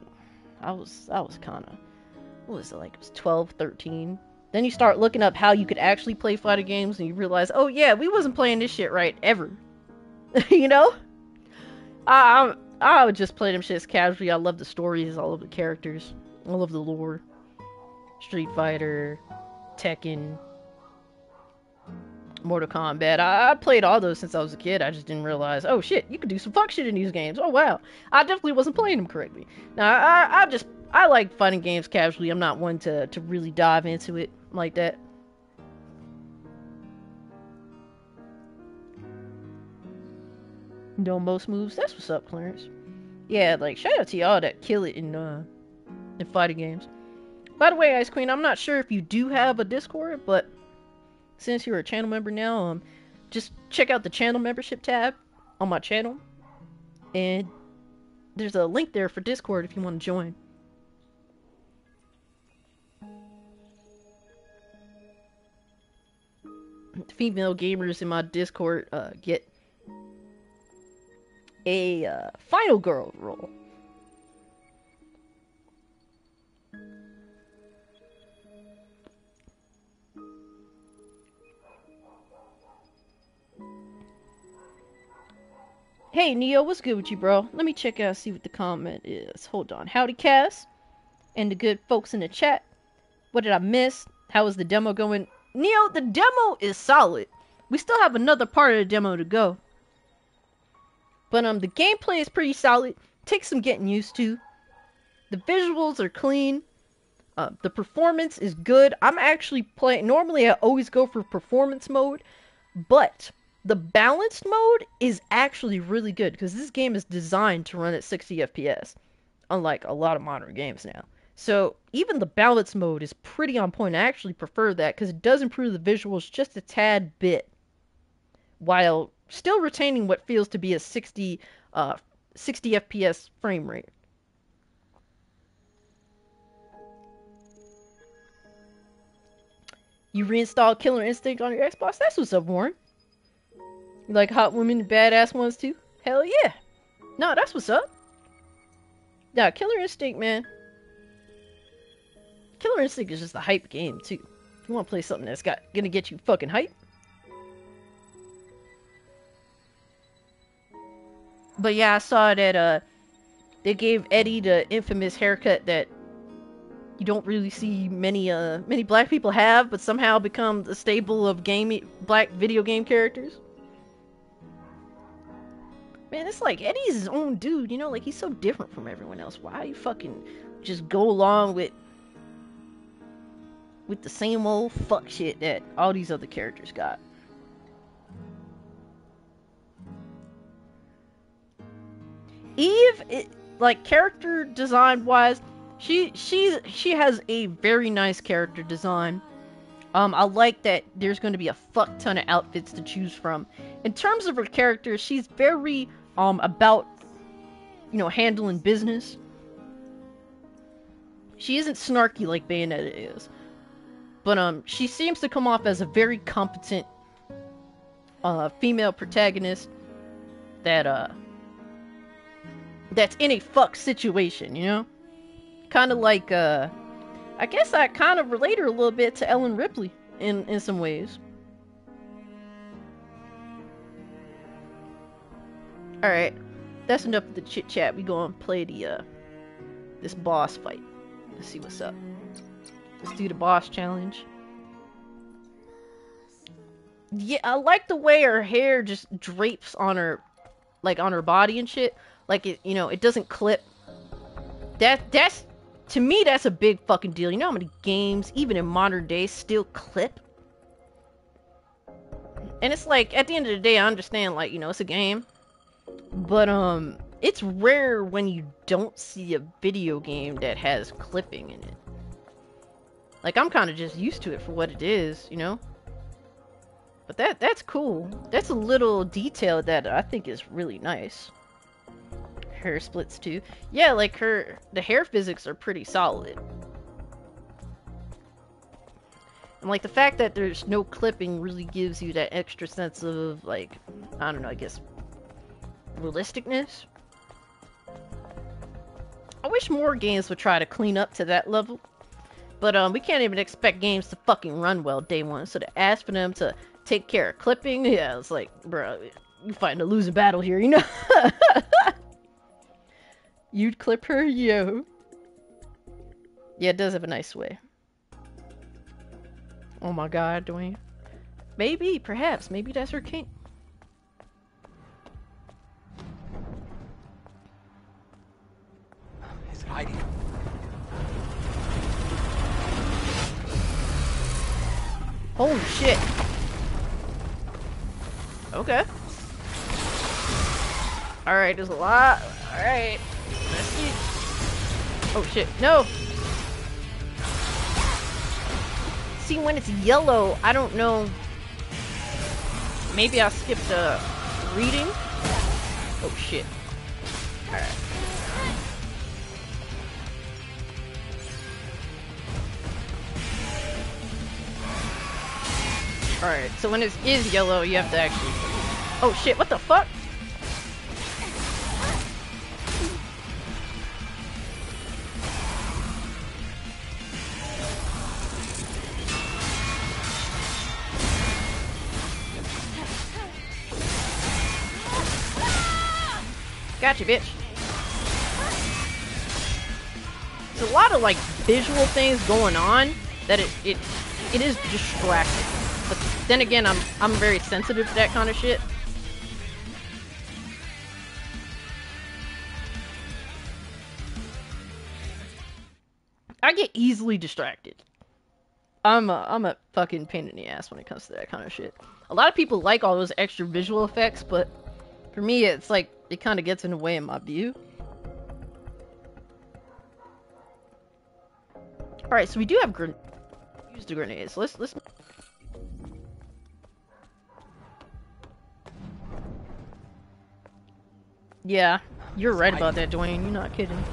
I was I was kind of what was it like? It was 12, 13. Then you start looking up how you could actually play fighter games, and you realize, oh yeah, we wasn't playing this shit right ever. you know? I, I I would just play them shits casually. I love the stories, I love the characters, I love the lore. Street Fighter, Tekken, Mortal Kombat. I, I, played all those since I was a kid. I just didn't realize, oh shit, you could do some fuck shit in these games. Oh wow, I definitely wasn't playing them correctly. Now I, I just I like fighting games casually. I'm not one to to really dive into it like that. Know most moves. That's what's up, Clarence. Yeah, like shout out to y'all that kill it in uh in fighting games. By the way, Ice Queen, I'm not sure if you do have a Discord, but since you're a channel member now, um, just check out the channel membership tab on my channel, and there's a link there for Discord if you want to join. Female gamers in my Discord uh, get a uh, final girl role. Hey, Neo, what's good with you, bro? Let me check out, see what the comment is. Hold on. Howdy, Cass. And the good folks in the chat. What did I miss? How is the demo going? Neo, the demo is solid. We still have another part of the demo to go. But um, the gameplay is pretty solid. Takes some getting used to. The visuals are clean. Uh, the performance is good. I'm actually playing. Normally, I always go for performance mode, but the balanced mode is actually really good because this game is designed to run at 60 FPS, unlike a lot of modern games now. So even the balanced mode is pretty on point. I actually prefer that because it does improve the visuals just a tad bit, while still retaining what feels to be a 60 uh, 60 FPS frame rate. You reinstalled Killer Instinct on your Xbox? That's what's up, Warren. You like hot women, badass ones too? Hell yeah. No, that's what's up. Yeah, Killer Instinct, man. Killer Instinct is just a hype game too. If you want to play something that's got gonna get you fucking hype. But yeah, I saw that uh they gave Eddie the infamous haircut that you don't really see many uh many black people have, but somehow become the staple of game black video game characters. Man, it's like Eddie's his own dude, you know, like he's so different from everyone else. Why you fucking just go along with with the same old fuck shit that all these other characters got? Eve, it, like character design wise, she she she has a very nice character design. Um, I like that there's going to be a fuck ton of outfits to choose from. In terms of her character, she's very um about you know handling business. She isn't snarky like Bayonetta is, but um she seems to come off as a very competent uh female protagonist that uh that's in a fuck situation, you know? Kind of like uh I guess I kind of relate her a little bit to Ellen Ripley in in some ways. Alright. That's enough of the chit chat. We go and play the uh this boss fight. Let's see what's up. Let's do the boss challenge. Yeah, I like the way her hair just drapes on her like on her body and shit. Like it you know, it doesn't clip. That that's to me that's a big fucking deal. You know how many games, even in modern days, still clip? And it's like at the end of the day I understand like, you know, it's a game. But um it's rare when you don't see a video game that has clipping in it. Like I'm kind of just used to it for what it is, you know? But that that's cool. That's a little detail that I think is really nice. Hair splits too. Yeah, like her the hair physics are pretty solid. And like the fact that there's no clipping really gives you that extra sense of like I don't know, I guess realisticness. I wish more games would try to clean up to that level. But um, we can't even expect games to fucking run well day one. So to ask for them to take care of clipping, yeah, it's like, bro, you fighting a losing battle here, you know? You'd clip her, yo. Yeah, it does have a nice way. Oh my god, Dwayne. Maybe, perhaps, maybe that's her king. Hiding? Holy shit. Okay. Alright, there's a lot. Alright. Oh shit, no! See, when it's yellow, I don't know. Maybe I skipped a reading? Oh shit. Alright. Alright, so when it is yellow, you have to actually... Oh shit, what the fuck? Gotcha, bitch. There's a lot of like visual things going on that it it, it is distracting. Then again, I'm I'm very sensitive to that kind of shit. I get easily distracted. I'm a I'm a fucking pain in the ass when it comes to that kind of shit. A lot of people like all those extra visual effects, but for me, it's like it kind of gets in the way of my view. All right, so we do have gren use the grenades. Let's let's. Yeah, you're right about that, Dwayne. You're not kidding.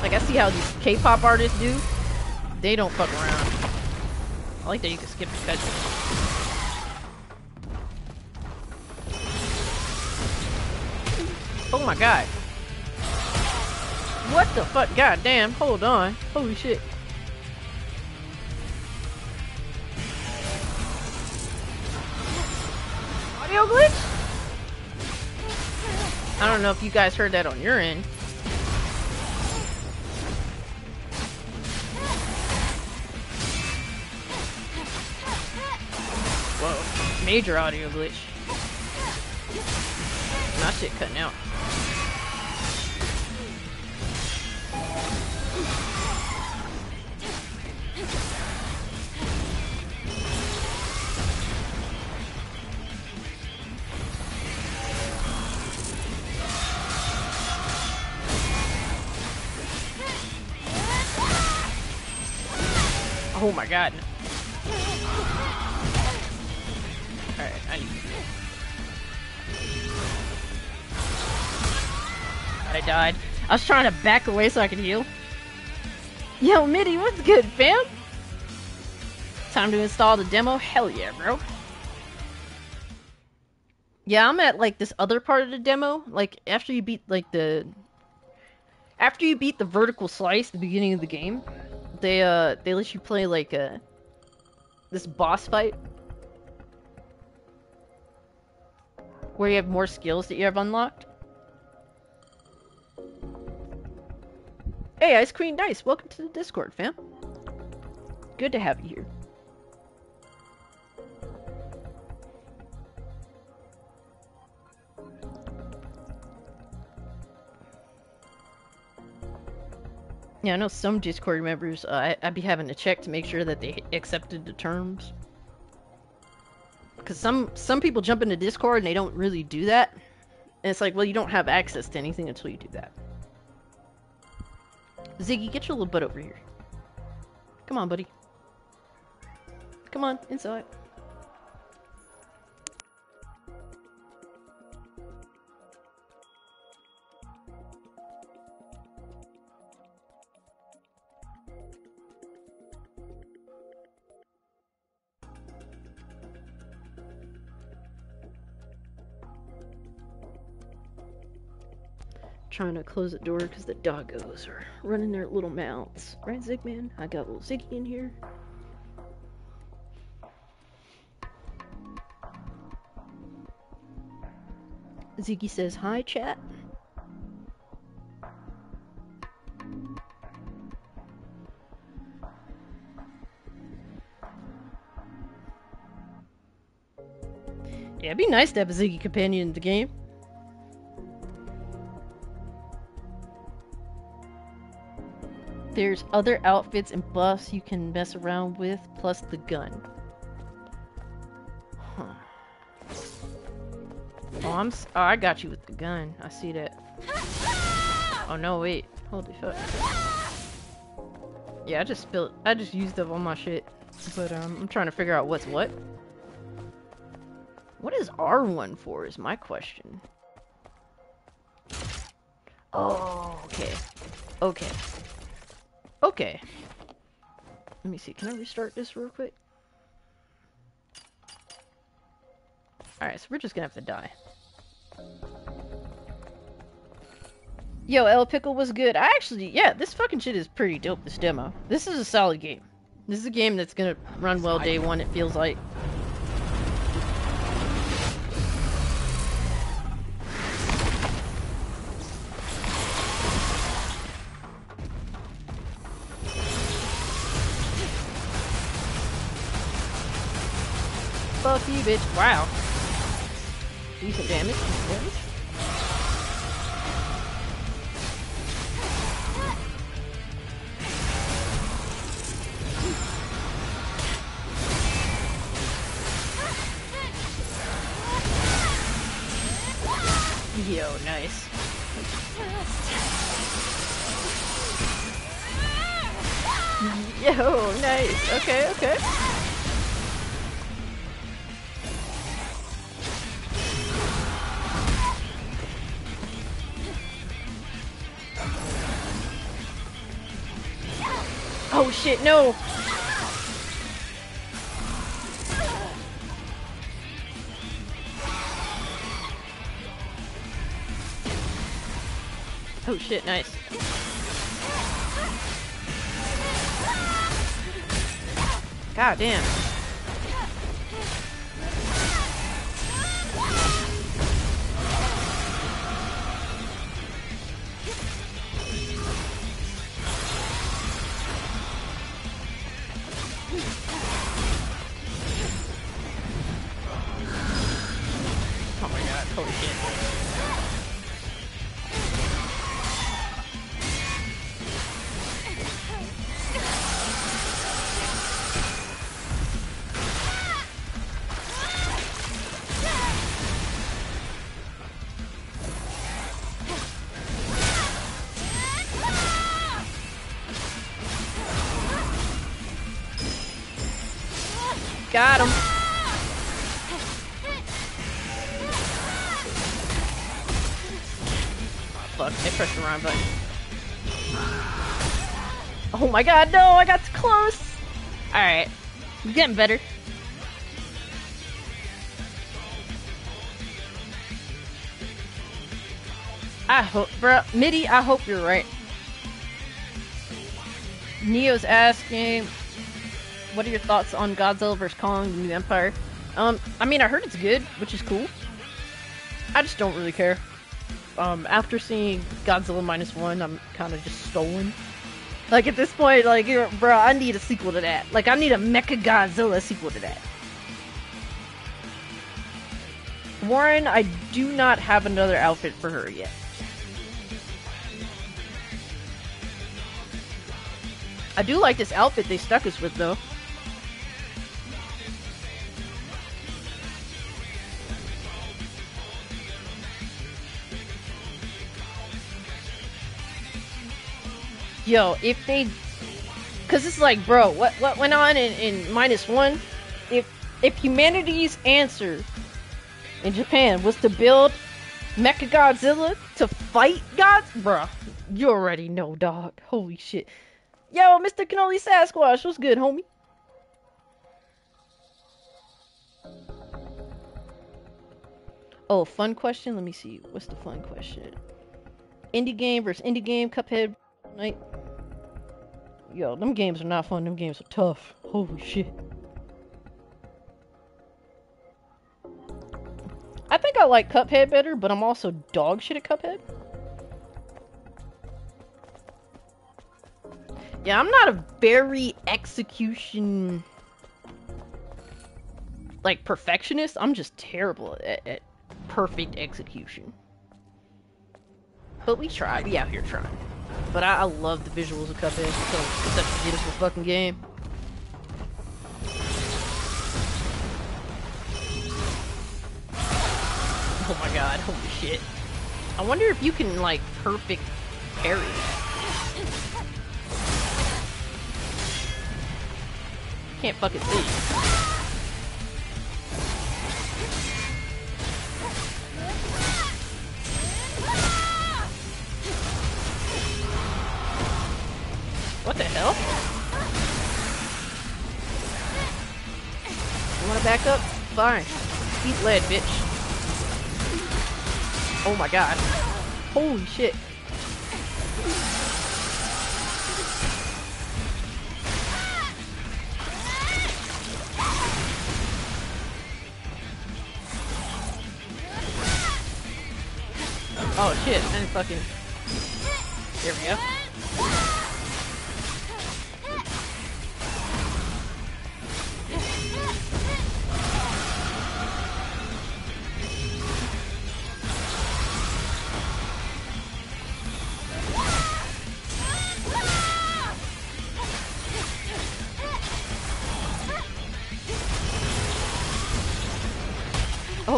Like I see how these K-pop artists do. They don't fuck around. I like that you can skip the cutscene. Oh my god. What the fuck? God damn, hold on. Holy shit. I don't know if you guys heard that on your end. Whoa, major audio glitch. My shit cutting out. My god. Alright, I need I died. I was trying to back away so I could heal. Yo, Mitty, what's good, fam? Time to install the demo? Hell yeah, bro. Yeah, I'm at like this other part of the demo. Like after you beat like the after you beat the vertical slice the beginning of the game, they uh they let you play like a this boss fight where you have more skills that you have unlocked. Hey, Ice Queen Dice, welcome to the Discord, fam. Good to have you here. Yeah, I know some Discord members, uh, I, I'd be having to check to make sure that they accepted the terms. Because some, some people jump into Discord and they don't really do that. And it's like, well, you don't have access to anything until you do that. Ziggy, get your little butt over here. Come on, buddy. Come on, inside. Trying to close the door because the doggos are running their little mouths. Right, Zigman? I got little Ziggy in here. Ziggy says hi, chat. Yeah, it'd be nice to have a Ziggy companion in the game. There's other outfits and buffs you can mess around with, plus the gun. Huh. Oh, I'm. S oh, I got you with the gun. I see that. Oh no, wait. Holy fuck. Yeah, I just spilled. I just used up all my shit. But um, I'm trying to figure out what's what. What is R1 for? Is my question. Oh, okay. Okay. Okay. Let me see. Can I restart this real quick? Alright, so we're just gonna have to die. Yo, El Pickle was good. I actually, yeah, this fucking shit is pretty dope, this demo. This is a solid game. This is a game that's gonna run well day one, it feels like. You, bitch. Wow. Decent damage. Decent damage. Yo, nice. Yo, nice. Okay, okay. Shit, no! Oh shit, nice. God damn. My god, no, I got too close! Alright, getting better. I hope, bro, Mitty, I hope you're right. Neo's asking, what are your thoughts on Godzilla vs. Kong, the new Empire? Um, I mean, I heard it's good, which is cool. I just don't really care. Um, after seeing Godzilla minus one, I'm kind of just stolen. Like at this point, like, bro, I need a sequel to that. Like, I need a Mecha Godzilla sequel to that. Warren, I do not have another outfit for her yet. I do like this outfit they stuck us with, though. Yo, if they, cause it's like, bro, what what went on in, in minus one? If if humanity's answer in Japan was to build Mecha Godzilla to fight gods, bruh, you already know, dog. Holy shit. Yo, Mr. Cannoli Sasquatch, what's good, homie? Oh, fun question? Let me see. What's the fun question? Indie game versus indie game, Cuphead night. Yo, them games are not fun. Them games are tough. Holy shit. I think I like Cuphead better, but I'm also dog shit at Cuphead. Yeah, I'm not a very execution like perfectionist. I'm just terrible at, at perfect execution. But we tried. We out here trying. But I, I love the visuals of Cuphead. So, it's such a beautiful fucking game. Oh my god, holy shit. I wonder if you can, like, perfect parry. Can't fucking see. What the hell? You wanna back up? Fine. Eat lead, bitch. Oh my god. Holy shit. Oh shit, and fucking... There we go.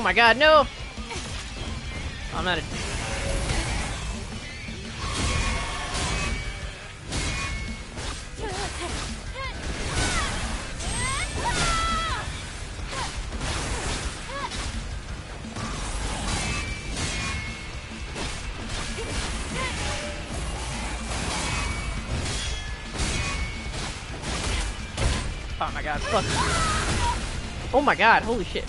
My god, no! I'm not a... Oh my god, fuck. Oh my god, holy shit.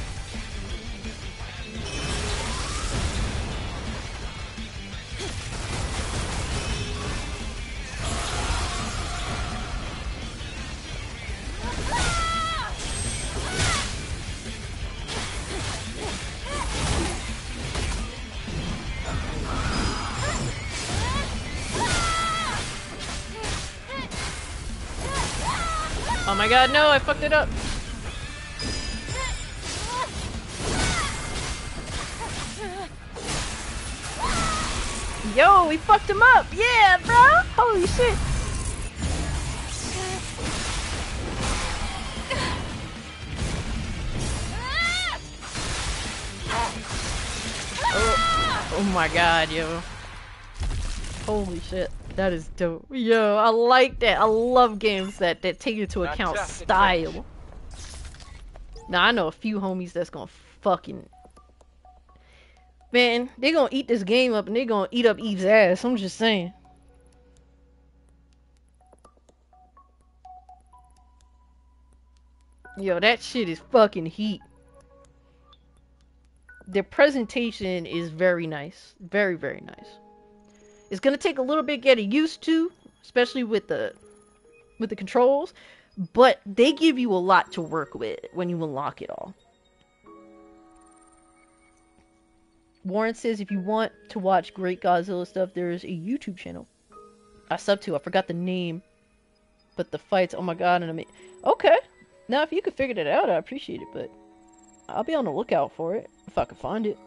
Oh my god, no, I fucked it up. Yo, we fucked him up. Yeah, bro. Holy shit. Oh, oh my god, yo. Holy shit. That is dope. Yo, I like that. I love games that, that take into account style. Now, I know a few homies that's gonna fucking... Man, they gonna eat this game up and they gonna eat up Eve's ass. I'm just saying. Yo, that shit is fucking heat. The presentation is very nice. Very, very nice. It's gonna take a little bit getting used to, especially with the with the controls, but they give you a lot to work with when you unlock it all. Warren says if you want to watch great Godzilla stuff, there's a YouTube channel I sub to. I forgot the name, but the fights. Oh my god! And I mean, okay. Now if you could figure that out, I appreciate it. But I'll be on the lookout for it if I can find it.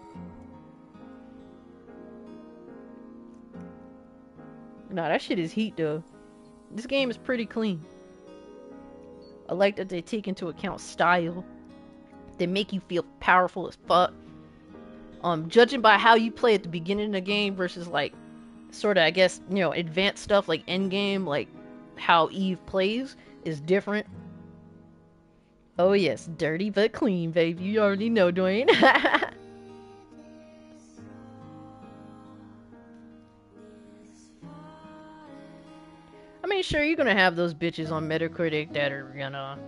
Nah, that shit is heat though. This game is pretty clean. I like that they take into account style. They make you feel powerful as fuck. Um, judging by how you play at the beginning of the game versus like sort of I guess, you know, advanced stuff like end game, like how Eve plays is different. Oh yes, dirty but clean, baby. You already know, Dwayne. Mean, sure, you're gonna have those bitches on Metacritic that are gonna,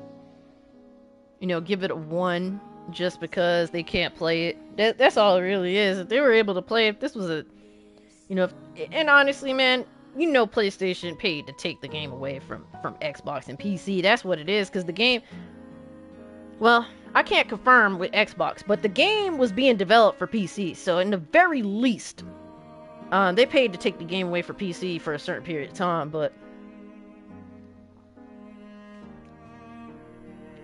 you know, give it a one just because they can't play it. That, that's all it really is. If they were able to play if this was a, You know, if, and honestly, man, you know PlayStation paid to take the game away from from Xbox and PC. That's what it is cuz the game well, I can't confirm with Xbox, but the game was being developed for PC. So in the very least, um, they paid to take the game away for PC for a certain period of time, but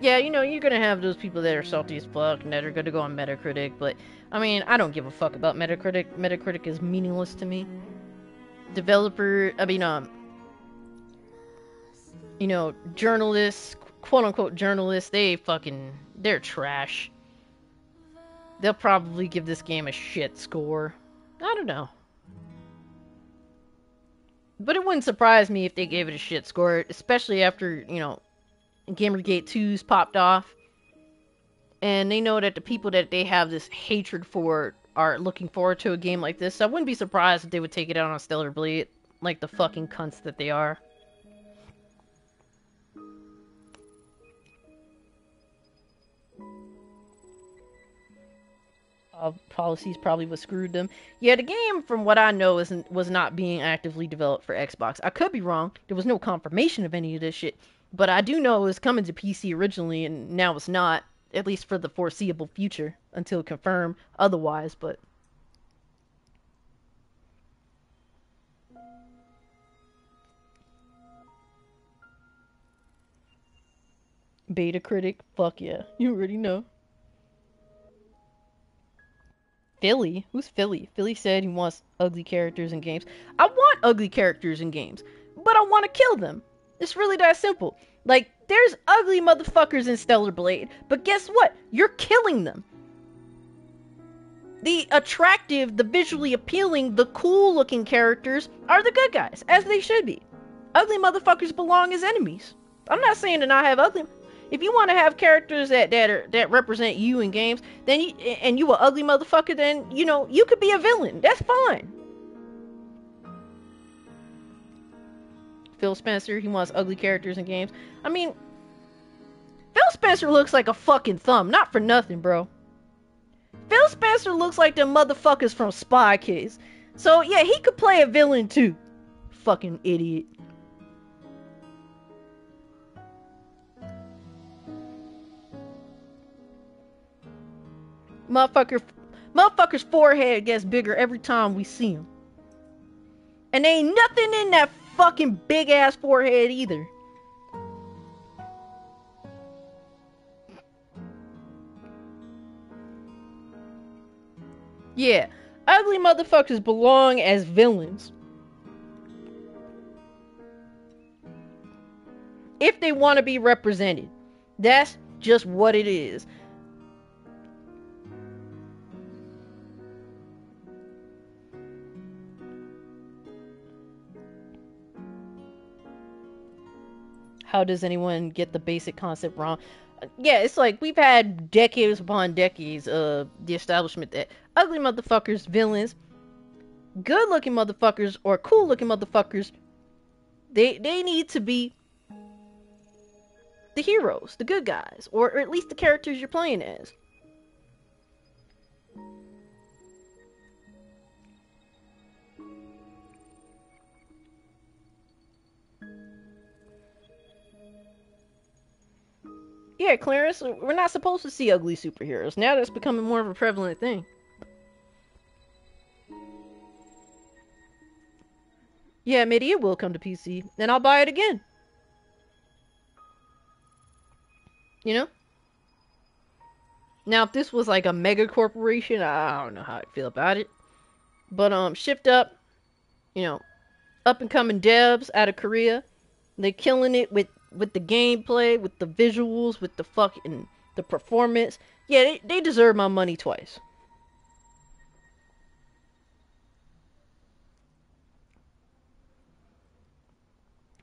yeah, you know, you're gonna have those people that are salty as fuck and that are gonna go on Metacritic, but I mean, I don't give a fuck about Metacritic. Metacritic is meaningless to me. Developer, I mean, um, you know, journalists, quote unquote journalists, they fucking, they're trash. They'll probably give this game a shit score. I don't know. But it wouldn't surprise me if they gave it a shit score, especially after, you know, Gamergate 2's popped off. And they know that the people that they have this hatred for are looking forward to a game like this. So I wouldn't be surprised if they would take it out on Stellar Blade, like the fucking cunts that they are. Uh, policies probably what screwed them. Yeah, the game, from what I know, isn't was not being actively developed for Xbox. I could be wrong. There was no confirmation of any of this shit. But I do know it was coming to PC originally, and now it's not, at least for the foreseeable future, until confirmed otherwise, but. Beta critic, fuck yeah, you already know. Philly? Who's Philly? Philly said he wants ugly characters in games. I want ugly characters in games, but I want to kill them. It's really that simple. Like, there's ugly motherfuckers in Stellar Blade, but guess what? You're killing them. The attractive, the visually appealing, the cool looking characters are the good guys, as they should be. Ugly motherfuckers belong as enemies. I'm not saying to not have ugly. If you want to have characters that that are that represent you in games, then you and you a ugly motherfucker, then you know you could be a villain. That's fine. Phil Spencer, he wants ugly characters in games. I mean, Phil Spencer looks like a fucking thumb, not for nothing, bro. Phil Spencer looks like the motherfuckers from Spy Kids. So yeah, he could play a villain too. Fucking idiot. Motherfucker, motherfucker's forehead gets bigger every time we see him. And ain't nothing in that fucking big ass forehead either. Yeah, ugly motherfuckers belong as villains. If they want to be represented. That's just what it is. How does anyone get the basic concept wrong? Yeah, it's like we've had decades upon decades of the establishment that ugly motherfuckers, villains, good looking motherfuckers, or cool looking motherfuckers, they they need to be the heroes, the good guys, or, or at least the characters you're playing as. Yeah, Clarence, we're not supposed to see ugly superheroes. Now that's becoming more of a prevalent thing. Yeah, maybe it will come to PC, and I'll buy it again. You know? Now, if this was like a mega corporation, I don't know how I'd feel about it. But, um, Shift Up, you know, up and coming devs out of Korea, they're killing it with with the gameplay, with the visuals, with the fucking the performance. Yeah, they, they deserve my money twice.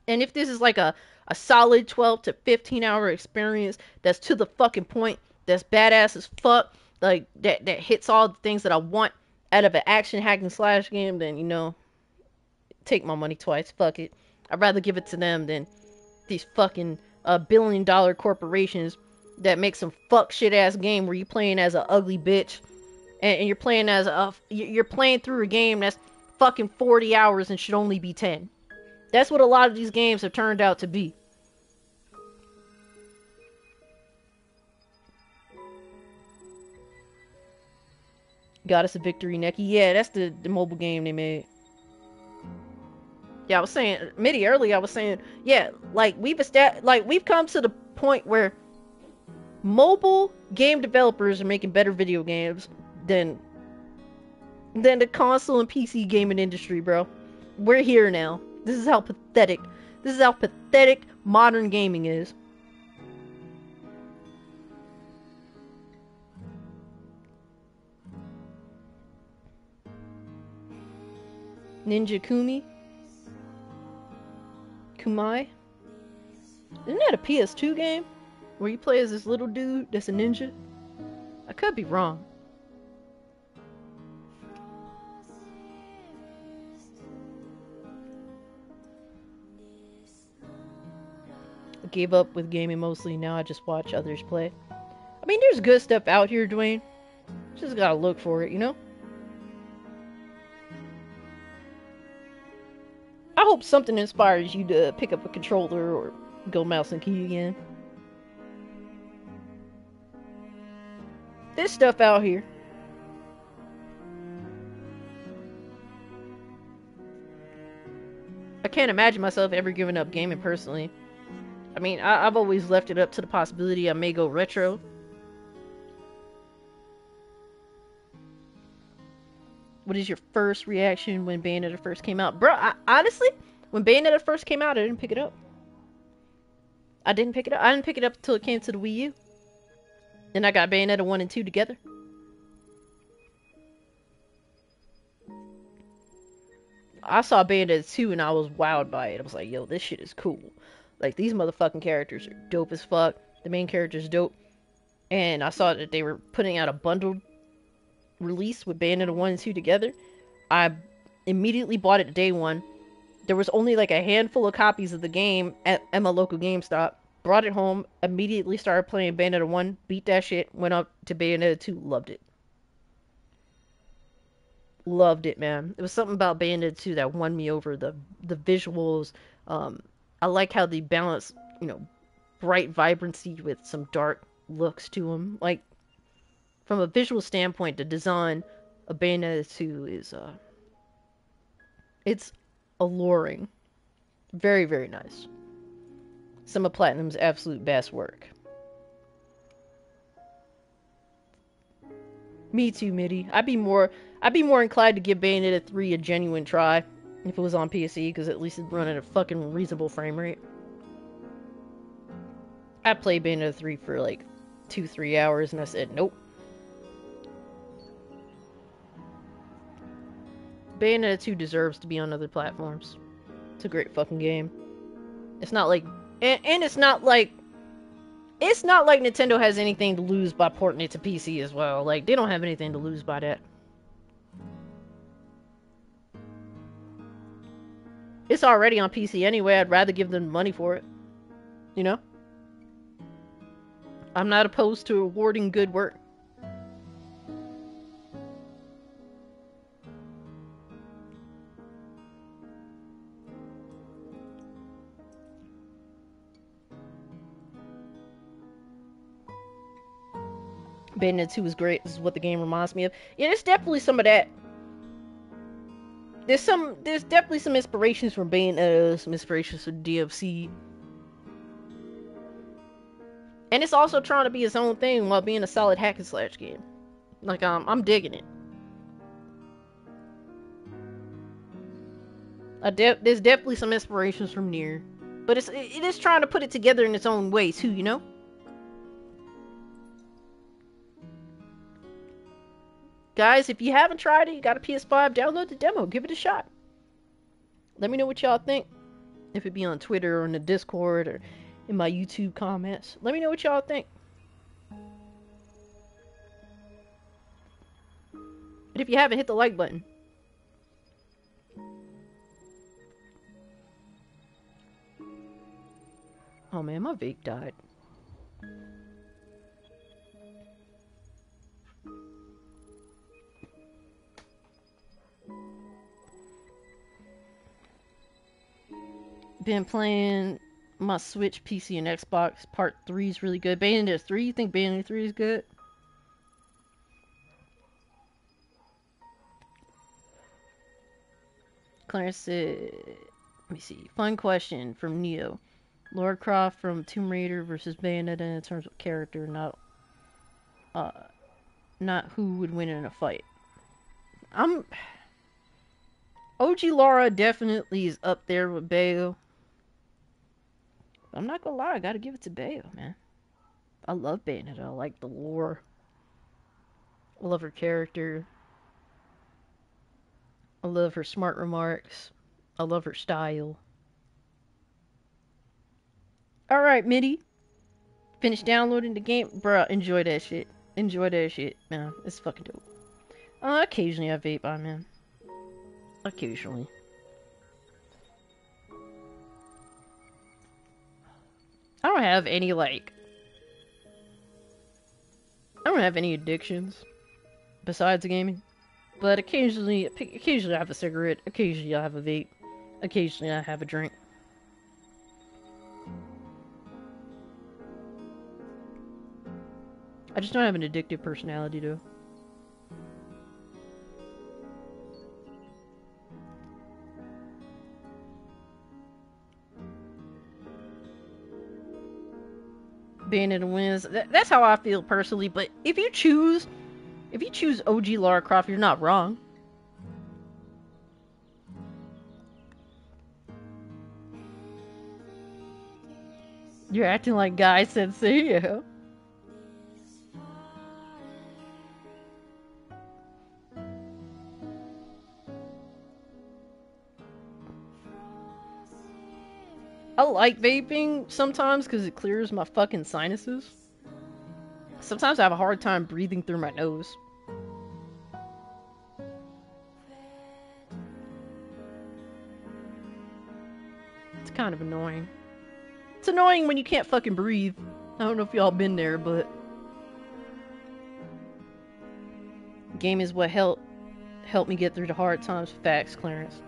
And if this is like a, a solid 12 to 15 hour experience that's to the fucking point, that's badass as fuck, like that that hits all the things that I want out of an action hack and slash game, then you know, take my money twice. Fuck it. I'd rather give it to them than these fucking uh, billion dollar corporations that make some fuck shit ass game where you're playing as an ugly bitch and, and, you're playing as a you're playing through a game that's fucking 40 hours and should only be 10. That's what a lot of these games have turned out to be. Us a victory, Nikke. Yeah, that's the, the mobile game they made. Yeah, I was saying, Mitty, earlier I was saying, yeah, like we've established, like we've come to the point where mobile game developers are making better video games than than the console and PC gaming industry, bro. We're here now. This is how pathetic. This is how pathetic modern gaming is. Ninja Kumi? Isn't that a PS2 game? Where you play as this little dude that's a ninja? I could be wrong. I gave up with gaming mostly, now I just watch others play. I mean, there's good stuff out here, Dwayne. Just gotta look for it, you know? I hope something inspires you to pick up a controller or go mouse and key again. This stuff out here. I can't imagine myself ever giving up gaming personally. I mean, I, have always left it up to the possibility I may go retro. What is your first reaction when Bayonetta first came out? Bro, I, honestly, when Bayonetta first came out, I didn't pick it up. I didn't pick it up. I didn't pick it up until it came to the Wii U. Then I got Bayonetta 1 and 2 together. I saw Bayonetta 2 and I was wowed by it. I was like, yo, this shit is cool. Like, these motherfucking characters are dope as fuck. The main character's dope. And I saw that they were putting out a bundled release with Bayonetta 1 and 2 together. I immediately bought it day one. There was only like a handful of copies of the game at, my local GameStop brought it home, immediately started playing Bayonetta 1, beat that shit, went up to Bayonetta 2, loved it. Loved it, man. It was something about Bayonetta 2 that won me over. The the visuals, um, I like how they balance, you know, bright vibrancy with some dark looks to them. Like, from a visual standpoint, the design of Bayonetta 2 is, uh, it's alluring. Very, very nice some of Platinum's absolute best work. Me too, Mitty. I'd be more I'd be more inclined to give Bayonetta 3 a genuine try if it was on PC, because at least it'd run at a fucking reasonable frame rate. I played Bayonetta 3 for like two, three hours, and I said, nope. Bayonetta 2 deserves to be on other platforms. It's a great fucking game. It's not like and, and it's not like it's not like Nintendo has anything to lose by porting it to PC as well. Like they don't have anything to lose by that. It's already on PC anyway. I'd rather give them money for it. You know? I'm not opposed to rewarding good work. Bayonetta 2 is great. This is what the game reminds me of. Yeah, there's definitely some of that. There's some, there's definitely some inspirations from Bayonetta, some inspirations from DMC. And it's also trying to be its own thing while being a solid hack and slash game. Like, um, I'm digging it. De there's definitely some inspirations from NieR. But it's, it is trying to put it together in its own way, too, you know? Guys, if you haven't tried it, you got a PS5, download the demo, give it a shot. Let me know what y'all think. If it be on Twitter or in the Discord or in my YouTube comments. Let me know what y'all think. And if you haven't, hit the like button. Oh man, my vape died. Been playing my Switch, PC, and Xbox. Part 3 is really good. Bayonetta 3, you think Bayonetta 3 is good? Clarence said, let me see. Fun question from Neo. Lara Croft from Tomb Raider versus Bayonetta in terms of character, not uh, not who would win in a fight. I'm OG Lara definitely is up there with Bayo. I'm not gonna lie, I gotta give it to Bayo, man. I love Bayonetta. I like the lore. I love her character. I love her smart remarks. I love her style. Alright, Mitty. Finish downloading the game. Bruh, enjoy that shit. Enjoy that shit, man. It's fucking dope. Uh, occasionally I vape on, man. Occasionally. I don't have any, like... I don't have any addictions. Besides gaming. But occasionally, occasionally I have a cigarette. Occasionally I have a vape. Occasionally I have a drink. I just don't have an addictive personality, though. Bayonetta wins. That, that's how I feel personally. But if you choose, if you choose OG Lara Croft, you're not wrong. You're acting like Guy Sensei, yeah. I like vaping sometimes because it clears my fucking sinuses. Sometimes I have a hard time breathing through my nose. It's kind of annoying. It's annoying when you can't fucking breathe. I don't know if y'all been there, but game is what helped help me get through the hard times. Facts, Clarence.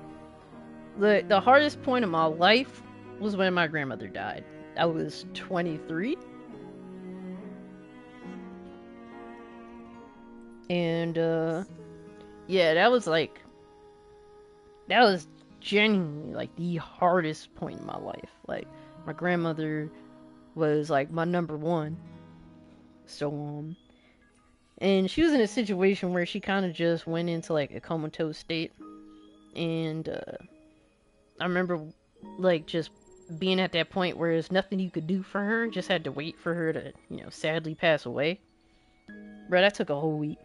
The the hardest point of my life was when my grandmother died. I was 23. And, uh, yeah, that was like, that was genuinely like the hardest point in my life. Like, my grandmother was like my number one. So, um, and she was in a situation where she kind of just went into like a comatose state. And, uh, I remember like just being at that point where there's nothing you could do for her, just had to wait for her to, you know, sadly pass away. Bro, that took a whole week.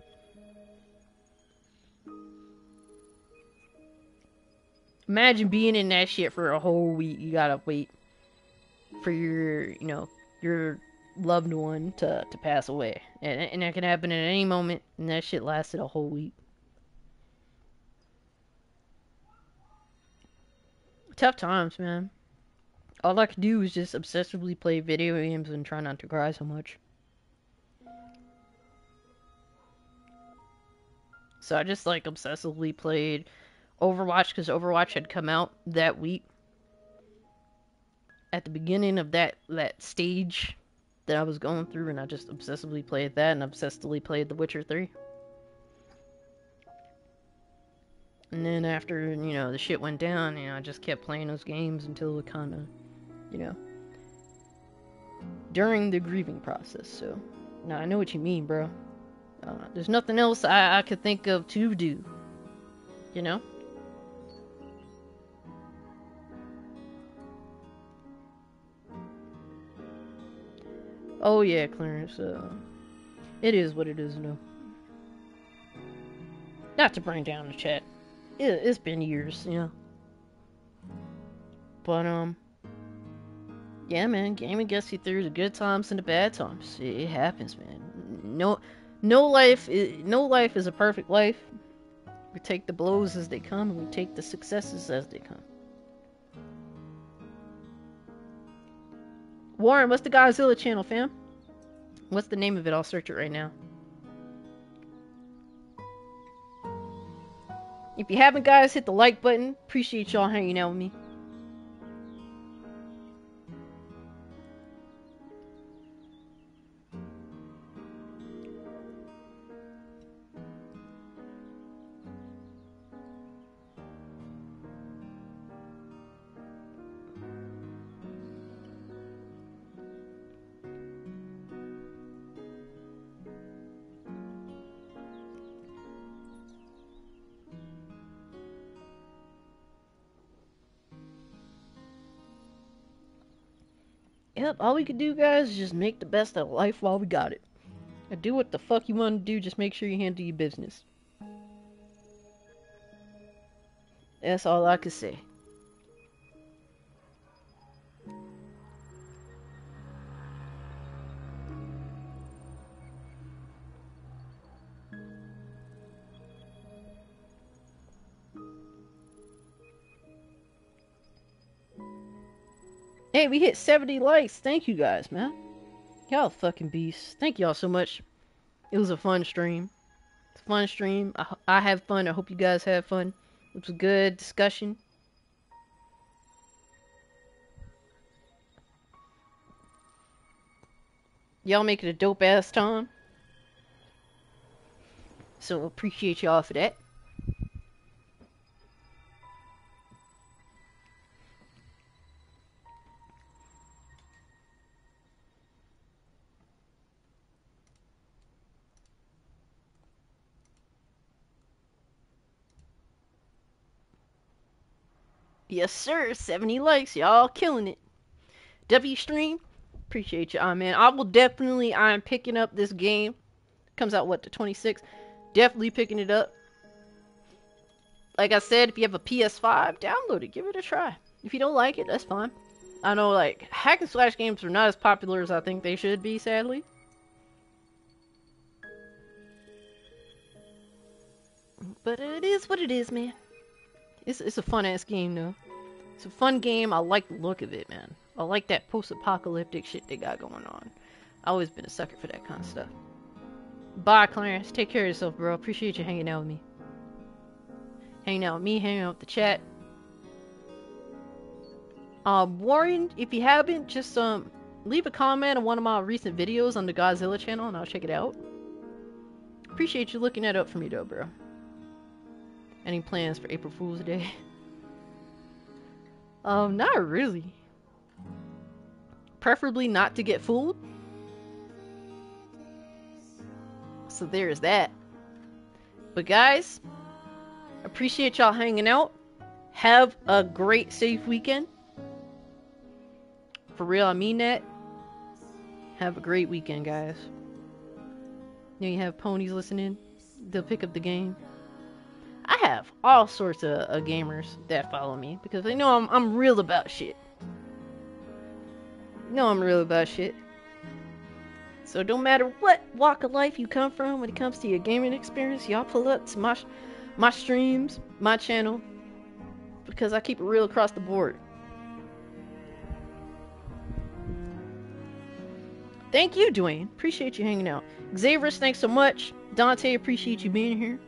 Imagine being in that shit for a whole week. You gotta wait for your, you know, your loved one to, to pass away. And, and that can happen at any moment, and that shit lasted a whole week. Tough times, man all I could do was just obsessively play video games and try not to cry so much. So I just like obsessively played Overwatch because Overwatch had come out that week. At the beginning of that that stage that I was going through, and I just obsessively played that and obsessively played The Witcher 3. And then after, you know, the shit went down, you know, I just kept playing those games until it kind of you know, during the grieving process. So, now I know what you mean, bro. Uh, there's nothing else I, I could think of to do, you know? Oh yeah, Clarence, uh, it is what it is, no. Not to bring down the chat. It, it's been years, you know. But, um, yeah, man, gaming gets you through the good times and the bad times. It, happens, man. No, no life, is, no life is a perfect life. We take the blows as they come, and we take the successes as they come. Warren, what's the Godzilla channel, fam? What's the name of it? I'll search it right now. If you haven't, guys, hit the like button. Appreciate y'all hanging out with me. Yep, all we can do, guys, is just make the best of life while we got it. And do what the fuck you want to do, just make sure you handle your business. That's all I can say. We hit 70 likes. Thank you guys, man. Y'all fucking beasts. Thank y'all so much. It was a fun stream. It's a fun stream. I, I have fun. I hope you guys have fun. It was a good discussion. Y'all make it a dope ass time. So appreciate y'all for that. Yes, sir. 70 likes. Y'all killing it. W stream. Appreciate uh, man. I will definitely. I'm picking up this game. Comes out what the 26th. Definitely picking it up. Like I said, if you have a PS5, download it. Give it a try. If you don't like it, that's fine. I know, like hack and slash games are not as popular as I think they should be. Sadly. But it is what it is, man. It's, it's a fun ass game though. It's a fun game. I like the look of it, man. I like that post-apocalyptic shit they got going on. I always been a sucker for that kind of stuff. Bye, Clarence. Take care of yourself, bro. Appreciate you hanging out with me. Hanging out with me, hanging out with the chat. Um, Warren, if you haven't, just um, leave a comment on one of my recent videos on the Godzilla channel, and I'll check it out. Appreciate you looking that up for me, though, bro. Any plans for April Fool's Day? um, not really. Preferably not to get fooled. So there's that. But guys, appreciate y'all hanging out. Have a great, safe weekend. For real, I mean that. Have a great weekend, guys. Now you have ponies listening. They'll pick up the game. I have all sorts of, of gamers that follow me because they know I'm I'm real about shit. Know I'm real about shit. So don't matter what walk of life you come from when it comes to your gaming experience, y'all pull up to my my streams, my channel, because I keep it real across the board. Thank you, Dwayne. Appreciate you hanging out. Xavier, thanks so much. Dante, appreciate you being here.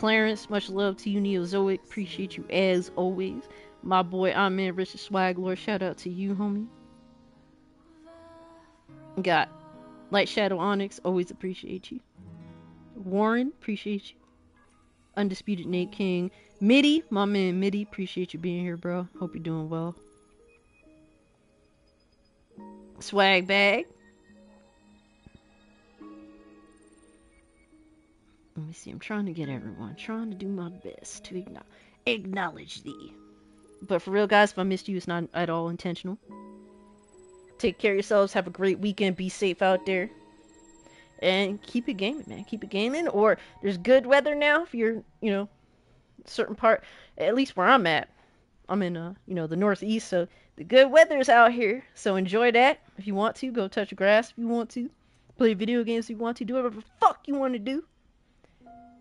Clarence, much love to you, Neozoic. Appreciate you as always. My boy, I'm in Richard Swaglord. Shout out to you, homie. Got Light Shadow Onyx. Always appreciate you. Warren, appreciate you. Undisputed Nate King. Mitty, my man Mitty, appreciate you being here, bro. Hope you're doing well. Swag Bag, Let me see. I'm trying to get everyone. Trying to do my best to acknowledge thee. But for real, guys, if I missed you, it's not at all intentional. Take care of yourselves. Have a great weekend. Be safe out there. And keep it gaming, man. Keep it gaming. Or there's good weather now if you're, you know, certain part. At least where I'm at. I'm in, uh, you know, the northeast. So the good weather's out here. So enjoy that. If you want to, go touch grass if you want to. Play video games if you want to. Do whatever the fuck you want to do.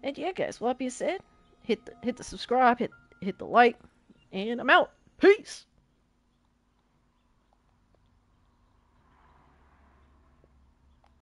And yeah, guys, with that being said, hit the hit the subscribe, hit hit the like, and I'm out. Peace.